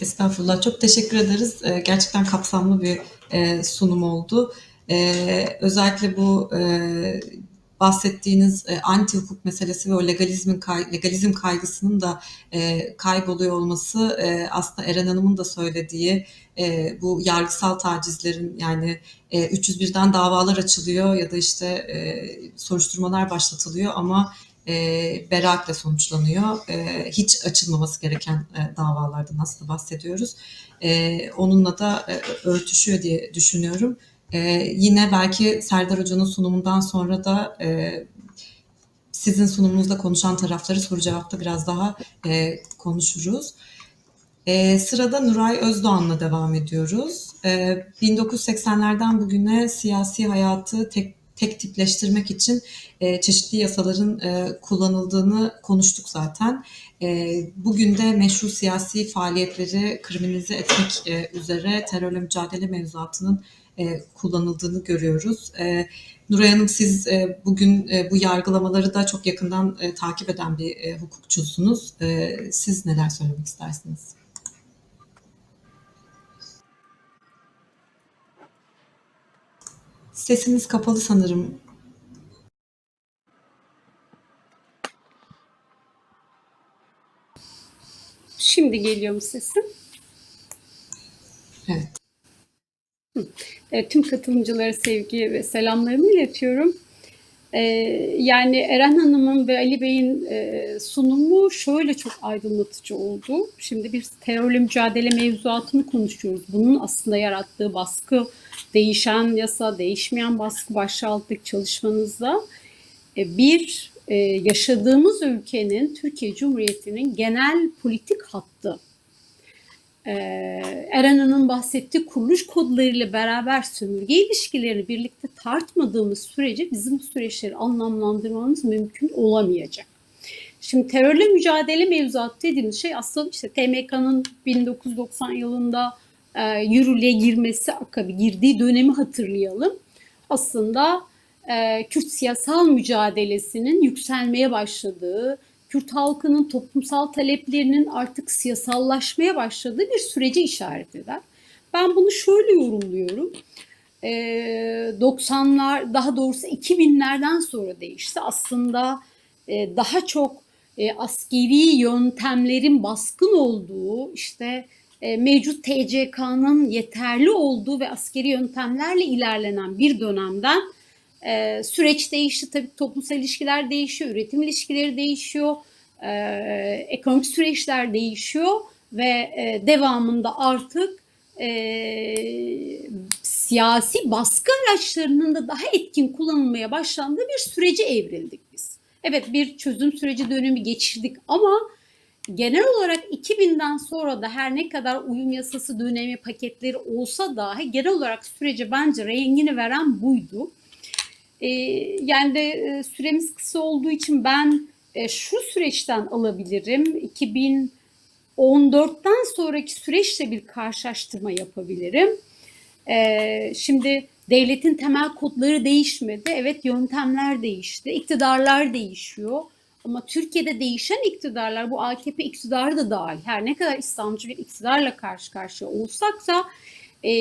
Estağfurullah. Çok teşekkür ederiz. E, gerçekten kapsamlı bir e, sunum oldu. E, özellikle bu e, bahsettiğiniz e, anti hukuk meselesi ve o legalizmin legalizm kaygısının da kayboluyor olması aslında Eren Hanım'ın da söylediği bu yargısal tacizlerin yani e, 301'den davalar açılıyor ya da işte soruşturmalar başlatılıyor ama e, beraatle sonuçlanıyor. E, hiç açılmaması gereken e, davalardan aslında bahsediyoruz. E, onunla da e, örtüşüyor diye düşünüyorum. Ee, yine belki Serdar Hoca'nın sunumundan sonra da e, sizin sunumunuzda konuşan tarafları soru cevapta biraz daha e, konuşuruz. E, sırada Nuray Özdoğan'la devam ediyoruz. E, 1980'lerden bugüne siyasi hayatı tek, tek tipleştirmek için e, çeşitli yasaların e, kullanıldığını konuştuk zaten. E, bugün de meşru siyasi faaliyetleri kriminalize etmek e, üzere terörle mücadele mevzuatının e, kullanıldığını görüyoruz. E, Nuray Hanım siz e, bugün e, bu yargılamaları da çok yakından e, takip eden bir e, hukukçusunuz. E, siz neler söylemek istersiniz? Sesiniz kapalı sanırım. Şimdi geliyor mu sesim? Evet. E, tüm katılımcılara sevgi ve selamlarımı iletiyorum. E, yani Eren Hanım'ın ve Ali Bey'in e, sunumu şöyle çok aydınlatıcı oldu. Şimdi bir terörle mücadele mevzuatını konuşuyoruz. Bunun aslında yarattığı baskı, değişen yasa, değişmeyen baskı başlığı altındaki çalışmanızda bir yaşadığımız ülkenin, Türkiye Cumhuriyeti'nin genel politik hattı ee, Eren'in bahsettiği kuruluş kodlarıyla beraber sömürge ilişkilerini birlikte tartmadığımız sürece bizim bu süreçleri anlamlandırmamız mümkün olamayacak. Şimdi terörle mücadele mevzuatı dediğimiz şey aslında işte TMK'nın 1990 yılında e, yürürlüğe girmesi akabi girdiği dönemi hatırlayalım. Aslında e, Kürt siyasal mücadelesinin yükselmeye başladığı, Kürt halkının toplumsal taleplerinin artık siyasallaşmaya başladığı bir süreci işaret eder. Ben bunu şöyle yorumluyorum. Ee, 90'lar daha doğrusu 2000'lerden sonra değişti. Aslında e, daha çok e, askeri yöntemlerin baskın olduğu, işte e, mevcut TCK'nın yeterli olduğu ve askeri yöntemlerle ilerlenen bir dönemden e, süreç değişti tabii toplumsal ilişkiler değişiyor, üretim ilişkileri değişiyor, e, ekonomik süreçler değişiyor ve e, devamında artık e, siyasi baskı araçlarının da daha etkin kullanılmaya başlandığı bir sürece evrildik biz. Evet bir çözüm süreci dönemi geçirdik ama genel olarak 2000'den sonra da her ne kadar uyum yasası dönemi paketleri olsa dahi genel olarak sürece bence rengini veren buydu. E, yani de e, süremiz kısa olduğu için ben e, şu süreçten alabilirim. 2014'ten sonraki süreçle bir karşılaştırma yapabilirim. E, şimdi devletin temel kodları değişmedi. Evet yöntemler değişti. iktidarlar değişiyor. Ama Türkiye'de değişen iktidarlar, bu AKP iktidarı da dahil, her ne kadar İslamcı bir iktidarla karşı karşıya olsak da e,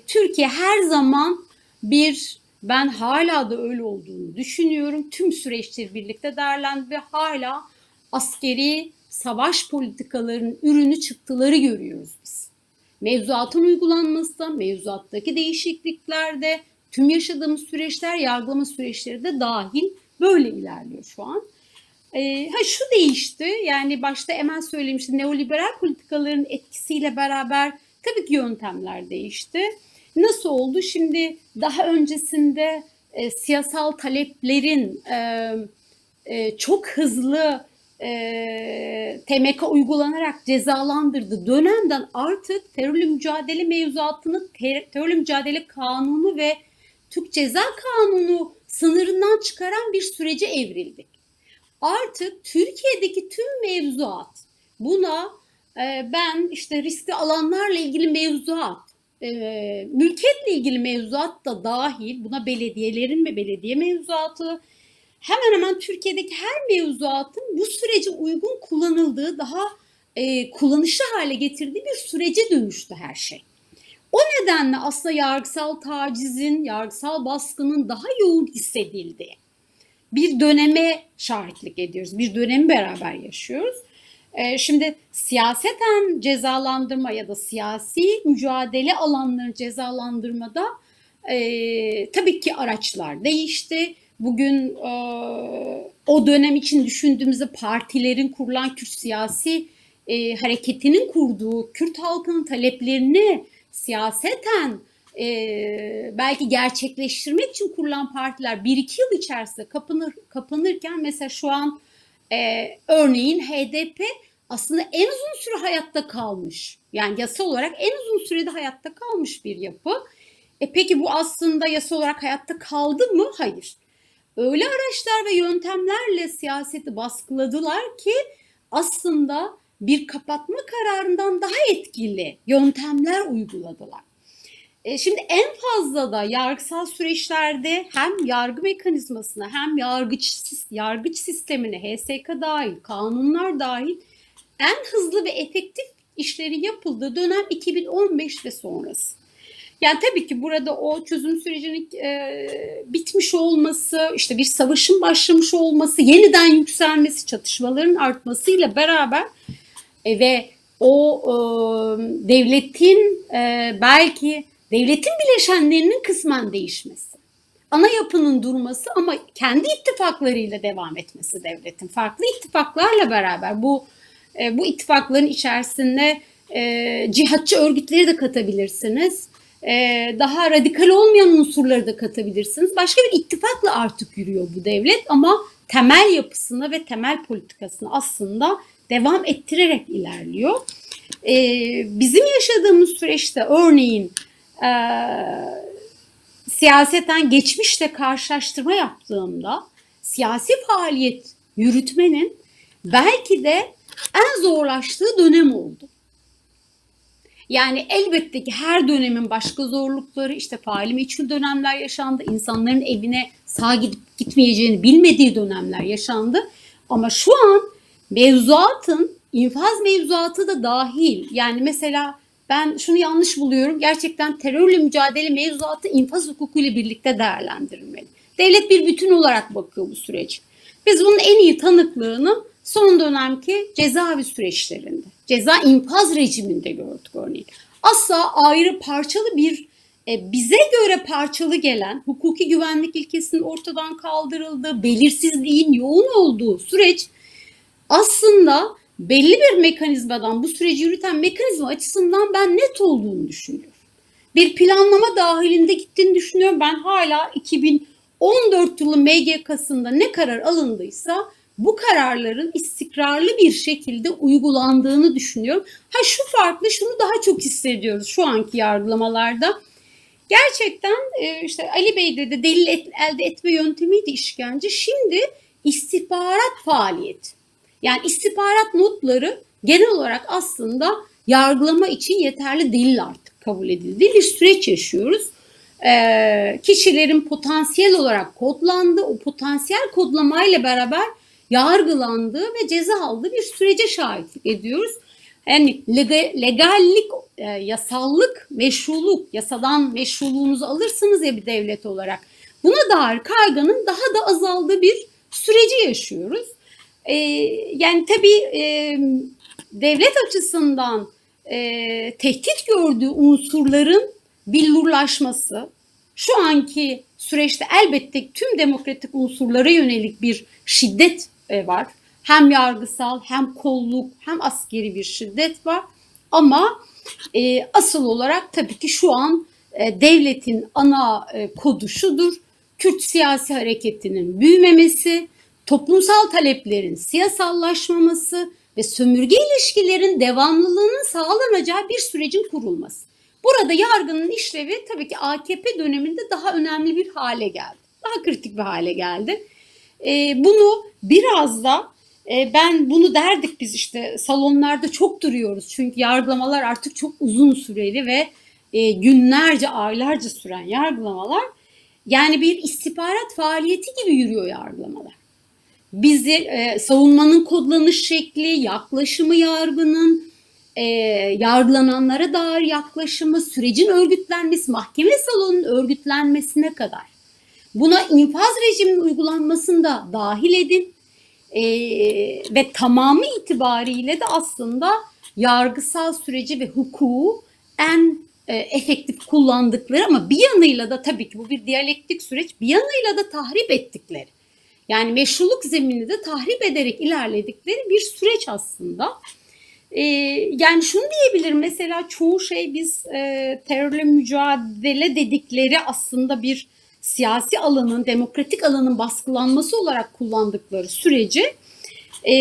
Türkiye her zaman bir Ben hala da öyle olduğunu düşünüyorum. Tüm süreçleri birlikte değerlendi ve hala askeri savaş politikalarının ürünü çıktıları görüyoruz biz. Mevzuatın uygulanması, mevzuattaki değişikliklerde, tüm yaşadığımız süreçler, yargılama süreçleri de dahil böyle ilerliyor şu an. E, ha şu değişti, yani başta Emel söylemişti, neoliberal politikaların etkisiyle beraber tabii ki yöntemler değişti. Nasıl oldu? Şimdi daha öncesinde e, siyasal taleplerin e, e, çok hızlı e, TMK uygulanarak cezalandırdı dönemden artık terörle mücadele mevzuatını, ter, terörle mücadele kanunu ve Türk Ceza Kanunu sınırından çıkaran bir sürece evrildik. Artık Türkiye'deki tüm mevzuat buna e, ben işte riskli alanlarla ilgili mevzuat, e, mülkiyetle ilgili mevzuat da dahil buna belediyelerin ve belediye mevzuatı hemen hemen Türkiye'deki her mevzuatın bu sürece uygun kullanıldığı daha e, kullanışlı hale getirdiği bir sürece dönüştü her şey. O nedenle aslında yargısal tacizin, yargısal baskının daha yoğun hissedildiği bir döneme şahitlik ediyoruz. Bir dönemi beraber yaşıyoruz. Ee, şimdi siyaseten cezalandırma ya da siyasi mücadele alanları cezalandırmada e, tabii ki araçlar değişti. Bugün e, o dönem için düşündüğümüzde partilerin kurulan Kürt siyasi e, hareketinin kurduğu Kürt halkının taleplerini siyaseten e, belki gerçekleştirmek için kurulan partiler bir iki yıl içerisinde kapanır, kapanırken mesela şu an e, örneğin HDP aslında en uzun süre hayatta kalmış. Yani yasa olarak en uzun sürede hayatta kalmış bir yapı. E peki bu aslında yasa olarak hayatta kaldı mı? Hayır. Öyle araçlar ve yöntemlerle siyaseti baskıladılar ki aslında bir kapatma kararından daha etkili yöntemler uyguladılar. E şimdi en fazla da yargısal süreçlerde hem yargı mekanizmasına hem yargıç yargıç sistemine HSK dahil, kanunlar dahil en hızlı ve efektif işleri yapıldığı dönem 2015 ve sonrası. Yani tabii ki burada o çözüm sürecinin e, bitmiş olması, işte bir savaşın başlamış olması, yeniden yükselmesi, çatışmaların artmasıyla beraber e, ve o e, devletin e, belki devletin bileşenlerinin kısmen değişmesi. Ana yapının durması ama kendi ittifaklarıyla devam etmesi devletin. Farklı ittifaklarla beraber bu e, bu ittifakların içerisinde e, cihatçı örgütleri de katabilirsiniz. E, daha radikal olmayan unsurları da katabilirsiniz. Başka bir ittifakla artık yürüyor bu devlet ama temel yapısını ve temel politikasını aslında devam ettirerek ilerliyor. Bizim yaşadığımız süreçte örneğin e, siyaseten geçmişle karşılaştırma yaptığımda siyasi faaliyet yürütmenin belki de en zorlaştığı dönem oldu. Yani elbette ki her dönemin başka zorlukları işte faali meçhul dönemler yaşandı. İnsanların evine sağ gidip gitmeyeceğini bilmediği dönemler yaşandı. Ama şu an mevzuatın infaz mevzuatı da dahil. Yani mesela ben şunu yanlış buluyorum. Gerçekten terörle mücadele mevzuatı infaz hukukuyla birlikte değerlendirilmeli. Devlet bir bütün olarak bakıyor bu süreci. Biz bunun en iyi tanıklığını son dönemki cezaevi süreçlerinde, ceza infaz rejiminde gördük örneğin. Asla ayrı parçalı bir e, bize göre parçalı gelen hukuki güvenlik ilkesinin ortadan kaldırıldığı, belirsizliğin yoğun olduğu süreç aslında belli bir mekanizmadan bu süreci yürüten mekanizma açısından ben net olduğunu düşünüyorum. Bir planlama dahilinde gittiğini düşünüyorum. Ben hala 2014 yılı MGK'sında ne karar alındıysa bu kararların istikrarlı bir şekilde uygulandığını düşünüyorum. Ha şu farklı, şunu daha çok hissediyoruz şu anki yargılamalarda. Gerçekten e, işte Ali Bey'de de delil elde etme yöntemiydi işkence. Şimdi istihbarat faaliyeti. Yani istihbarat notları genel olarak aslında yargılama için yeterli delil artık kabul edildiği bir süreç yaşıyoruz. Ee, kişilerin potansiyel olarak kodlandığı, o potansiyel kodlamayla beraber yargılandığı ve ceza aldığı bir sürece şahitlik ediyoruz. Yani legallik, e, yasallık, meşruluk, yasadan meşruluğunuzu alırsınız ya bir devlet olarak. Buna dair kaygının daha da azaldığı bir süreci yaşıyoruz. E, yani tabii e, devlet açısından e, tehdit gördüğü unsurların billurlaşması, şu anki süreçte elbette tüm demokratik unsurlara yönelik bir şiddet e, var. Hem yargısal hem kolluk hem askeri bir şiddet var. Ama e, asıl olarak tabii ki şu an e, devletin ana e, kodu şudur. Kürt siyasi hareketinin büyümemesi, toplumsal taleplerin siyasallaşmaması ve sömürge ilişkilerin devamlılığının sağlanacağı bir sürecin kurulması. Burada yargının işlevi tabii ki AKP döneminde daha önemli bir hale geldi. Daha kritik bir hale geldi. E, bunu biraz da e, ben bunu derdik biz işte salonlarda çok duruyoruz. Çünkü yargılamalar artık çok uzun süreli ve e, günlerce, aylarca süren yargılamalar. Yani bir istihbarat faaliyeti gibi yürüyor yargılamalar. Bizi e, savunmanın kodlanış şekli, yaklaşımı yargının, e, yargılananlara dair yaklaşımı, sürecin örgütlenmesi, mahkeme salonunun örgütlenmesine kadar. Buna infaz rejiminin uygulanmasını da dahil edin. E, ve tamamı itibariyle de aslında yargısal süreci ve hukuku en e, efektif kullandıkları ama bir yanıyla da tabii ki bu bir diyalektik süreç, bir yanıyla da tahrip ettikleri. Yani meşruluk zeminini de tahrip ederek ilerledikleri bir süreç aslında. Ee, yani şunu diyebilirim mesela çoğu şey biz e, terörle mücadele dedikleri aslında bir siyasi alanın, demokratik alanın baskılanması olarak kullandıkları süreci e,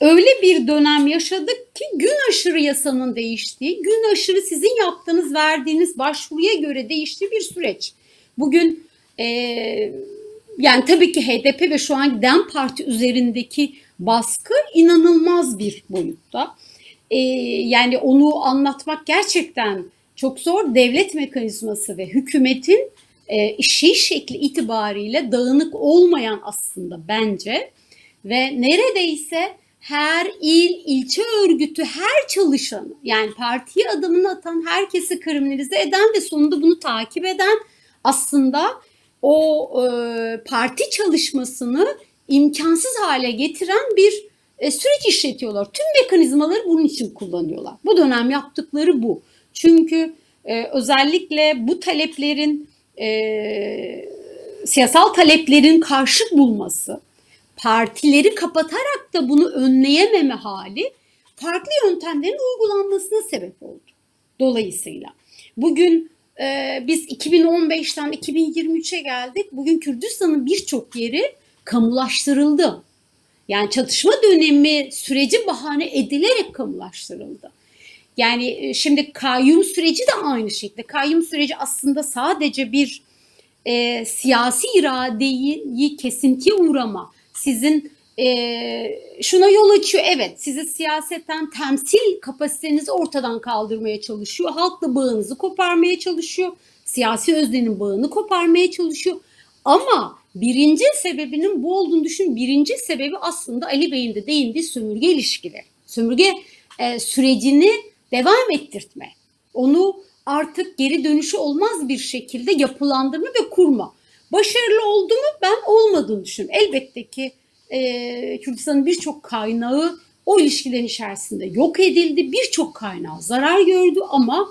öyle bir dönem yaşadık ki gün aşırı yasanın değiştiği, gün aşırı sizin yaptığınız, verdiğiniz başvuruya göre değiştiği bir süreç. Bugün e, yani tabii ki HDP ve şu an DEM Parti üzerindeki baskı inanılmaz bir boyutta. E, yani onu anlatmak gerçekten çok zor. Devlet mekanizması ve hükümetin e, işi şekli itibariyle dağınık olmayan aslında bence ve neredeyse her il, ilçe örgütü, her çalışanı yani partiye adımını atan herkesi kriminalize eden ve sonunda bunu takip eden aslında o e, parti çalışmasını imkansız hale getiren bir e, süreç işletiyorlar. Tüm mekanizmaları bunun için kullanıyorlar. Bu dönem yaptıkları bu. Çünkü e, özellikle bu taleplerin e, siyasal taleplerin karşılık bulması, partileri kapatarak da bunu önleyememe hali farklı yöntemlerin uygulanmasına sebep oldu. Dolayısıyla bugün e, biz 2015'ten 2023'e geldik. Bugün Kürdistan'ın birçok yeri kamulaştırıldı. Yani çatışma dönemi süreci bahane edilerek kamulaştırıldı. Yani şimdi kayyum süreci de aynı şekilde. Kayyum süreci aslında sadece bir e, siyasi iradeyi kesintiye uğrama, sizin e, şuna yol açıyor. Evet sizi siyasetten temsil kapasitenizi ortadan kaldırmaya çalışıyor. Halkla bağınızı koparmaya çalışıyor. Siyasi öznenin bağını koparmaya çalışıyor. Ama birinci sebebinin bu olduğunu düşün. Birinci sebebi aslında Ali Bey'in de değindiği sömürge ilişkileri. Sömürge e, sürecini devam ettirtme. Onu artık geri dönüşü olmaz bir şekilde yapılandırma ve kurma. Başarılı oldu mu? Ben olmadığını düşünüyorum. Elbette ki e, Kürdistan'ın birçok kaynağı o ilişkilerin içerisinde yok edildi. Birçok kaynağı zarar gördü ama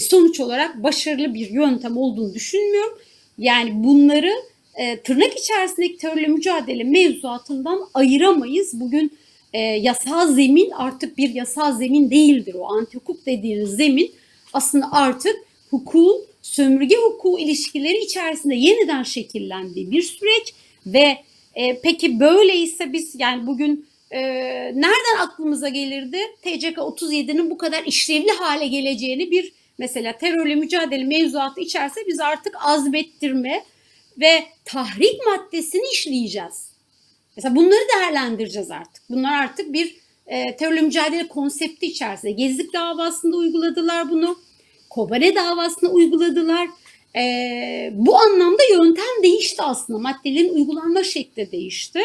sonuç olarak başarılı bir yöntem olduğunu düşünmüyorum. Yani bunları e, tırnak içerisindeki terörle mücadele mevzuatından ayıramayız. Bugün e, yasal zemin artık bir yasal zemin değildir. O anti hukuk dediğiniz zemin aslında artık hukukun sömürge hukuku ilişkileri içerisinde yeniden şekillendiği bir süreç ve e, peki böyleyse biz yani bugün e, nereden aklımıza gelirdi TCK 37'nin bu kadar işlevli hale geleceğini bir mesela terörle mücadele mevzuatı içerisinde biz artık azmettirme ve tahrik maddesini işleyeceğiz. Mesela bunları değerlendireceğiz artık. Bunlar artık bir e, terörle mücadele konsepti içerisinde. Gezlik davasında uyguladılar bunu. Kobane davasında uyguladılar. E, bu anlamda yöntem değişti aslında. Maddelerin uygulanma şekli değişti.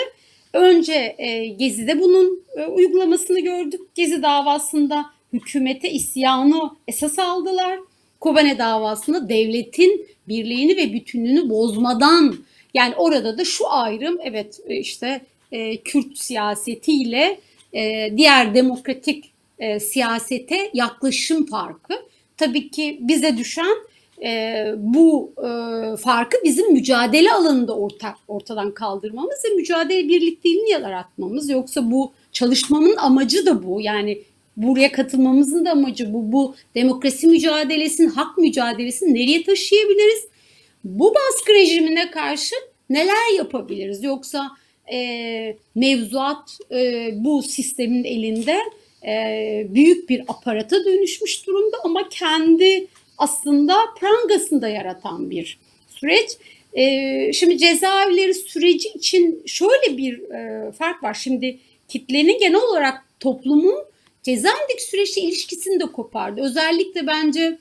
Önce e, Gezi'de bunun e, uygulamasını gördük. Gezi davasında hükümete isyanı esas aldılar. Kobane davasında devletin birliğini ve bütünlüğünü bozmadan yani orada da şu ayrım evet e, işte e, Kürt siyasetiyle e, diğer demokratik e, siyasete yaklaşım farkı. Tabii ki bize düşen e, bu e, farkı bizim mücadele alanında orta, ortadan kaldırmamız ve mücadele birlikteliğini yaratmamız. Yoksa bu çalışmamın amacı da bu. Yani buraya katılmamızın da amacı bu. Bu demokrasi mücadelesinin, hak mücadelesini nereye taşıyabiliriz? Bu baskı rejimine karşı neler yapabiliriz? Yoksa e, mevzuat e, bu sistemin elinde e, büyük bir aparata dönüşmüş durumda ama kendi aslında prangasında yaratan bir süreç. E, şimdi cezaevleri süreci için şöyle bir e, fark var. Şimdi kitlenin genel olarak toplumun cezaevindeki süreçle ilişkisini de kopardı. Özellikle bence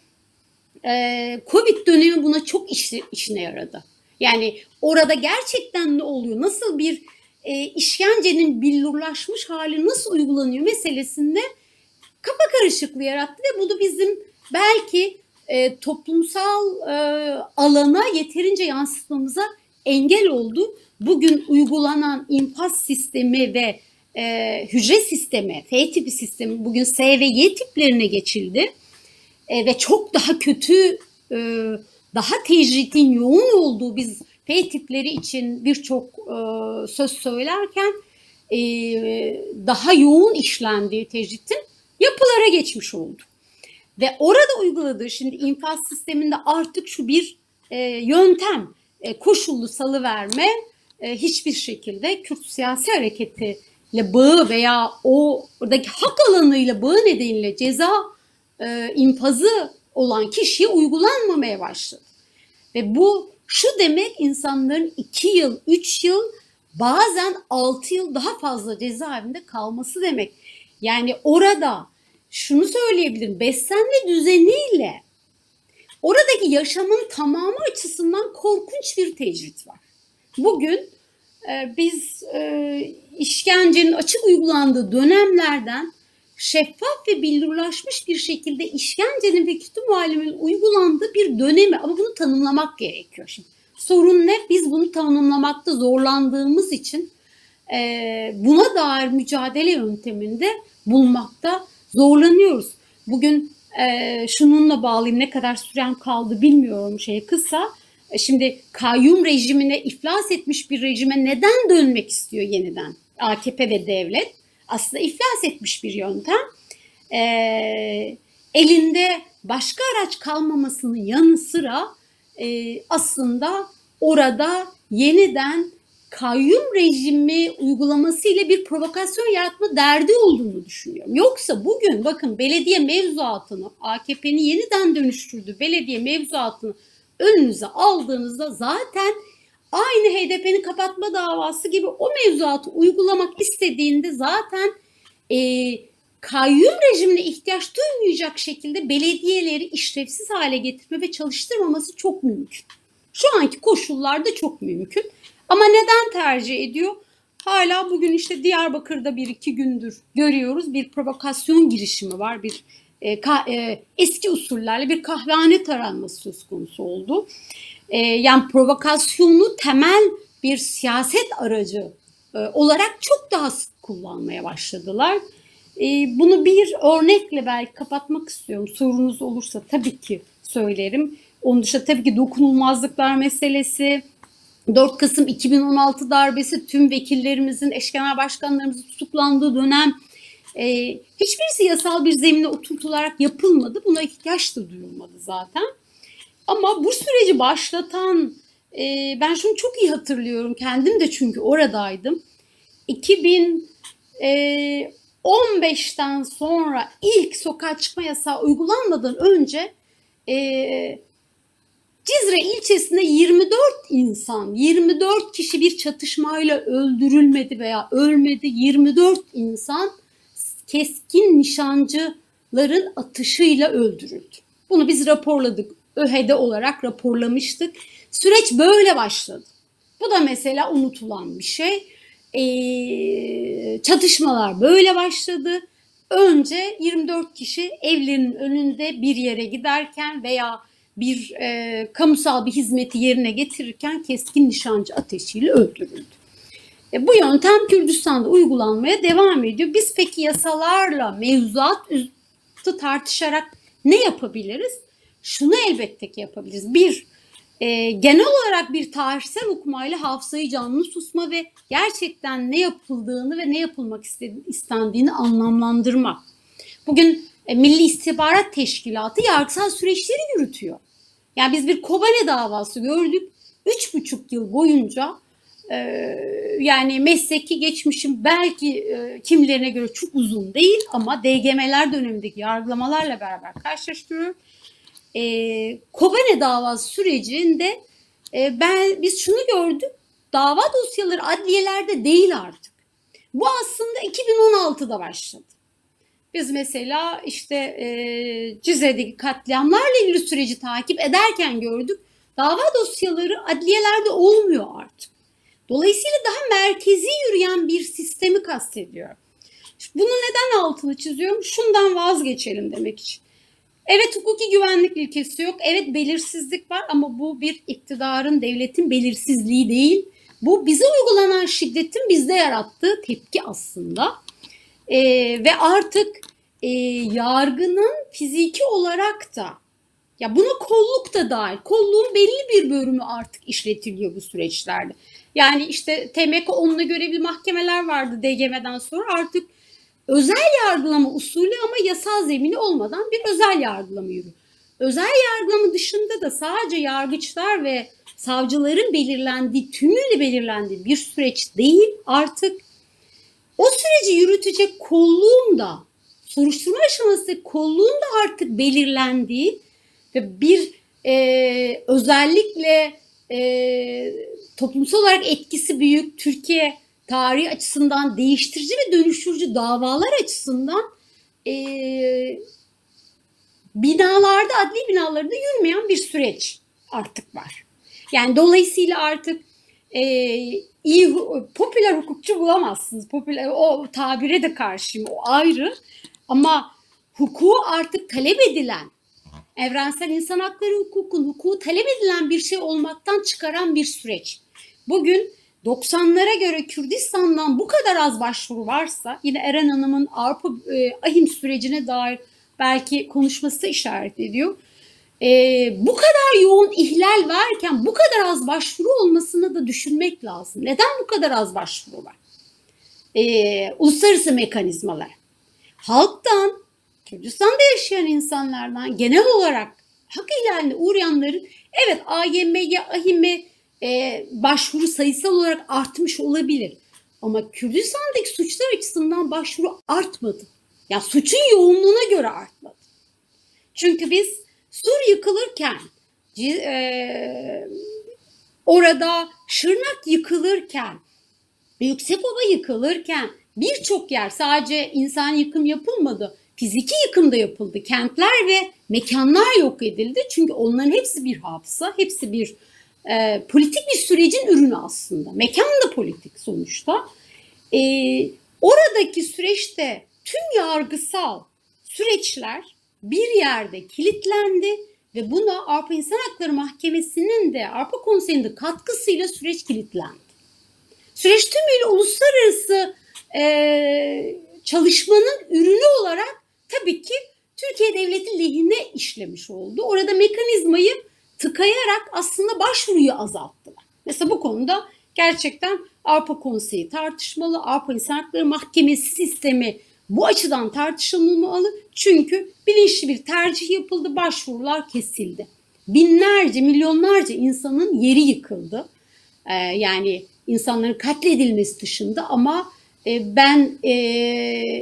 e, Covid dönemi buna çok işi, işine yaradı. Yani orada gerçekten ne oluyor, nasıl bir e, işkencenin billurlaşmış hali nasıl uygulanıyor meselesinde kafa karışıklığı yarattı ve bu da bizim belki e, toplumsal e, alana yeterince yansıtmamıza engel oldu. Bugün uygulanan infaz sistemi ve e, hücre sistemi, F tipi sistemi bugün S ve Y tiplerine geçildi. E, ve çok daha kötü, e, daha tecritin yoğun olduğu biz F tipleri için birçok e, söz söylerken e, daha yoğun işlendiği tecritin yapılara geçmiş oldu. Ve orada uyguladığı şimdi infaz sisteminde artık şu bir e, yöntem, e, koşullu salı verme e, hiçbir şekilde Kürt siyasi hareketiyle bağı veya o oradaki hak alanıyla bağı nedeniyle ceza e, infazı olan kişiye uygulanmamaya başladı. Ve bu şu demek insanların iki yıl, üç yıl bazen altı yıl daha fazla cezaevinde kalması demek. Yani orada şunu söyleyebilirim. Beslenme düzeniyle oradaki yaşamın tamamı açısından korkunç bir tecrit var. Bugün e, biz e, işkencenin açık uygulandığı dönemlerden şeffaf ve billurlaşmış bir şekilde işkencenin ve kötü muhallemenin uygulandığı bir dönemi ama bunu tanımlamak gerekiyor. Şimdi sorun ne? Biz bunu tanımlamakta zorlandığımız için e, buna dair mücadele yönteminde bulmakta zorlanıyoruz. Bugün e, şununla bağlayayım ne kadar sürem kaldı bilmiyorum şey kısa. E, şimdi kayyum rejimine iflas etmiş bir rejime neden dönmek istiyor yeniden AKP ve devlet? Aslında iflas etmiş bir yöntem. E, elinde başka araç kalmamasının yanı sıra e, aslında orada yeniden kayyum rejimi uygulaması ile bir provokasyon yaratma derdi olduğunu düşünüyorum. Yoksa bugün bakın belediye mevzuatını AKP'nin yeniden dönüştürdüğü belediye mevzuatını önünüze aldığınızda zaten aynı HDP'nin kapatma davası gibi o mevzuatı uygulamak istediğinde zaten e, kayyum rejimine ihtiyaç duymayacak şekilde belediyeleri işlevsiz hale getirme ve çalıştırmaması çok mümkün. Şu anki koşullarda çok mümkün. Ama neden tercih ediyor? Hala bugün işte Diyarbakır'da bir iki gündür görüyoruz bir provokasyon girişimi var. Bir e, ka, e, eski usullerle bir kahvehane taranması söz konusu oldu. E, yani provokasyonu temel bir siyaset aracı e, olarak çok daha sık kullanmaya başladılar. E, bunu bir örnekle belki kapatmak istiyorum. Sorunuz olursa tabii ki söylerim. Onun dışında tabii ki dokunulmazlıklar meselesi, 4 Kasım 2016 darbesi tüm vekillerimizin, eş genel başkanlarımızın tutuklandığı dönem e, hiçbirisi yasal bir zemine oturtularak yapılmadı. Buna ihtiyaç da duyulmadı zaten. Ama bu süreci başlatan, e, ben şunu çok iyi hatırlıyorum. Kendim de çünkü oradaydım. 2015'ten e, sonra ilk sokağa çıkma yasağı uygulanmadan önce e, Cizre ilçesinde 24 insan, 24 kişi bir çatışmayla öldürülmedi veya ölmedi. 24 insan keskin nişancıların atışıyla öldürüldü. Bunu biz raporladık. ÖHE'de olarak raporlamıştık. Süreç böyle başladı. Bu da mesela unutulan bir şey. Ee, çatışmalar böyle başladı. önce 24 kişi evlerinin önünde bir yere giderken veya bir e, kamusal bir hizmeti yerine getirirken keskin nişancı ateşiyle öldürüldü. E, bu yöntem Kürdistan'da uygulanmaya devam ediyor. Biz peki yasalarla mevzuat tartışarak ne yapabiliriz? Şunu elbette ki yapabiliriz. Bir, e, genel olarak bir tarihsel okumayla hafızayı canlı susma ve gerçekten ne yapıldığını ve ne yapılmak istendiğini anlamlandırmak. Bugün e, Milli İstihbarat Teşkilatı yargısal süreçleri yürütüyor. Yani biz bir Kobane davası gördük. Üç buçuk yıl boyunca e, yani mesleki geçmişim belki e, kimilerine göre çok uzun değil ama DGM'ler dönemindeki yargılamalarla beraber karşılaştırıyorum e, Kobane davası sürecinde e, ben biz şunu gördük. Dava dosyaları adliyelerde değil artık. Bu aslında 2016'da başladı. Biz mesela işte e, Cize'deki katliamlarla ilgili süreci takip ederken gördük. Dava dosyaları adliyelerde olmuyor artık. Dolayısıyla daha merkezi yürüyen bir sistemi kastediyor. Bunu neden altını çiziyorum? Şundan vazgeçelim demek için. Evet hukuki güvenlik ilkesi yok. Evet belirsizlik var ama bu bir iktidarın, devletin belirsizliği değil. Bu bize uygulanan şiddetin bizde yarattığı tepki aslında. Ee, ve artık e, yargının fiziki olarak da ya buna kolluk da dahil. Kolluğun belli bir bölümü artık işletiliyor bu süreçlerde. Yani işte TMK onunla görevli mahkemeler vardı DGM'den sonra artık özel yargılama usulü ama yasal zemini olmadan bir özel yargılama yürü. Özel yargılama dışında da sadece yargıçlar ve savcıların belirlendiği, tümüyle belirlendiği bir süreç değil artık o süreci yürütecek kolluğun da soruşturma aşaması kolluğun da artık belirlendiği ve bir e, özellikle e, toplumsal olarak etkisi büyük Türkiye tarihi açısından değiştirici ve dönüştürücü davalar açısından e, binalarda, adli binalarında yürümeyen bir süreç artık var. Yani dolayısıyla artık e, iyi popüler hukukçu bulamazsınız. Popüler o tabire de karşıyım. O ayrı. Ama hukuku artık talep edilen evrensel insan hakları hukukun hukuku talep edilen bir şey olmaktan çıkaran bir süreç. Bugün 90'lara göre Kürdistan'dan bu kadar az başvuru varsa yine Eren Hanım'ın Avrupa e, ahim sürecine dair belki konuşması işaret ediyor. E, bu kadar yoğun ihlal varken bu kadar az başvuru olmasını da düşünmek lazım. Neden bu kadar az başvuru var? E, uluslararası mekanizmalar. Halktan, Kürdistan'da yaşayan insanlardan genel olarak hak ihlaline uğrayanların evet AYM'ye, AHİM'e e, başvuru sayısal olarak artmış olabilir. Ama Kürdistan'daki suçlar açısından başvuru artmadı. Ya suçun yoğunluğuna göre artmadı. Çünkü biz Sur yıkılırken, e, orada Şırnak yıkılırken, Yüksekova yıkılırken birçok yer sadece insan yıkım yapılmadı. Fiziki yıkım da yapıldı. Kentler ve mekanlar yok edildi. Çünkü onların hepsi bir hafıza, hepsi bir e, politik bir sürecin ürünü aslında. Mekan da politik sonuçta. E, oradaki süreçte tüm yargısal süreçler bir yerde kilitlendi ve buna Avrupa İnsan Hakları Mahkemesi'nin de Avrupa Konseyi'nin katkısıyla süreç kilitlendi. Süreç tümüyle uluslararası e, çalışmanın ürünü olarak tabii ki Türkiye Devleti lehine işlemiş oldu. Orada mekanizmayı tıkayarak aslında başvuruyu azalttılar. Mesela bu konuda gerçekten Avrupa Konseyi tartışmalı, Avrupa İnsan Hakları Mahkemesi sistemi bu açıdan tartışılmalı. Çünkü bilinçli bir tercih yapıldı, başvurular kesildi. Binlerce, milyonlarca insanın yeri yıkıldı. Ee, yani insanların katledilmesi dışında ama e, ben e,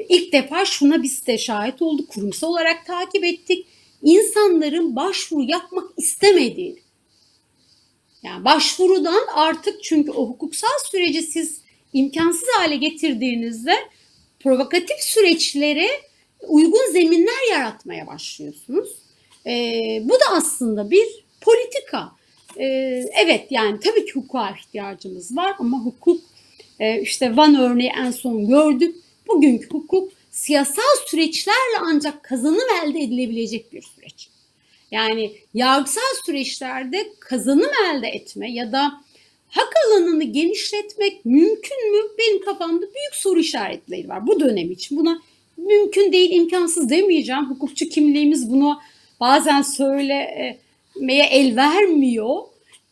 ilk defa şuna biz de şahit olduk, kurumsal olarak takip ettik insanların başvuru yapmak istemediğini. Yani başvurudan artık çünkü o hukuksal süreci siz imkansız hale getirdiğinizde provokatif süreçlere uygun zeminler yaratmaya başlıyorsunuz. Ee, bu da aslında bir politika. Ee, evet yani tabii ki hukuka ihtiyacımız var ama hukuk e, işte Van örneği en son gördük. Bugünkü hukuk siyasal süreçlerle ancak kazanım elde edilebilecek bir süreç. Yani yargısal süreçlerde kazanım elde etme ya da hak alanını genişletmek mümkün mü? Benim kafamda büyük soru işaretleri var bu dönem için. Buna mümkün değil, imkansız demeyeceğim. Hukukçu kimliğimiz bunu bazen söylemeye el vermiyor.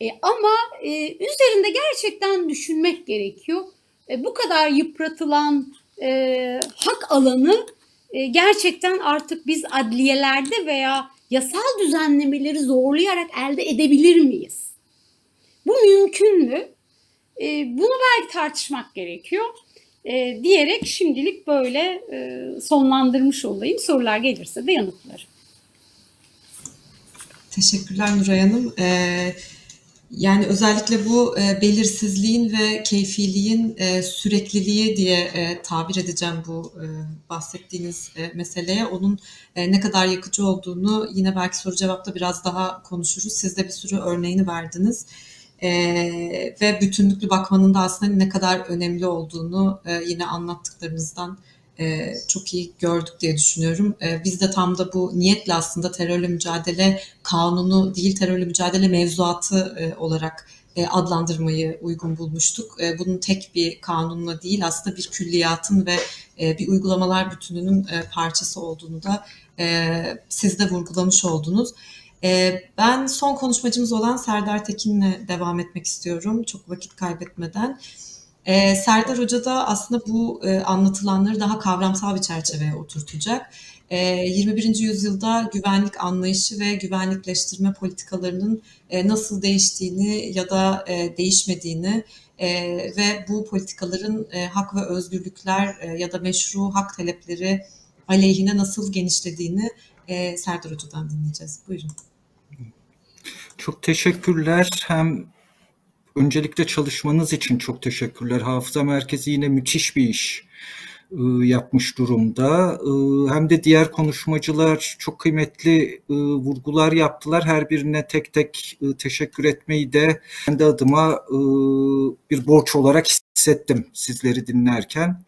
E, ama e, üzerinde gerçekten düşünmek gerekiyor. E, bu kadar yıpratılan e, hak alanı e, gerçekten artık biz adliyelerde veya yasal düzenlemeleri zorlayarak elde edebilir miyiz? Bu mümkün mü? E, bunu belki tartışmak gerekiyor. E, diyerek şimdilik böyle e, sonlandırmış olayım. Sorular gelirse de yanıtlarım. Teşekkürler Nuray Hanım. Yani özellikle bu belirsizliğin ve keyfiliğin sürekliliği diye tabir edeceğim bu bahsettiğiniz meseleye. Onun ne kadar yakıcı olduğunu yine belki soru cevapta biraz daha konuşuruz. Siz de bir sürü örneğini verdiniz. E, ve bütünlüklü bakmanın da aslında ne kadar önemli olduğunu e, yine anlattıklarınızdan e, çok iyi gördük diye düşünüyorum. E, biz de tam da bu niyetle aslında terörle mücadele kanunu değil terörle mücadele mevzuatı e, olarak adlandırmayı uygun bulmuştuk. Bunun tek bir kanunla değil aslında bir külliyatın ve bir uygulamalar bütününün parçası olduğunu da siz de vurgulamış oldunuz. E, ben son konuşmacımız olan Serdar Tekin'le devam etmek istiyorum çok vakit kaybetmeden. Ee, Serdar Hoca da aslında bu e, anlatılanları daha kavramsal bir çerçeveye oturtacak. E, ee, 21. yüzyılda güvenlik anlayışı ve güvenlikleştirme politikalarının e, nasıl değiştiğini ya da e, değişmediğini ve bu politikaların hak ve özgürlükler ya da meşru hak talepleri aleyhine nasıl genişlediğini Serdar Hoca'dan dinleyeceğiz. Buyurun. Çok teşekkürler. Hem öncelikle çalışmanız için çok teşekkürler. Hafıza Merkezi yine müthiş bir iş ıı, yapmış durumda. Hem de diğer konuşmacılar çok kıymetli ıı, vurgular yaptılar. Her birine tek tek ıı, teşekkür etmeyi de kendi adıma bir borç olarak hissettim sizleri dinlerken.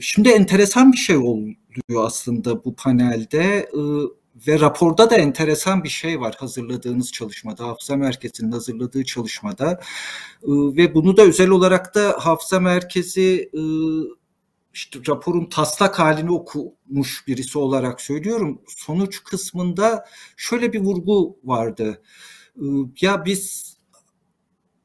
Şimdi enteresan bir şey oluyor aslında bu panelde ve raporda da enteresan bir şey var hazırladığınız çalışmada, Hafıza Merkezi'nin hazırladığı çalışmada. Ve bunu da özel olarak da Hafıza Merkezi işte raporun taslak halini okumuş birisi olarak söylüyorum. Sonuç kısmında şöyle bir vurgu vardı. Ya biz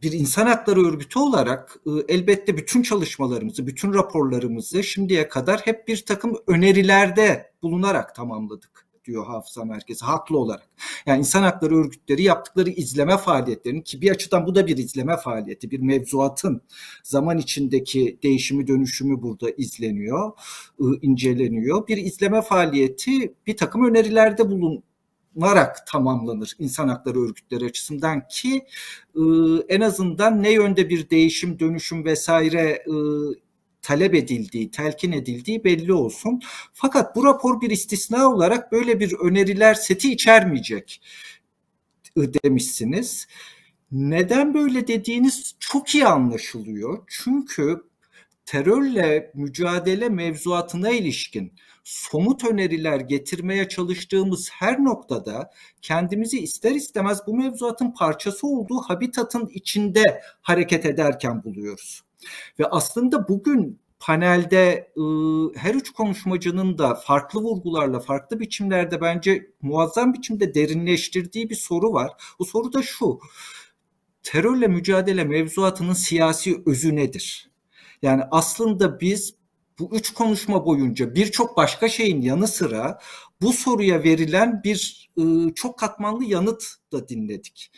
bir insan hakları örgütü olarak elbette bütün çalışmalarımızı, bütün raporlarımızı şimdiye kadar hep bir takım önerilerde bulunarak tamamladık diyor Hafıza Merkezi haklı olarak. Yani insan hakları örgütleri yaptıkları izleme faaliyetlerini ki bir açıdan bu da bir izleme faaliyeti, bir mevzuatın zaman içindeki değişimi dönüşümü burada izleniyor, inceleniyor. Bir izleme faaliyeti bir takım önerilerde bulun narak tamamlanır insan hakları örgütleri açısından ki en azından ne yönde bir değişim, dönüşüm vesaire talep edildiği, telkin edildiği belli olsun. Fakat bu rapor bir istisna olarak böyle bir öneriler seti içermeyecek demişsiniz. Neden böyle dediğiniz çok iyi anlaşılıyor. Çünkü terörle mücadele mevzuatına ilişkin somut öneriler getirmeye çalıştığımız her noktada kendimizi ister istemez bu mevzuatın parçası olduğu habitatın içinde hareket ederken buluyoruz. Ve aslında bugün panelde her üç konuşmacının da farklı vurgularla, farklı biçimlerde bence muazzam biçimde derinleştirdiği bir soru var. Bu soru da şu. Terörle mücadele mevzuatının siyasi özü nedir? Yani aslında biz bu üç konuşma boyunca birçok başka şeyin yanı sıra bu soruya verilen bir çok katmanlı yanıt da dinledik.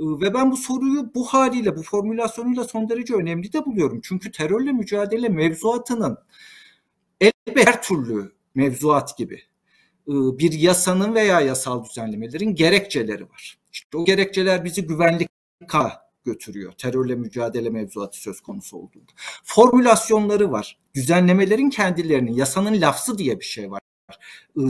Ve ben bu soruyu bu haliyle, bu formülasyonuyla son derece önemli de buluyorum. Çünkü terörle mücadele mevzuatının elbette her türlü mevzuat gibi bir yasanın veya yasal düzenlemelerin gerekçeleri var. İşte o gerekçeler bizi güvenlik götürüyor. Terörle mücadele mevzuatı söz konusu olduğunda. Formülasyonları var. Düzenlemelerin kendilerinin, yasanın lafzı diye bir şey var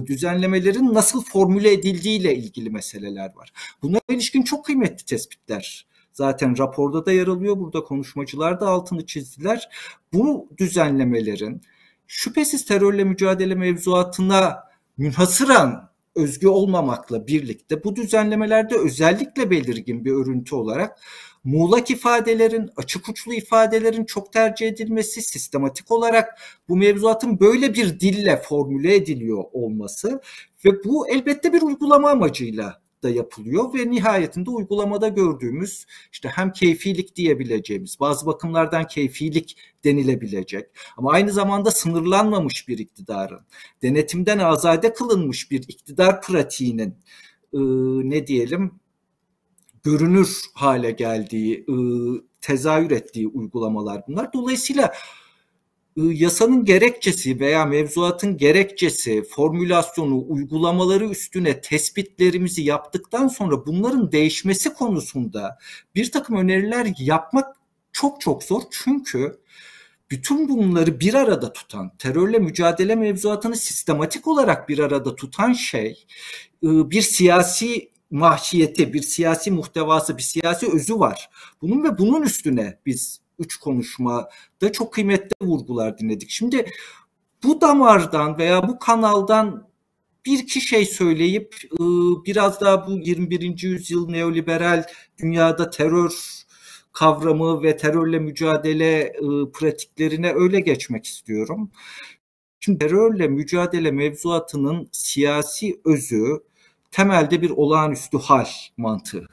düzenlemelerin nasıl formüle edildiğiyle ilgili meseleler var. Buna ilişkin çok kıymetli tespitler zaten raporda da yer alıyor. Burada konuşmacılar da altını çizdiler. Bu düzenlemelerin şüphesiz terörle mücadele mevzuatına münhasıran özgü olmamakla birlikte bu düzenlemelerde özellikle belirgin bir örüntü olarak muğlak ifadelerin, açık uçlu ifadelerin çok tercih edilmesi, sistematik olarak bu mevzuatın böyle bir dille formüle ediliyor olması ve bu elbette bir uygulama amacıyla da yapılıyor ve nihayetinde uygulamada gördüğümüz işte hem keyfilik diyebileceğimiz bazı bakımlardan keyfilik denilebilecek ama aynı zamanda sınırlanmamış bir iktidarın denetimden azade kılınmış bir iktidar pratiğinin e, ne diyelim görünür hale geldiği, e, tezahür ettiği uygulamalar bunlar. Dolayısıyla yasanın gerekçesi veya mevzuatın gerekçesi, formülasyonu, uygulamaları üstüne tespitlerimizi yaptıktan sonra bunların değişmesi konusunda bir takım öneriler yapmak çok çok zor. Çünkü bütün bunları bir arada tutan, terörle mücadele mevzuatını sistematik olarak bir arada tutan şey bir siyasi mahiyeti, bir siyasi muhtevası, bir siyasi özü var. Bunun ve bunun üstüne biz üç konuşmada çok kıymetli vurgular dinledik. Şimdi bu damardan veya bu kanaldan bir iki şey söyleyip ıı, biraz daha bu 21. yüzyıl neoliberal dünyada terör kavramı ve terörle mücadele ıı, pratiklerine öyle geçmek istiyorum. Şimdi terörle mücadele mevzuatının siyasi özü temelde bir olağanüstü hal mantığı.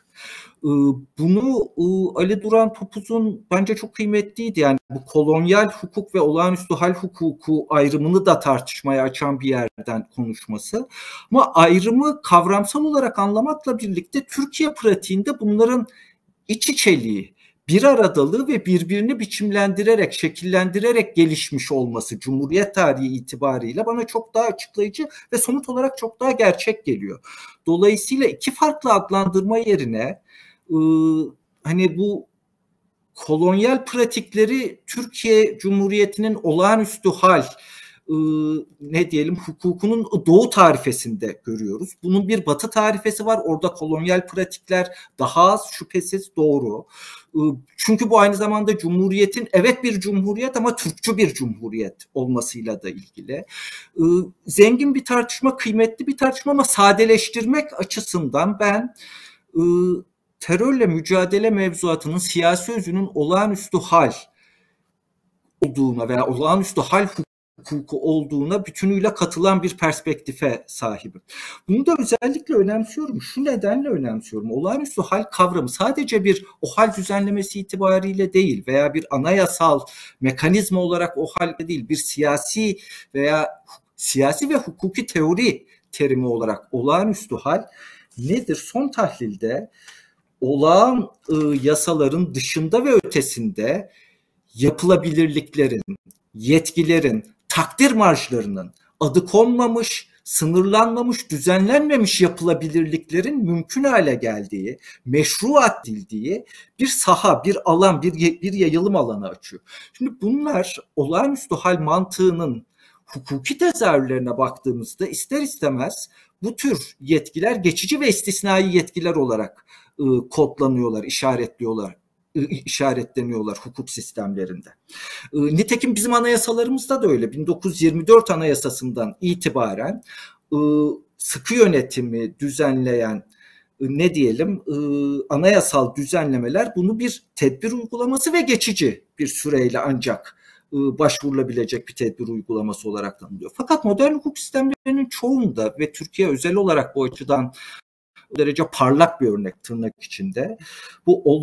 Bunu Ali Duran Topuz'un bence çok kıymetliydi. Yani bu kolonyal hukuk ve olağanüstü hal hukuku ayrımını da tartışmaya açan bir yerden konuşması. Ama ayrımı kavramsal olarak anlamakla birlikte Türkiye pratiğinde bunların iç içeliği, bir aradalığı ve birbirini biçimlendirerek, şekillendirerek gelişmiş olması Cumhuriyet tarihi itibariyle bana çok daha açıklayıcı ve somut olarak çok daha gerçek geliyor. Dolayısıyla iki farklı adlandırma yerine hani bu kolonyal pratikleri Türkiye Cumhuriyeti'nin olağanüstü hal ne diyelim hukukunun doğu tarifesinde görüyoruz. Bunun bir batı tarifesi var. Orada kolonyal pratikler daha az şüphesiz doğru. Çünkü bu aynı zamanda cumhuriyetin evet bir cumhuriyet ama Türkçü bir cumhuriyet olmasıyla da ilgili. Zengin bir tartışma, kıymetli bir tartışma ama sadeleştirmek açısından ben terörle mücadele mevzuatının siyasi özünün olağanüstü hal olduğuna veya olağanüstü hal hukuku olduğuna bütünüyle katılan bir perspektife sahibim. Bunu da özellikle önemsiyorum. Şu nedenle önemsiyorum. Olağanüstü hal kavramı sadece bir o hal düzenlemesi itibariyle değil veya bir anayasal mekanizma olarak o halde değil bir siyasi veya siyasi ve hukuki teori terimi olarak olağanüstü hal nedir? Son tahlilde olağan ıı, yasaların dışında ve ötesinde yapılabilirliklerin, yetkilerin, takdir marjlarının adı konmamış, sınırlanmamış, düzenlenmemiş yapılabilirliklerin mümkün hale geldiği, meşru edildiği bir saha, bir alan, bir, bir yayılım alanı açıyor. Şimdi bunlar olağanüstü hal mantığının hukuki tezahürlerine baktığımızda ister istemez bu tür yetkiler geçici ve istisnai yetkiler olarak ı, kodlanıyorlar, işaretliyorlar işaretleniyorlar hukuk sistemlerinde. Nitekim bizim anayasalarımızda da öyle. 1924 anayasasından itibaren sıkı yönetimi düzenleyen ne diyelim anayasal düzenlemeler bunu bir tedbir uygulaması ve geçici bir süreyle ancak başvurulabilecek bir tedbir uygulaması olarak tanımlıyor. Fakat modern hukuk sistemlerinin çoğunda ve Türkiye özel olarak bu açıdan derece parlak bir örnek tırnak içinde. Bu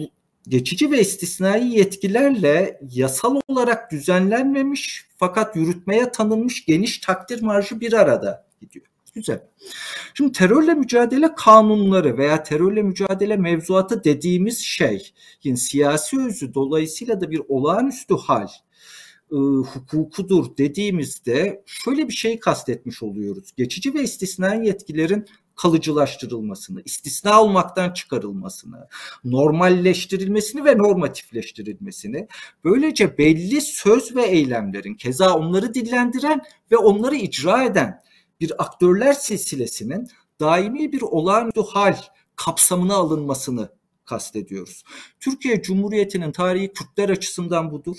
geçici ve istisnai yetkilerle yasal olarak düzenlenmemiş fakat yürütmeye tanınmış geniş takdir marjı bir arada gidiyor. Güzel. Şimdi terörle mücadele kanunları veya terörle mücadele mevzuatı dediğimiz şey, yani siyasi özü dolayısıyla da bir olağanüstü hal e, hukukudur dediğimizde şöyle bir şey kastetmiş oluyoruz. Geçici ve istisnai yetkilerin kalıcılaştırılmasını, istisna olmaktan çıkarılmasını, normalleştirilmesini ve normatifleştirilmesini, böylece belli söz ve eylemlerin, keza onları dillendiren ve onları icra eden bir aktörler silsilesinin daimi bir olağanüstü hal kapsamına alınmasını kastediyoruz. Türkiye Cumhuriyeti'nin tarihi Kürtler açısından budur.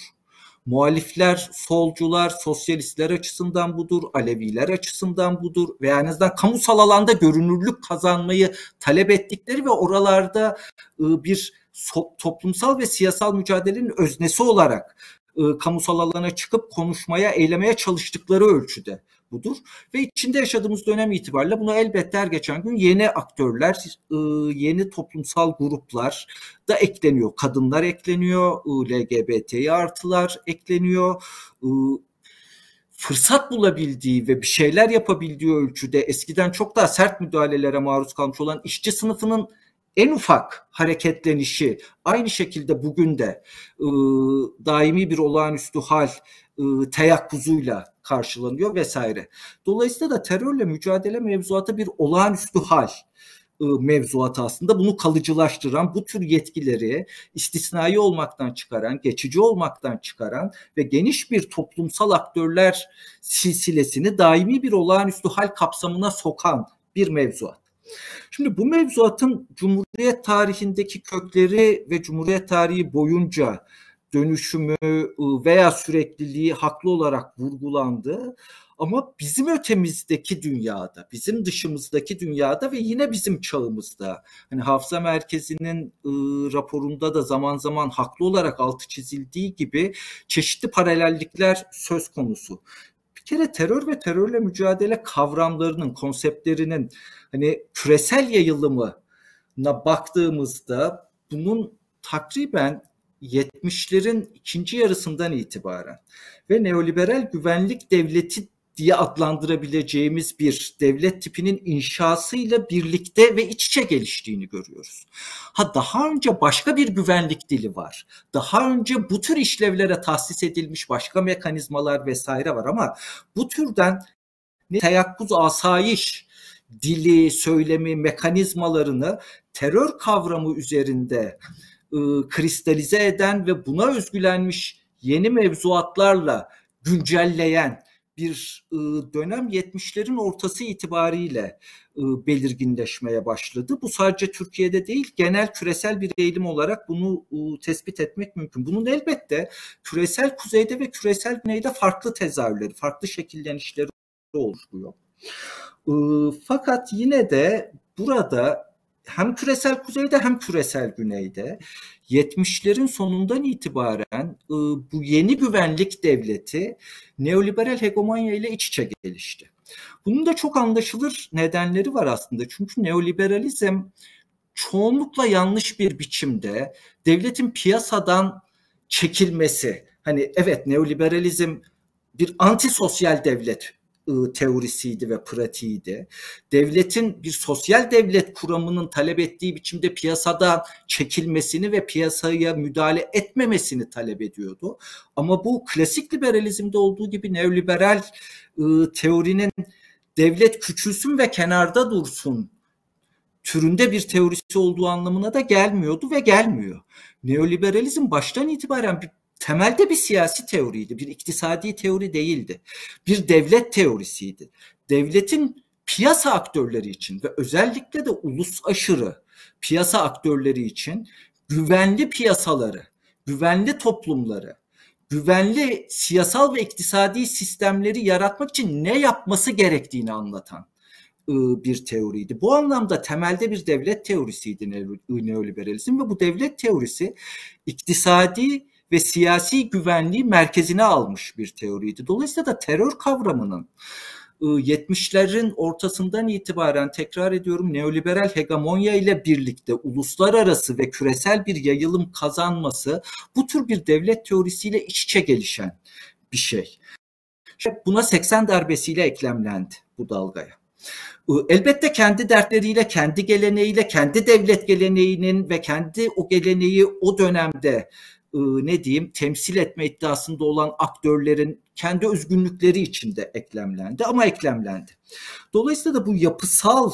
Muhalifler, solcular, sosyalistler açısından budur, Aleviler açısından budur ve en azından kamusal alanda görünürlük kazanmayı talep ettikleri ve oralarda bir toplumsal ve siyasal mücadelenin öznesi olarak kamusal alana çıkıp konuşmaya, eylemeye çalıştıkları ölçüde budur. Ve içinde yaşadığımız dönem itibariyle buna elbette her geçen gün yeni aktörler, yeni toplumsal gruplar da ekleniyor. Kadınlar ekleniyor, LGBT artılar ekleniyor, fırsat bulabildiği ve bir şeyler yapabildiği ölçüde eskiden çok daha sert müdahalelere maruz kalmış olan işçi sınıfının en ufak hareketlenişi aynı şekilde bugün de e, daimi bir olağanüstü hal teyakkuzuyla karşılanıyor vesaire. Dolayısıyla da terörle mücadele mevzuatı bir olağanüstü hal e, mevzuatı aslında bunu kalıcılaştıran, bu tür yetkileri istisnai olmaktan çıkaran, geçici olmaktan çıkaran ve geniş bir toplumsal aktörler silsilesini daimi bir olağanüstü hal kapsamına sokan bir mevzuat. Şimdi bu mevzuatın Cumhuriyet tarihindeki kökleri ve Cumhuriyet tarihi boyunca dönüşümü ıı, veya sürekliliği haklı olarak vurgulandı. Ama bizim ötemizdeki dünyada, bizim dışımızdaki dünyada ve yine bizim çağımızda hani hafıza merkezinin e, raporunda da zaman zaman haklı olarak altı çizildiği gibi çeşitli paralellikler söz konusu. Bir kere terör ve terörle mücadele kavramlarının, konseptlerinin hani küresel yayılımına baktığımızda bunun takriben 70'lerin ikinci yarısından itibaren ve neoliberal güvenlik devleti diye adlandırabileceğimiz bir devlet tipinin inşasıyla birlikte ve iç içe geliştiğini görüyoruz. Ha daha önce başka bir güvenlik dili var. Daha önce bu tür işlevlere tahsis edilmiş başka mekanizmalar vesaire var ama bu türden teyakkuz asayiş dili, söylemi, mekanizmalarını terör kavramı üzerinde ıı, kristalize eden ve buna özgülenmiş yeni mevzuatlarla güncelleyen bir ıı, dönem 70'lerin ortası itibariyle ıı, belirginleşmeye başladı. Bu sadece Türkiye'de değil genel küresel bir eğilim olarak bunu tespit etmek mümkün. Bunun elbette küresel kuzeyde ve küresel güneyde farklı tezahürleri, farklı şekillenişleri oluşuyor. Fakat yine de burada hem küresel kuzeyde hem küresel güneyde 70'lerin sonundan itibaren bu yeni güvenlik devleti neoliberal hegemonya ile iç içe gelişti. Bunun da çok anlaşılır nedenleri var aslında. Çünkü neoliberalizm çoğunlukla yanlış bir biçimde devletin piyasadan çekilmesi. Hani evet neoliberalizm bir antisosyal devlet teorisiydi ve pratiğiydi. Devletin bir sosyal devlet kuramının talep ettiği biçimde piyasada çekilmesini ve piyasaya müdahale etmemesini talep ediyordu. Ama bu klasik liberalizmde olduğu gibi neoliberal teorinin devlet küçülsün ve kenarda dursun türünde bir teorisi olduğu anlamına da gelmiyordu ve gelmiyor. Neoliberalizm baştan itibaren bir temelde bir siyasi teoriydi, bir iktisadi teori değildi. Bir devlet teorisiydi. Devletin piyasa aktörleri için ve özellikle de ulus aşırı piyasa aktörleri için güvenli piyasaları, güvenli toplumları, güvenli siyasal ve iktisadi sistemleri yaratmak için ne yapması gerektiğini anlatan bir teoriydi. Bu anlamda temelde bir devlet teorisiydi neoliberalizm ve bu devlet teorisi iktisadi ve siyasi güvenliği merkezine almış bir teoriydi. Dolayısıyla da terör kavramının 70'lerin ortasından itibaren tekrar ediyorum neoliberal hegemonya ile birlikte uluslararası ve küresel bir yayılım kazanması bu tür bir devlet teorisiyle iç içe gelişen bir şey. Buna 80 darbesiyle eklemlendi bu dalgaya. Elbette kendi dertleriyle, kendi geleneğiyle, kendi devlet geleneğinin ve kendi o geleneği o dönemde ne diyeyim temsil etme iddiasında olan aktörlerin kendi özgünlükleri içinde eklemlendi ama eklemlendi. Dolayısıyla da bu yapısal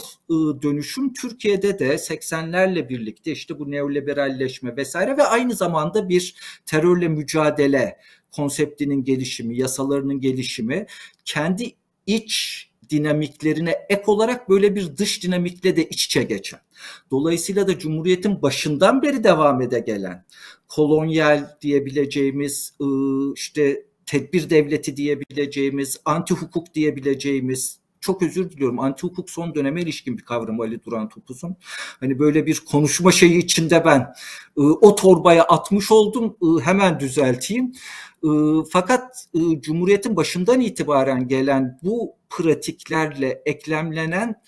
dönüşüm Türkiye'de de 80'lerle birlikte işte bu neoliberalleşme vesaire ve aynı zamanda bir terörle mücadele konseptinin gelişimi, yasalarının gelişimi kendi iç dinamiklerine ek olarak böyle bir dış dinamikle de iç içe geçen. Dolayısıyla da Cumhuriyet'in başından beri devam ede gelen kolonyal diyebileceğimiz işte tedbir devleti diyebileceğimiz, anti hukuk diyebileceğimiz çok özür diliyorum. Anti hukuk son döneme ilişkin bir kavram Ali Duran Topuz'un. Hani böyle bir konuşma şeyi içinde ben e, o torbaya atmış oldum. E, hemen düzelteyim. Fakat Cumhuriyet'in başından itibaren gelen bu pratiklerle eklemlenen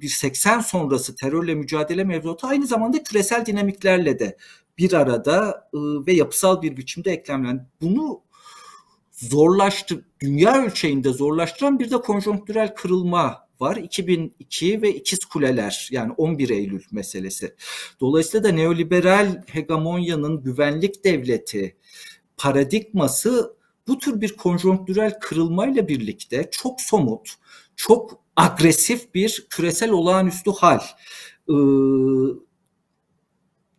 bir 80 sonrası terörle mücadele mevzuatı aynı zamanda küresel dinamiklerle de bir arada e, ve yapısal bir biçimde eklemlen. Bunu zorlaştı dünya ölçeğinde zorlaştıran bir de konjonktürel kırılma var. 2002 ve ikiz kuleler yani 11 Eylül meselesi. Dolayısıyla da neoliberal hegemonyanın güvenlik devleti paradigması bu tür bir konjonktürel kırılmayla birlikte çok somut, çok agresif bir küresel olağanüstü hal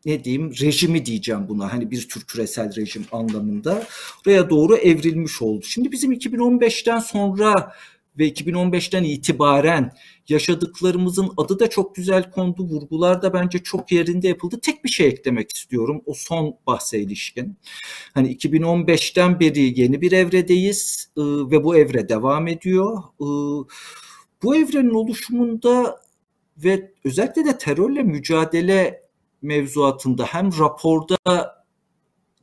ne diyeyim rejimi diyeceğim buna hani bir tür küresel rejim anlamında buraya doğru evrilmiş oldu. Şimdi bizim 2015'ten sonra ve 2015'ten itibaren yaşadıklarımızın adı da çok güzel kondu. Vurgular da bence çok yerinde yapıldı. Tek bir şey eklemek istiyorum o son bahse ilişkin. Hani 2015'ten beri yeni bir evredeyiz ıı, ve bu evre devam ediyor. Bu evrenin oluşumunda ve özellikle de terörle mücadele mevzuatında hem raporda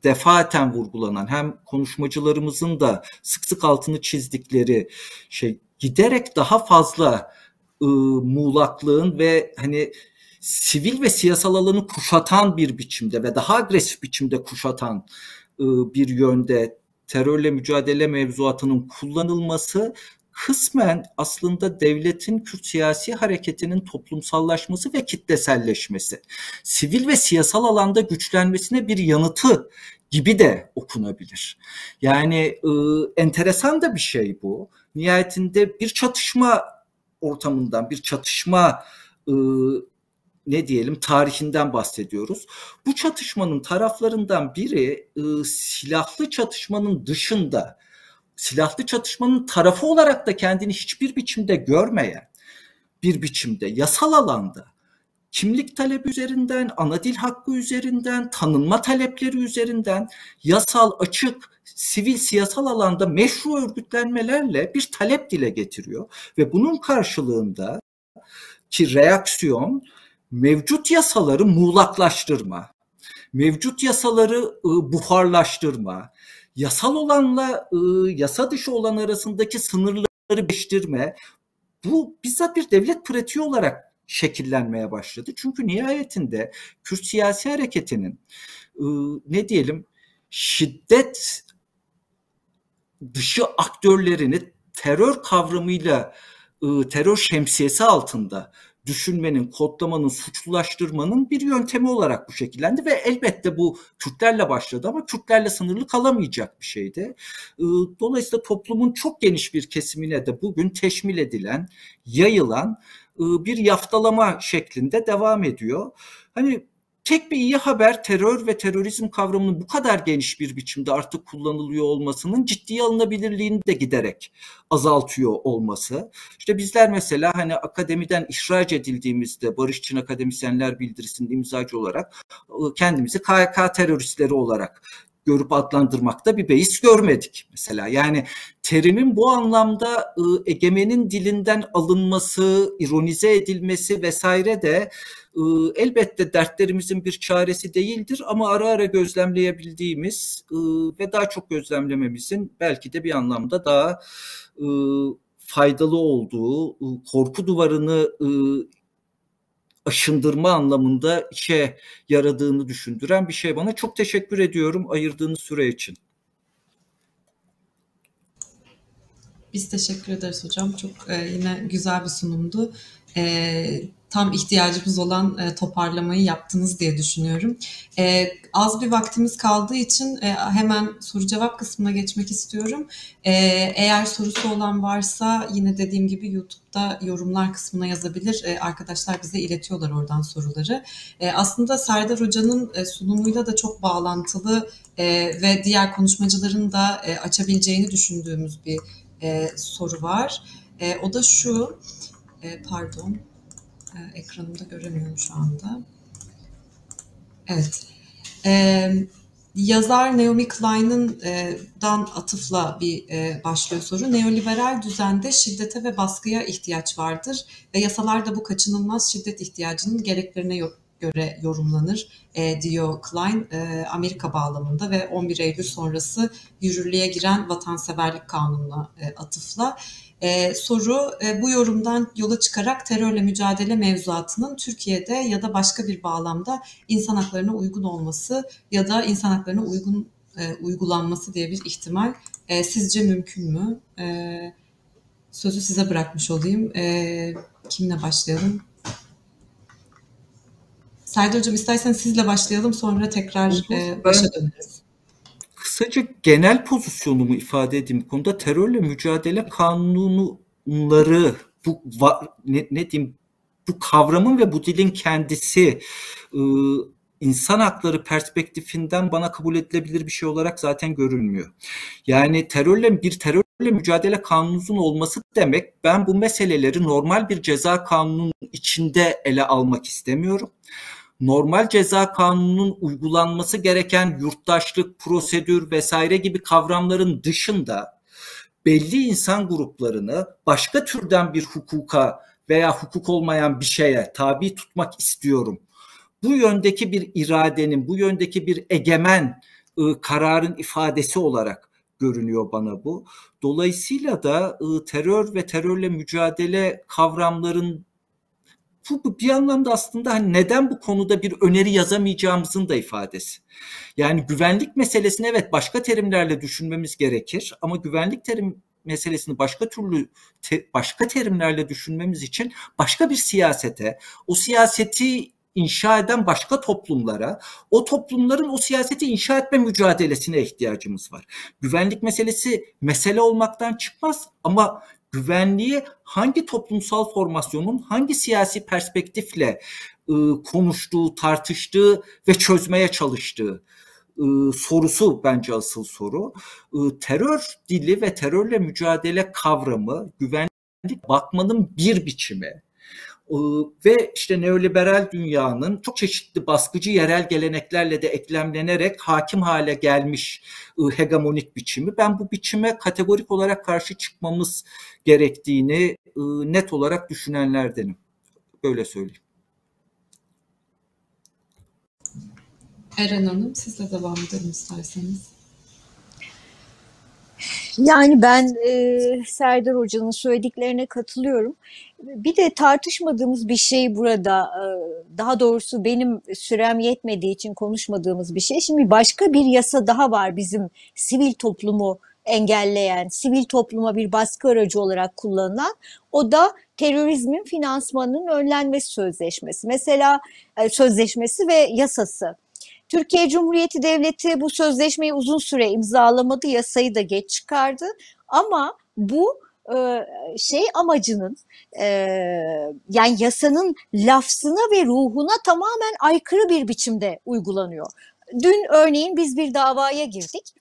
defaten vurgulanan hem konuşmacılarımızın da sık sık altını çizdikleri şey giderek daha fazla ı, muğlaklığın ve hani sivil ve siyasal alanı kuşatan bir biçimde ve daha agresif biçimde kuşatan ı, bir yönde terörle mücadele mevzuatının kullanılması kısmen aslında devletin Kürt siyasi hareketinin toplumsallaşması ve kitleselleşmesi, sivil ve siyasal alanda güçlenmesine bir yanıtı gibi de okunabilir. Yani e, enteresan da bir şey bu. Nihayetinde bir çatışma ortamından, bir çatışma e, ne diyelim tarihinden bahsediyoruz. Bu çatışmanın taraflarından biri e, silahlı çatışmanın dışında silahlı çatışmanın tarafı olarak da kendini hiçbir biçimde görmeyen bir biçimde yasal alanda kimlik talebi üzerinden, ana dil hakkı üzerinden, tanınma talepleri üzerinden yasal, açık, sivil siyasal alanda meşru örgütlenmelerle bir talep dile getiriyor. Ve bunun karşılığında ki reaksiyon mevcut yasaları muğlaklaştırma, mevcut yasaları ıı, buharlaştırma, yasal olanla ıı, yasa dışı olan arasındaki sınırları beştirme bu bizzat bir devlet pratiği olarak şekillenmeye başladı. Çünkü nihayetinde Kürt siyasi hareketinin ıı, ne diyelim şiddet dışı aktörlerini terör kavramıyla terör şemsiyesi altında düşünmenin, kodlamanın, suçlulaştırmanın bir yöntemi olarak bu şekillendi ve elbette bu Kürtlerle başladı ama Kürtlerle sınırlı kalamayacak bir şeydi. Dolayısıyla toplumun çok geniş bir kesimine de bugün teşmil edilen, yayılan bir yaftalama şeklinde devam ediyor. Hani tek bir iyi haber terör ve terörizm kavramının bu kadar geniş bir biçimde artık kullanılıyor olmasının ciddiye alınabilirliğini de giderek azaltıyor olması. İşte bizler mesela hani akademiden ihraç edildiğimizde Barış için Akademisyenler Bildirisi'nin imzacı olarak ıı, kendimizi KK teröristleri olarak görüp adlandırmakta bir beis görmedik mesela. Yani terimin bu anlamda ıı, egemenin dilinden alınması, ironize edilmesi vesaire de ıı, elbette dertlerimizin bir çaresi değildir ama ara ara gözlemleyebildiğimiz ıı, ve daha çok gözlemlememizin belki de bir anlamda daha faydalı olduğu, korku duvarını aşındırma anlamında işe yaradığını düşündüren bir şey bana. Çok teşekkür ediyorum ayırdığınız süre için. Biz teşekkür ederiz hocam. Çok e, yine güzel bir sunumdu. E, tam ihtiyacımız olan e, toparlamayı yaptınız diye düşünüyorum. E, az bir vaktimiz kaldığı için e, hemen soru cevap kısmına geçmek istiyorum. E, eğer sorusu olan varsa yine dediğim gibi YouTube'da yorumlar kısmına yazabilir. E, arkadaşlar bize iletiyorlar oradan soruları. E, aslında Serdar Hoca'nın e, sunumuyla da çok bağlantılı e, ve diğer konuşmacıların da e, açabileceğini düşündüğümüz bir e, soru var. E, o da şu, e, pardon, e, ekranımda göremiyorum şu anda. Evet. E, yazar Naomi Klein'ın e, dan atıfla bir e, başlıyor soru. Neoliberal düzende şiddete ve baskıya ihtiyaç vardır ve yasalarda bu kaçınılmaz şiddet ihtiyacının gereklerine göre yorumlanır e, diyor Klein e, Amerika bağlamında ve 11 Eylül sonrası yürürlüğe giren vatanseverlik kanununa e, atıfla. E, soru e, bu yorumdan yola çıkarak terörle mücadele mevzuatının Türkiye'de ya da başka bir bağlamda insan haklarına uygun olması ya da insan haklarına uygun e, uygulanması diye bir ihtimal e, sizce mümkün mü? E, sözü size bırakmış olayım. E, kimle başlayalım? Serdar Hocam istersen sizle başlayalım sonra tekrar e, başa döneriz. Kısaca genel pozisyonumu ifade edeyim konuda terörle mücadele kanunları bu ne, ne diyeyim bu kavramın ve bu dilin kendisi e, insan hakları perspektifinden bana kabul edilebilir bir şey olarak zaten görülmüyor. Yani terörle bir terörle mücadele kanununun olması demek ben bu meseleleri normal bir ceza kanunun içinde ele almak istemiyorum normal ceza kanununun uygulanması gereken yurttaşlık, prosedür vesaire gibi kavramların dışında belli insan gruplarını başka türden bir hukuka veya hukuk olmayan bir şeye tabi tutmak istiyorum. Bu yöndeki bir iradenin, bu yöndeki bir egemen ı, kararın ifadesi olarak görünüyor bana bu. Dolayısıyla da ı, terör ve terörle mücadele kavramların bu bir anlamda aslında hani neden bu konuda bir öneri yazamayacağımızın da ifadesi. Yani güvenlik meselesini evet başka terimlerle düşünmemiz gerekir ama güvenlik terim meselesini başka türlü te, başka terimlerle düşünmemiz için başka bir siyasete, o siyaseti inşa eden başka toplumlara, o toplumların o siyaseti inşa etme mücadelesine ihtiyacımız var. Güvenlik meselesi mesele olmaktan çıkmaz ama güvenliği hangi toplumsal formasyonun hangi siyasi perspektifle e, konuştuğu, tartıştığı ve çözmeye çalıştığı e, sorusu bence asıl soru. E, terör dili ve terörle mücadele kavramı güvenlik bakmanın bir biçimi ve işte neoliberal dünyanın çok çeşitli baskıcı yerel geleneklerle de eklemlenerek hakim hale gelmiş ıı, hegemonik biçimi. Ben bu biçime kategorik olarak karşı çıkmamız gerektiğini ıı, net olarak düşünenlerdenim. Böyle söyleyeyim. Eren Hanım sizle devam edelim isterseniz. Yani ben e, Serdar Hoca'nın söylediklerine katılıyorum. Bir de tartışmadığımız bir şey burada, e, daha doğrusu benim sürem yetmediği için konuşmadığımız bir şey. Şimdi başka bir yasa daha var bizim sivil toplumu engelleyen, sivil topluma bir baskı aracı olarak kullanılan. O da terörizmin finansmanının önlenmesi sözleşmesi. Mesela e, sözleşmesi ve yasası. Türkiye Cumhuriyeti Devleti bu sözleşmeyi uzun süre imzalamadı, yasayı da geç çıkardı. Ama bu e, şey amacının e, yani yasanın lafzına ve ruhuna tamamen aykırı bir biçimde uygulanıyor. Dün örneğin biz bir davaya girdik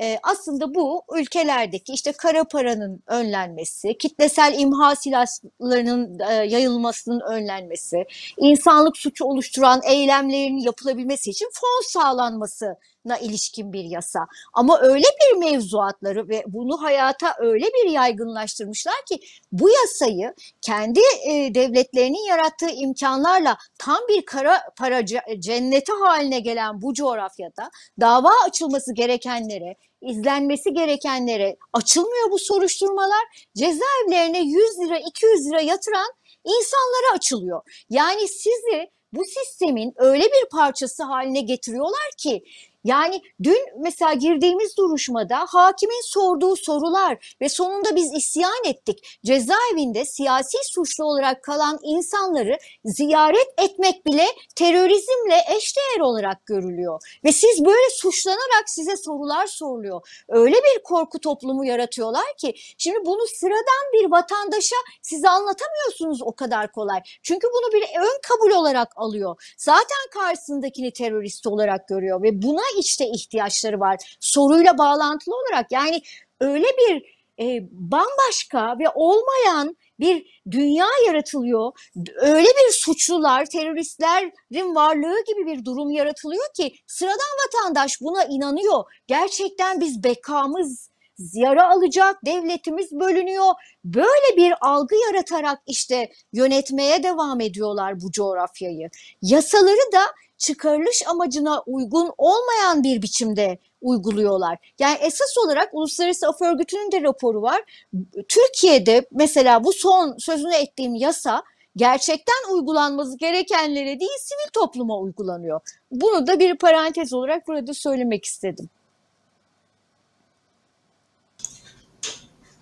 e, aslında bu ülkelerdeki işte kara paranın önlenmesi, kitlesel imha silahlarının e, yayılmasının önlenmesi, insanlık suçu oluşturan eylemlerin yapılabilmesi için fon sağlanması na ilişkin bir yasa. Ama öyle bir mevzuatları ve bunu hayata öyle bir yaygınlaştırmışlar ki bu yasayı kendi e, devletlerinin yarattığı imkanlarla tam bir kara para cenneti haline gelen bu coğrafyada dava açılması gerekenlere, izlenmesi gerekenlere açılmıyor bu soruşturmalar. Cezaevlerine 100 lira, 200 lira yatıran insanlara açılıyor. Yani sizi bu sistemin öyle bir parçası haline getiriyorlar ki yani dün mesela girdiğimiz duruşmada hakimin sorduğu sorular ve sonunda biz isyan ettik. Cezaevinde siyasi suçlu olarak kalan insanları ziyaret etmek bile terörizmle eşdeğer olarak görülüyor. Ve siz böyle suçlanarak size sorular soruluyor. Öyle bir korku toplumu yaratıyorlar ki şimdi bunu sıradan bir vatandaşa size anlatamıyorsunuz o kadar kolay. Çünkü bunu bir ön kabul olarak alıyor. Zaten karşısındakini terörist olarak görüyor ve buna işte ihtiyaçları var. Soruyla bağlantılı olarak yani öyle bir e, bambaşka ve olmayan bir dünya yaratılıyor. Öyle bir suçlular, teröristlerin varlığı gibi bir durum yaratılıyor ki sıradan vatandaş buna inanıyor. Gerçekten biz bekamız yara alacak, devletimiz bölünüyor. Böyle bir algı yaratarak işte yönetmeye devam ediyorlar bu coğrafyayı. Yasaları da çıkarılış amacına uygun olmayan bir biçimde uyguluyorlar. Yani esas olarak Uluslararası Af Örgütü'nün de raporu var. Türkiye'de mesela bu son sözünü ettiğim yasa gerçekten uygulanması gerekenlere değil sivil topluma uygulanıyor. Bunu da bir parantez olarak burada söylemek istedim.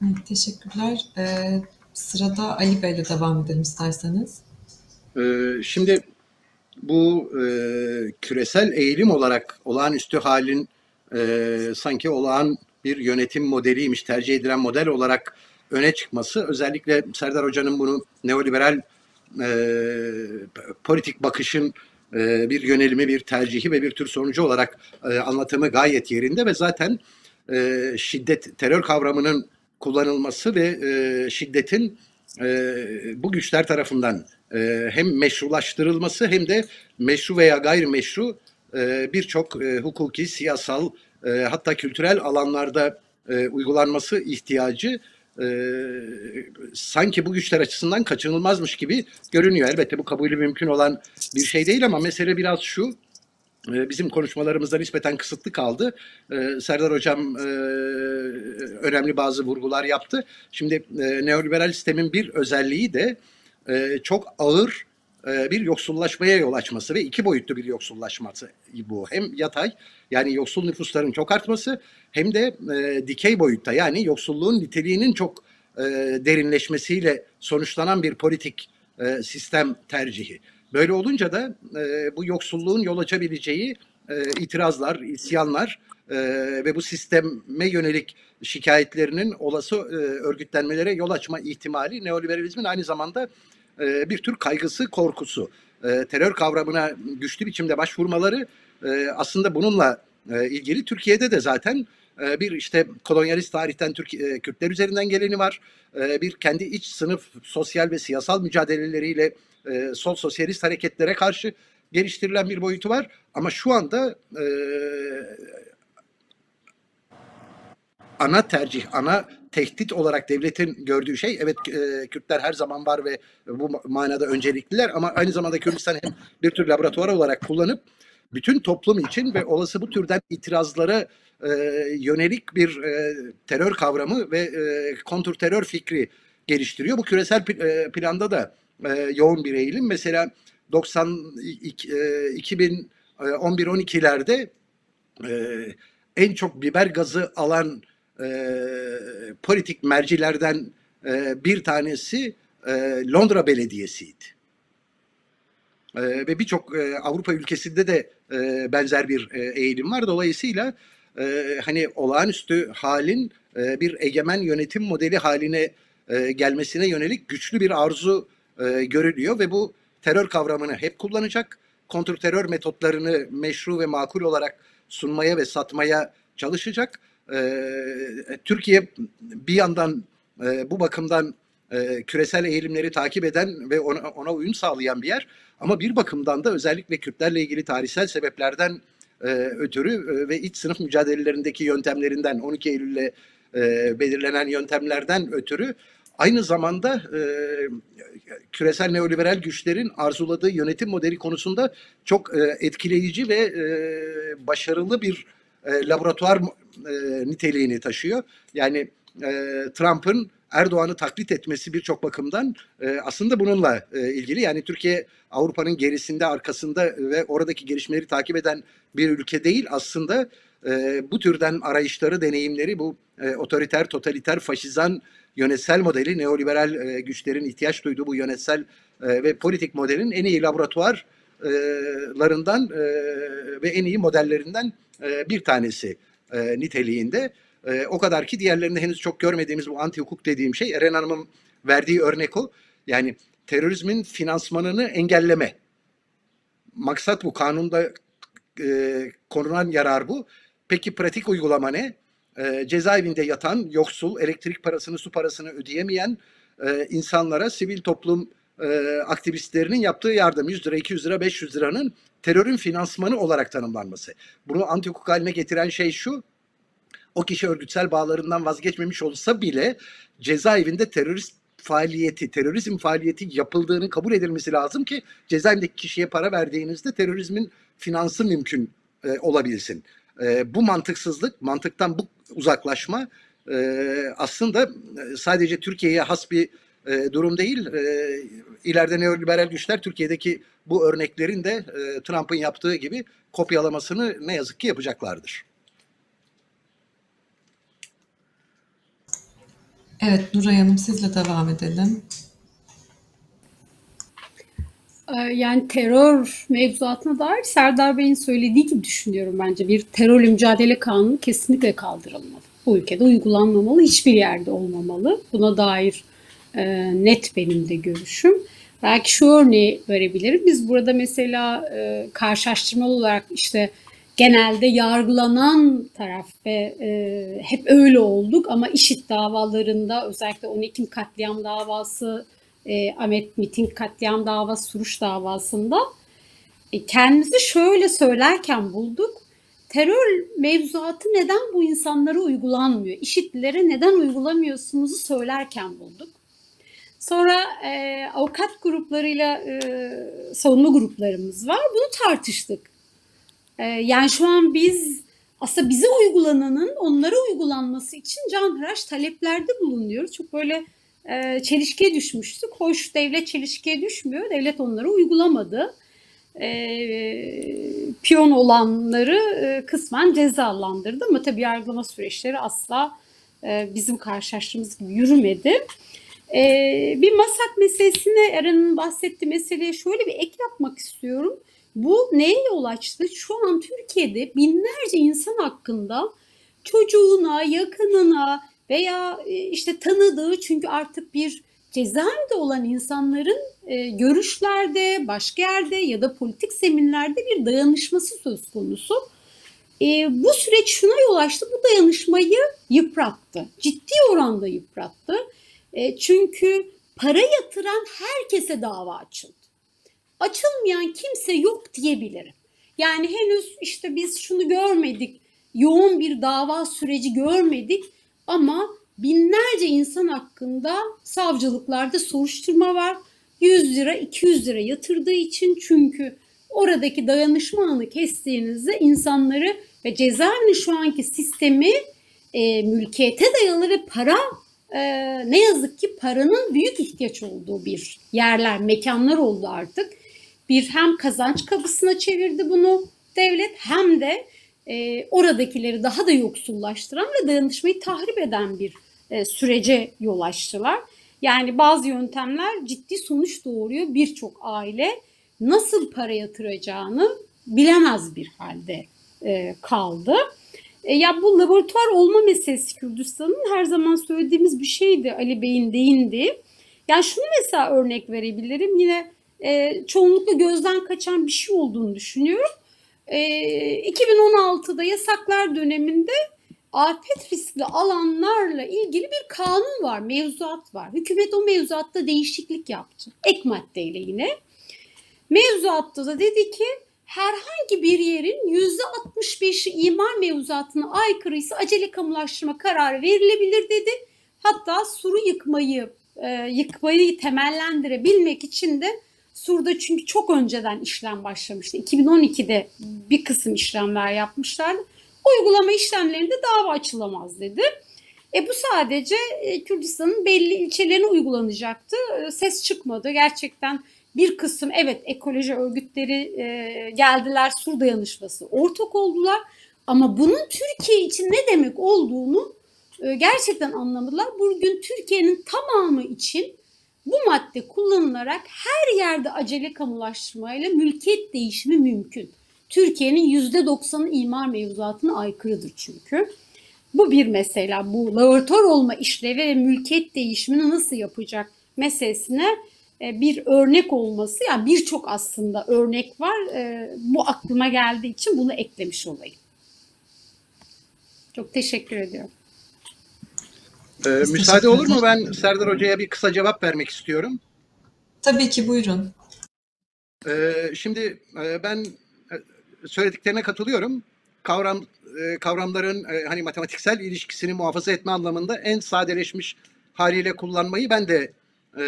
Evet, teşekkürler. Ee, sırada Ali Bey'le devam edelim isterseniz. Ee, şimdi bu e, küresel eğilim olarak olağanüstü halin e, sanki olağan bir yönetim modeliymiş, tercih edilen model olarak öne çıkması özellikle Serdar Hoca'nın bunu neoliberal e, politik bakışın e, bir yönelimi, bir tercihi ve bir tür sonucu olarak e, anlatımı gayet yerinde ve zaten e, şiddet, terör kavramının kullanılması ve e, şiddetin e, bu güçler tarafından e, hem meşrulaştırılması hem de meşru veya gayrimeşru e, birçok e, hukuki, siyasal hatta kültürel alanlarda uygulanması ihtiyacı sanki bu güçler açısından kaçınılmazmış gibi görünüyor. Elbette bu kabulü mümkün olan bir şey değil ama mesele biraz şu. Bizim konuşmalarımızda nispeten kısıtlı kaldı. Serdar Hocam önemli bazı vurgular yaptı. Şimdi neoliberal sistemin bir özelliği de çok ağır bir yoksullaşmaya yol açması ve iki boyutlu bir yoksullaşması bu. Hem yatay yani yoksul nüfusların çok artması hem de dikey boyutta yani yoksulluğun niteliğinin çok derinleşmesiyle sonuçlanan bir politik sistem tercihi. Böyle olunca da e, bu yoksulluğun yol açabileceği e, itirazlar, isyanlar e, ve bu sisteme yönelik şikayetlerinin olası e, örgütlenmelere yol açma ihtimali neoliberalizmin aynı zamanda e, bir tür kaygısı, korkusu. E, terör kavramına güçlü biçimde başvurmaları e, aslında bununla ilgili Türkiye'de de zaten bir işte kolonyalist tarihten Türk Kürtler üzerinden geleni var. Bir kendi iç sınıf sosyal ve siyasal mücadeleleriyle sol sosyalist hareketlere karşı geliştirilen bir boyutu var. Ama şu anda ana tercih, ana tehdit olarak devletin gördüğü şey evet e, Kürtler her zaman var ve bu manada öncelikliler ama aynı zamanda Kürdistan hem bir tür laboratuvar olarak kullanıp bütün toplum için ve olası bu türden itirazlara e, yönelik bir e, terör kavramı ve e, kontur terör fikri geliştiriyor. Bu küresel e, planda da e, yoğun bir eğilim. Mesela 90 2011-12'lerde e, e, en çok biber gazı alan e, politik mercilerden e, bir tanesi e, Londra Belediyesi'ydi. E, ve birçok e, Avrupa ülkesinde de e, benzer bir e, eğilim var. Dolayısıyla e, hani olağanüstü halin e, bir egemen yönetim modeli haline e, gelmesine yönelik güçlü bir arzu e, görülüyor ve bu terör kavramını hep kullanacak. Kontrterör metotlarını meşru ve makul olarak sunmaya ve satmaya çalışacak. E, Türkiye bir yandan e, bu bakımdan e, küresel eğilimleri takip eden ve ona, ona uyum sağlayan bir yer. Ama bir bakımdan da özellikle Kürtlerle ilgili tarihsel sebeplerden e, ötürü ve iç sınıf mücadelelerindeki yöntemlerinden 12 Eylül'le belirlenen yöntemlerden ötürü aynı zamanda küresel neoliberal güçlerin arzuladığı yönetim modeli konusunda çok etkileyici ve başarılı bir e, laboratuvar e, niteliğini taşıyor. Yani e, Trump'ın Erdoğan'ı taklit etmesi birçok bakımdan e, aslında bununla e, ilgili. Yani Türkiye Avrupa'nın gerisinde, arkasında ve oradaki gelişmeleri takip eden bir ülke değil. Aslında e, bu türden arayışları, deneyimleri bu e, otoriter, totaliter, faşizan yönetsel modeli, neoliberal e, güçlerin ihtiyaç duyduğu bu yönetsel e, ve politik modelin en iyi laboratuvarlarından e, ve en iyi modellerinden bir tanesi niteliğinde. O kadar ki diğerlerinde henüz çok görmediğimiz bu anti hukuk dediğim şey Eren Hanım'ın verdiği örnek o. Yani terörizmin finansmanını engelleme. Maksat bu. Kanunda e, konulan yarar bu. Peki pratik uygulama ne? e, cezaevinde yatan, yoksul, elektrik parasını, su parasını ödeyemeyen e, insanlara sivil toplum e, aktivistlerinin yaptığı yardım 100 lira, 200 lira, 500 liranın terörün finansmanı olarak tanımlanması. Bunu antihukuk haline getiren şey şu, o kişi örgütsel bağlarından vazgeçmemiş olsa bile cezaevinde terörist faaliyeti, terörizm faaliyeti yapıldığını kabul edilmesi lazım ki cezaevindeki kişiye para verdiğinizde terörizmin finansı mümkün e, olabilsin. E, bu mantıksızlık, mantıktan bu uzaklaşma e, aslında e, sadece Türkiye'ye has bir e, durum değil. E, ileride neoliberal güçler Türkiye'deki bu örneklerin de e, Trump'ın yaptığı gibi kopyalamasını ne yazık ki yapacaklardır. Evet Nuray Hanım sizle devam edelim. Ee, yani terör mevzuatına dair Serdar Bey'in söylediği gibi düşünüyorum bence. Bir terörle mücadele kanunu kesinlikle kaldırılmalı. Bu ülkede uygulanmamalı, hiçbir yerde olmamalı. Buna dair e, net benim de görüşüm. Belki şu örneği verebilirim. Biz burada mesela e, karşılaştırmalı olarak işte genelde yargılanan taraf ve e, hep öyle olduk ama işit davalarında özellikle 10 Ekim katliam davası, e, Ahmet Miting katliam davası, Suruç davasında e, kendimizi şöyle söylerken bulduk. Terör mevzuatı neden bu insanlara uygulanmıyor? İşitlilere neden uygulamıyorsunuzu söylerken bulduk. Sonra e, avukat gruplarıyla e, savunma gruplarımız var. Bunu tartıştık. E, yani şu an biz aslında bize uygulananın onlara uygulanması için canhıraş taleplerde bulunuyoruz. Çok böyle e, çelişkiye düşmüştük. Hoş devlet çelişkiye düşmüyor. Devlet onları uygulamadı. E, piyon olanları e, kısmen cezalandırdı ama tabii yargılama süreçleri asla e, bizim karşılaştığımız gibi yürümedi. Ee, bir masak meselesine Eren'in bahsettiği meseleye şöyle bir ek yapmak istiyorum. Bu neye yol açtı? Şu an Türkiye'de binlerce insan hakkında çocuğuna, yakınına veya e, işte tanıdığı çünkü artık bir cezaevinde olan insanların e, görüşlerde, başka yerde ya da politik zeminlerde bir dayanışması söz konusu. E, bu süreç şuna yol açtı, bu dayanışmayı yıprattı. Ciddi oranda yıprattı. E, çünkü para yatıran herkese dava açıldı. Açılmayan kimse yok diyebilirim. Yani henüz işte biz şunu görmedik, yoğun bir dava süreci görmedik ama binlerce insan hakkında savcılıklarda soruşturma var. 100 lira, 200 lira yatırdığı için çünkü oradaki dayanışma anı kestiğinizde insanları ve cezaevinin şu anki sistemi e, mülkiyete dayalı ve para e, ne yazık ki paranın büyük ihtiyaç olduğu bir yerler, mekanlar oldu artık. Bir hem kazanç kapısına çevirdi bunu devlet hem de e, oradakileri daha da yoksullaştıran ve dayanışmayı tahrip eden bir e, sürece yol açtılar. Yani bazı yöntemler ciddi sonuç doğuruyor. Birçok aile nasıl para yatıracağını bilemez bir halde e, kaldı. E, ya bu laboratuvar olma meselesi Kürdistan'ın her zaman söylediğimiz bir şeydi Ali Bey'in değindi. Yani şunu mesela örnek verebilirim. Yine e, çoğunlukla gözden kaçan bir şey olduğunu düşünüyorum. E, 2016'da yasaklar döneminde afet riskli alanlarla ilgili bir kanun var, mevzuat var. Hükümet o mevzuatta değişiklik yaptı. Ek maddeyle yine. Mevzuatta da dedi ki herhangi bir yerin %65'i imar mevzuatına aykırıysa acele kamulaştırma kararı verilebilir dedi. Hatta suru yıkmayı e, yıkmayı temellendirebilmek için de Sur'da çünkü çok önceden işlem başlamıştı. 2012'de bir kısım işlemler yapmışlardı. Uygulama işlemlerinde dava açılamaz dedi. E bu sadece e, Kürdistan'ın belli ilçelerine uygulanacaktı. E, ses çıkmadı. Gerçekten bir kısım evet ekoloji örgütleri e, geldiler sur dayanışması ortak oldular ama bunun Türkiye için ne demek olduğunu e, gerçekten anlamadılar. Bugün Türkiye'nin tamamı için bu madde kullanılarak her yerde acele kamulaştırmayla mülkiyet değişimi mümkün. Türkiye'nin %90'ı imar mevzuatına aykırıdır çünkü. Bu bir mesela bu laboratuvar olma işlevi ve mülkiyet değişimini nasıl yapacak meselesine bir örnek olması yani birçok aslında örnek var. E, bu aklıma geldiği için bunu eklemiş olayım. Çok teşekkür ediyorum. Ee, müsaade olur mu? Ben Serdar Hoca'ya bir kısa cevap vermek istiyorum. Tabii ki buyurun. Ee, şimdi e, ben e, söylediklerine katılıyorum. Kavram e, kavramların e, hani matematiksel ilişkisini muhafaza etme anlamında en sadeleşmiş haliyle kullanmayı ben de e,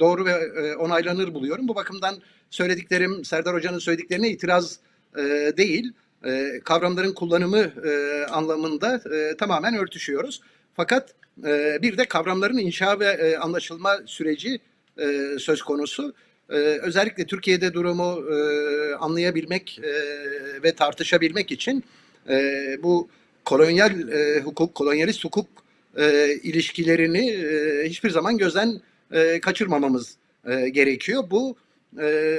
doğru ve e, onaylanır buluyorum. Bu bakımdan söylediklerim Serdar Hoca'nın söylediklerine itiraz e, değil. E, kavramların kullanımı e, anlamında e, tamamen örtüşüyoruz. Fakat e, bir de kavramların inşa ve e, anlaşılma süreci e, söz konusu. Ee, özellikle Türkiye'de durumu e, anlayabilmek e, ve tartışabilmek için e, bu kolonyal e, hukuk, kolonyalist hukuk e, ilişkilerini e, hiçbir zaman gözden e, kaçırmamamız e, gerekiyor. Bu e,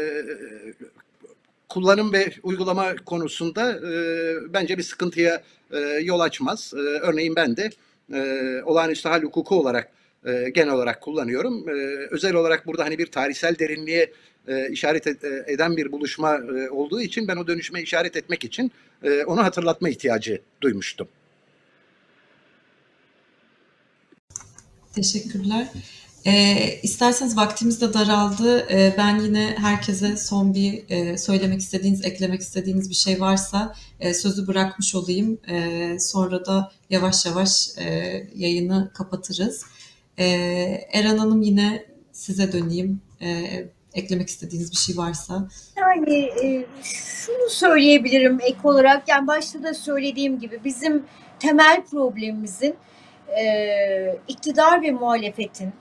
kullanım ve uygulama konusunda e, bence bir sıkıntıya e, yol açmaz. E, örneğin ben de e, olağanüstü hal hukuku olarak e, genel olarak kullanıyorum. E, özel olarak burada hani bir tarihsel derinliğe e, işaret et- e, eden bir buluşma e, olduğu için ben o dönüşüme işaret etmek için e, onu hatırlatma ihtiyacı duymuştum. Teşekkürler. Ee, isterseniz vaktimiz de daraldı. Ee, ben yine herkese son bir e, söylemek istediğiniz, eklemek istediğiniz bir şey varsa e, sözü bırakmış olayım. E, sonra da yavaş yavaş e, yayını kapatırız. E, Eren Hanım yine size döneyim. E, eklemek istediğiniz bir şey varsa. Yani e, şunu söyleyebilirim ek olarak yani başta da söylediğim gibi bizim temel problemimizin e, iktidar ve muhalefetin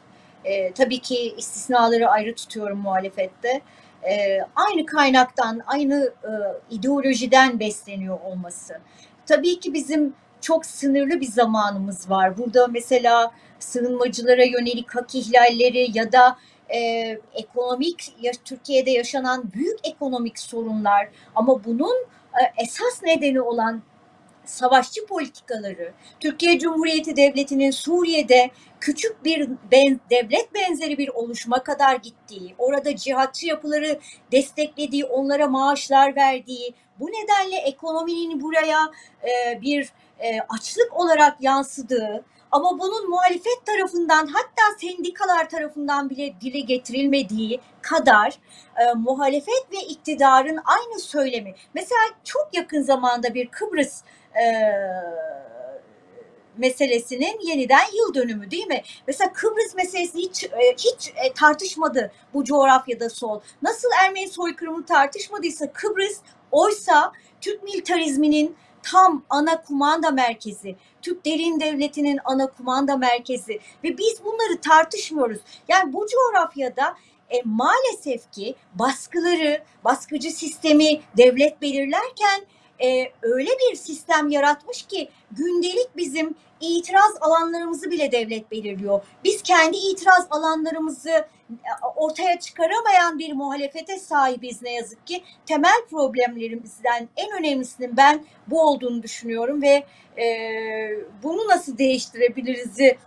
e, tabii ki istisnaları ayrı tutuyorum muhalefette e, aynı kaynaktan aynı e, ideolojiden besleniyor olması. Tabii ki bizim çok sınırlı bir zamanımız var. Burada mesela sığınmacılara yönelik hak ihlalleri ya da e, ekonomik ya, Türkiye'de yaşanan büyük ekonomik sorunlar ama bunun e, esas nedeni olan savaşçı politikaları, Türkiye Cumhuriyeti Devleti'nin Suriye'de küçük bir ben, devlet benzeri bir oluşuma kadar gittiği, orada cihatçı yapıları desteklediği, onlara maaşlar verdiği, bu nedenle ekonominin buraya e, bir e, açlık olarak yansıdığı, ama bunun muhalefet tarafından hatta sendikalar tarafından bile dile getirilmediği kadar e, muhalefet ve iktidarın aynı söylemi. Mesela çok yakın zamanda bir Kıbrıs e, meselesinin yeniden yıl dönümü değil mi? Mesela Kıbrıs meselesi hiç e, hiç e, tartışmadı bu coğrafyada sol. Nasıl Ermeni soykırımı tartışmadıysa Kıbrıs oysa Türk militarizminin tam ana kumanda merkezi, Türk derin devletinin ana kumanda merkezi ve biz bunları tartışmıyoruz. Yani bu coğrafyada e, maalesef ki baskıları, baskıcı sistemi devlet belirlerken e, öyle bir sistem yaratmış ki gündelik bizim itiraz alanlarımızı bile devlet belirliyor. Biz kendi itiraz alanlarımızı e, ortaya çıkaramayan bir muhalefete sahibiz ne yazık ki. Temel problemlerimizden en önemlisinin ben bu olduğunu düşünüyorum ve e, bunu nasıl değiştirebiliriz'i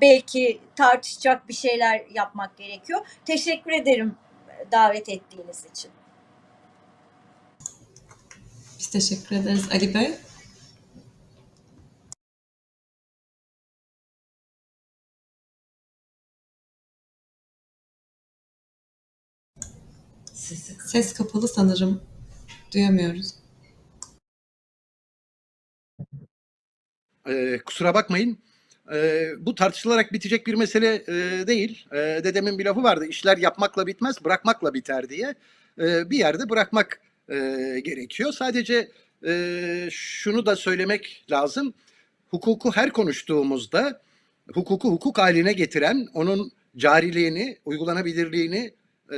belki tartışacak bir şeyler yapmak gerekiyor. Teşekkür ederim davet ettiğiniz için. Biz teşekkür ederiz Ali Bey. Ses kapalı sanırım. Duyamıyoruz. Ee, kusura bakmayın. Ee, bu tartışılarak bitecek bir mesele e, değil. Ee, dedemin bir lafı vardı. İşler yapmakla bitmez, bırakmakla biter diye. Ee, bir yerde bırakmak e, gerekiyor. Sadece e, şunu da söylemek lazım. Hukuku her konuştuğumuzda hukuku hukuk haline getiren, onun cariliğini, uygulanabilirliğini, e,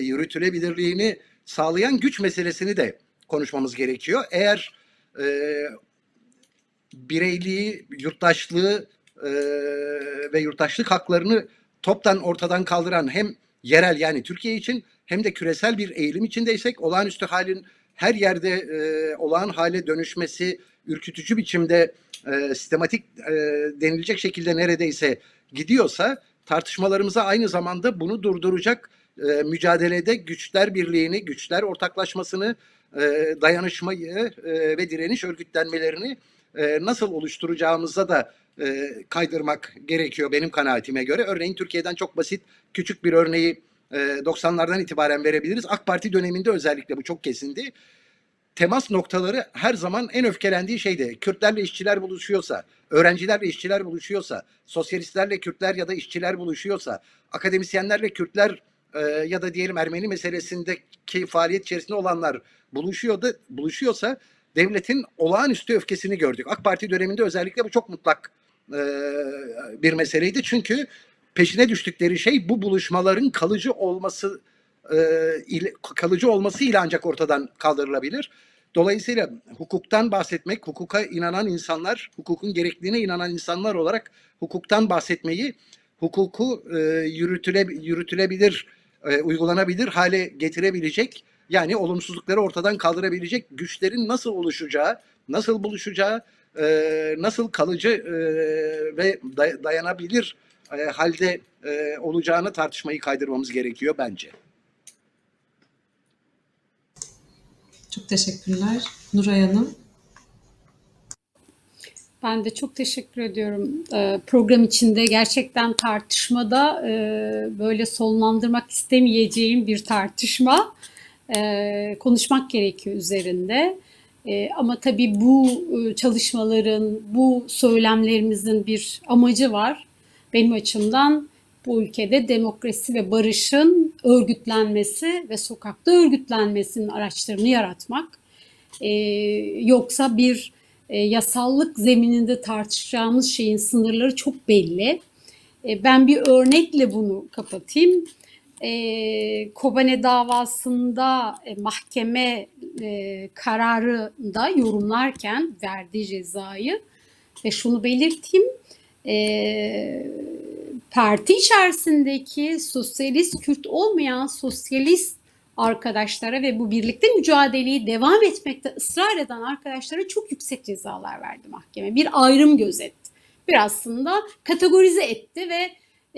yürütülebilirliğini sağlayan güç meselesini de konuşmamız gerekiyor. Eğer e, bireyliği, yurttaşlığı e, ve yurttaşlık haklarını toptan ortadan kaldıran hem yerel yani Türkiye için hem de küresel bir eğilim içindeysek olağanüstü halin her yerde e, olağan hale dönüşmesi ürkütücü biçimde e, sistematik e, denilecek şekilde neredeyse gidiyorsa tartışmalarımıza aynı zamanda bunu durduracak e, mücadelede güçler birliğini, güçler ortaklaşmasını, e, dayanışmayı e, ve direniş örgütlenmelerini e, nasıl oluşturacağımıza da e, kaydırmak gerekiyor benim kanaatime göre. Örneğin Türkiye'den çok basit küçük bir örneği e, 90'lardan itibaren verebiliriz. AK Parti döneminde özellikle bu çok kesindi. Temas noktaları her zaman en öfkelendiği şeydi. Kürtlerle işçiler buluşuyorsa, öğrencilerle işçiler buluşuyorsa, sosyalistlerle Kürtler ya da işçiler buluşuyorsa, akademisyenlerle Kürtler e, ya da diyelim Ermeni meselesindeki faaliyet içerisinde olanlar buluşuyordu, buluşuyorsa devletin olağanüstü öfkesini gördük. AK Parti döneminde özellikle bu çok mutlak e, bir meseleydi. Çünkü peşine düştükleri şey bu buluşmaların kalıcı olması e, ile, kalıcı olması ile ancak ortadan kaldırılabilir. Dolayısıyla hukuktan bahsetmek, hukuka inanan insanlar, hukukun gerekliliğine inanan insanlar olarak hukuktan bahsetmeyi, hukuku e, yürütüle, yürütülebilir, e, uygulanabilir hale getirebilecek, yani olumsuzlukları ortadan kaldırabilecek güçlerin nasıl oluşacağı, nasıl buluşacağı, e, nasıl kalıcı e, ve dayanabilir e, halde e, olacağını tartışmayı kaydırmamız gerekiyor bence. Çok teşekkürler. Nuray Hanım. Ben de çok teşekkür ediyorum e, program içinde. Gerçekten tartışmada e, böyle sonlandırmak istemeyeceğim bir tartışma. E, konuşmak gerekiyor üzerinde. Ama tabii bu çalışmaların, bu söylemlerimizin bir amacı var. Benim açımdan bu ülkede demokrasi ve barışın örgütlenmesi ve sokakta örgütlenmesinin araçlarını yaratmak. Ee, yoksa bir e, yasallık zemininde tartışacağımız şeyin sınırları çok belli. E, ben bir örnekle bunu kapatayım. E, Kobane davasında e, mahkeme e, kararında yorumlarken verdiği cezayı ve şunu belirteyim. E, parti içerisindeki sosyalist Kürt olmayan sosyalist arkadaşlara ve bu birlikte mücadeleyi devam etmekte ısrar eden arkadaşlara çok yüksek cezalar verdi mahkeme. Bir ayrım gözetti. Bir aslında kategorize etti ve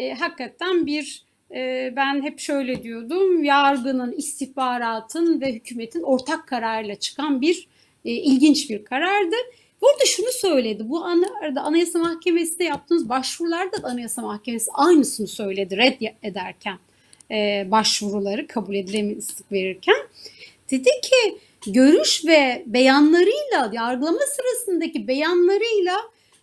e, hakikaten bir e, ben hep şöyle diyordum yargının, istihbaratın ve hükümetin ortak kararıyla çıkan bir e, ilginç bir karardı. Burada şunu söyledi. Bu anlarda Anayasa Mahkemesi'ne yaptığınız başvurularda da Anayasa Mahkemesi aynısını söyledi red ederken e, başvuruları kabul edilemezlik verirken. Dedi ki görüş ve beyanlarıyla yargılama sırasındaki beyanlarıyla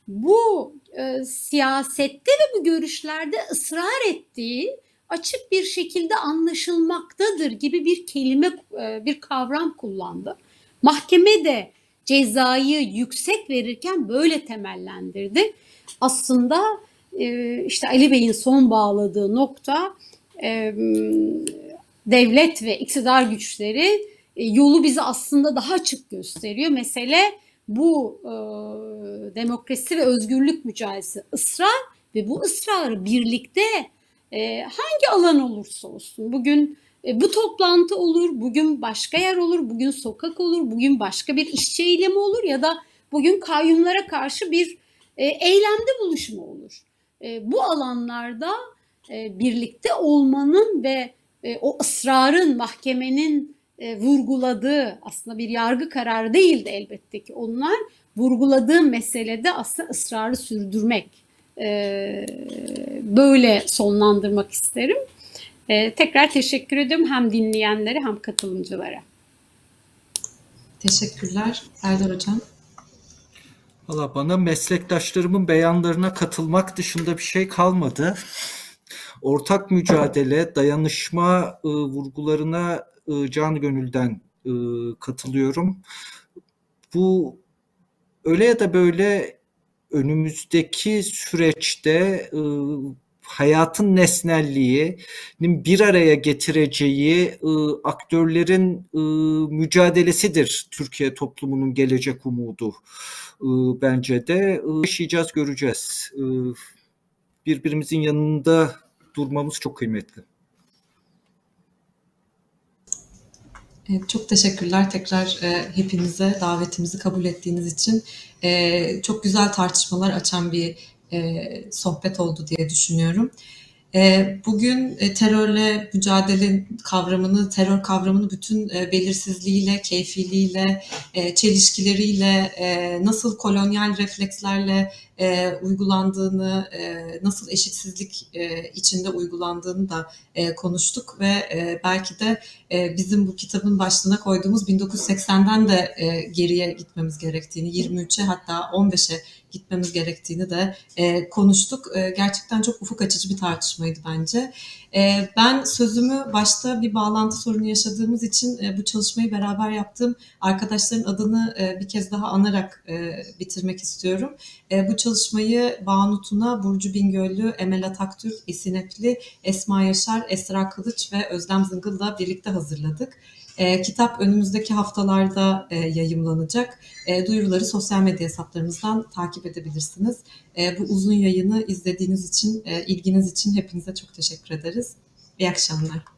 bu e, siyasette ve bu görüşlerde ısrar ettiği açık bir şekilde anlaşılmaktadır gibi bir kelime, e, bir kavram kullandı. Mahkeme de cezayı yüksek verirken böyle temellendirdi. Aslında e, işte Ali Bey'in son bağladığı nokta e, devlet ve iktidar güçleri e, yolu bize aslında daha açık gösteriyor. Mesele bu demokrasi ve özgürlük mücadelesi ısrar ve bu ısrarı birlikte hangi alan olursa olsun bugün e, bu toplantı olur, bugün başka yer olur, bugün sokak olur, bugün başka bir işçi eylemi olur ya da bugün kayyumlara karşı bir eylemde buluşma olur. E, bu alanlarda e, birlikte olmanın ve o ısrarın mahkemenin vurguladığı aslında bir yargı kararı değildi elbette ki onlar vurguladığı meselede aslında ısrarı sürdürmek. Böyle sonlandırmak isterim. E, tekrar teşekkür ediyorum hem dinleyenlere hem katılımcılara. Teşekkürler Erdar Hocam. Valla bana meslektaşlarımın beyanlarına katılmak dışında bir şey kalmadı. Ortak mücadele, dayanışma e, vurgularına e, can gönülden e, katılıyorum. Bu öyle ya da böyle önümüzdeki süreçte e, hayatın nesnelliğinin bir araya getireceği e, aktörlerin e, mücadelesidir Türkiye toplumunun gelecek umudu e, bence de. E, yaşayacağız, göreceğiz. E, birbirimizin yanında durmamız çok kıymetli. Evet, çok teşekkürler tekrar e, hepinize davetimizi kabul ettiğiniz için. E, çok güzel tartışmalar açan bir e, sohbet oldu diye düşünüyorum. E, bugün e, terörle mücadele kavramını, terör kavramını bütün e, belirsizliğiyle, keyfiliğiyle, çelişkileriyle, nasıl kolonyal reflekslerle uygulandığını, nasıl eşitsizlik içinde uygulandığını da konuştuk ve belki de bizim bu kitabın başlığına koyduğumuz 1980'den de geriye gitmemiz gerektiğini, 23'e hatta 15'e gitmemiz gerektiğini de e, konuştuk. E, gerçekten çok ufuk açıcı bir tartışmaydı bence. E, ben sözümü başta bir bağlantı sorunu yaşadığımız için e, bu çalışmayı beraber yaptığım arkadaşların adını e, bir kez daha anarak e, bitirmek istiyorum. Bu çalışmayı Banu Tuna, Burcu Bingöllü, Emel Ataktürk, Esin Epli, Esma Yaşar, Esra Kılıç ve Özlem Zıngıl'la birlikte hazırladık. E, kitap önümüzdeki haftalarda e, yayımlanacak. E, duyuruları sosyal medya hesaplarımızdan takip edebilirsiniz. E, bu uzun yayını izlediğiniz için, e, ilginiz için hepinize çok teşekkür ederiz. İyi akşamlar.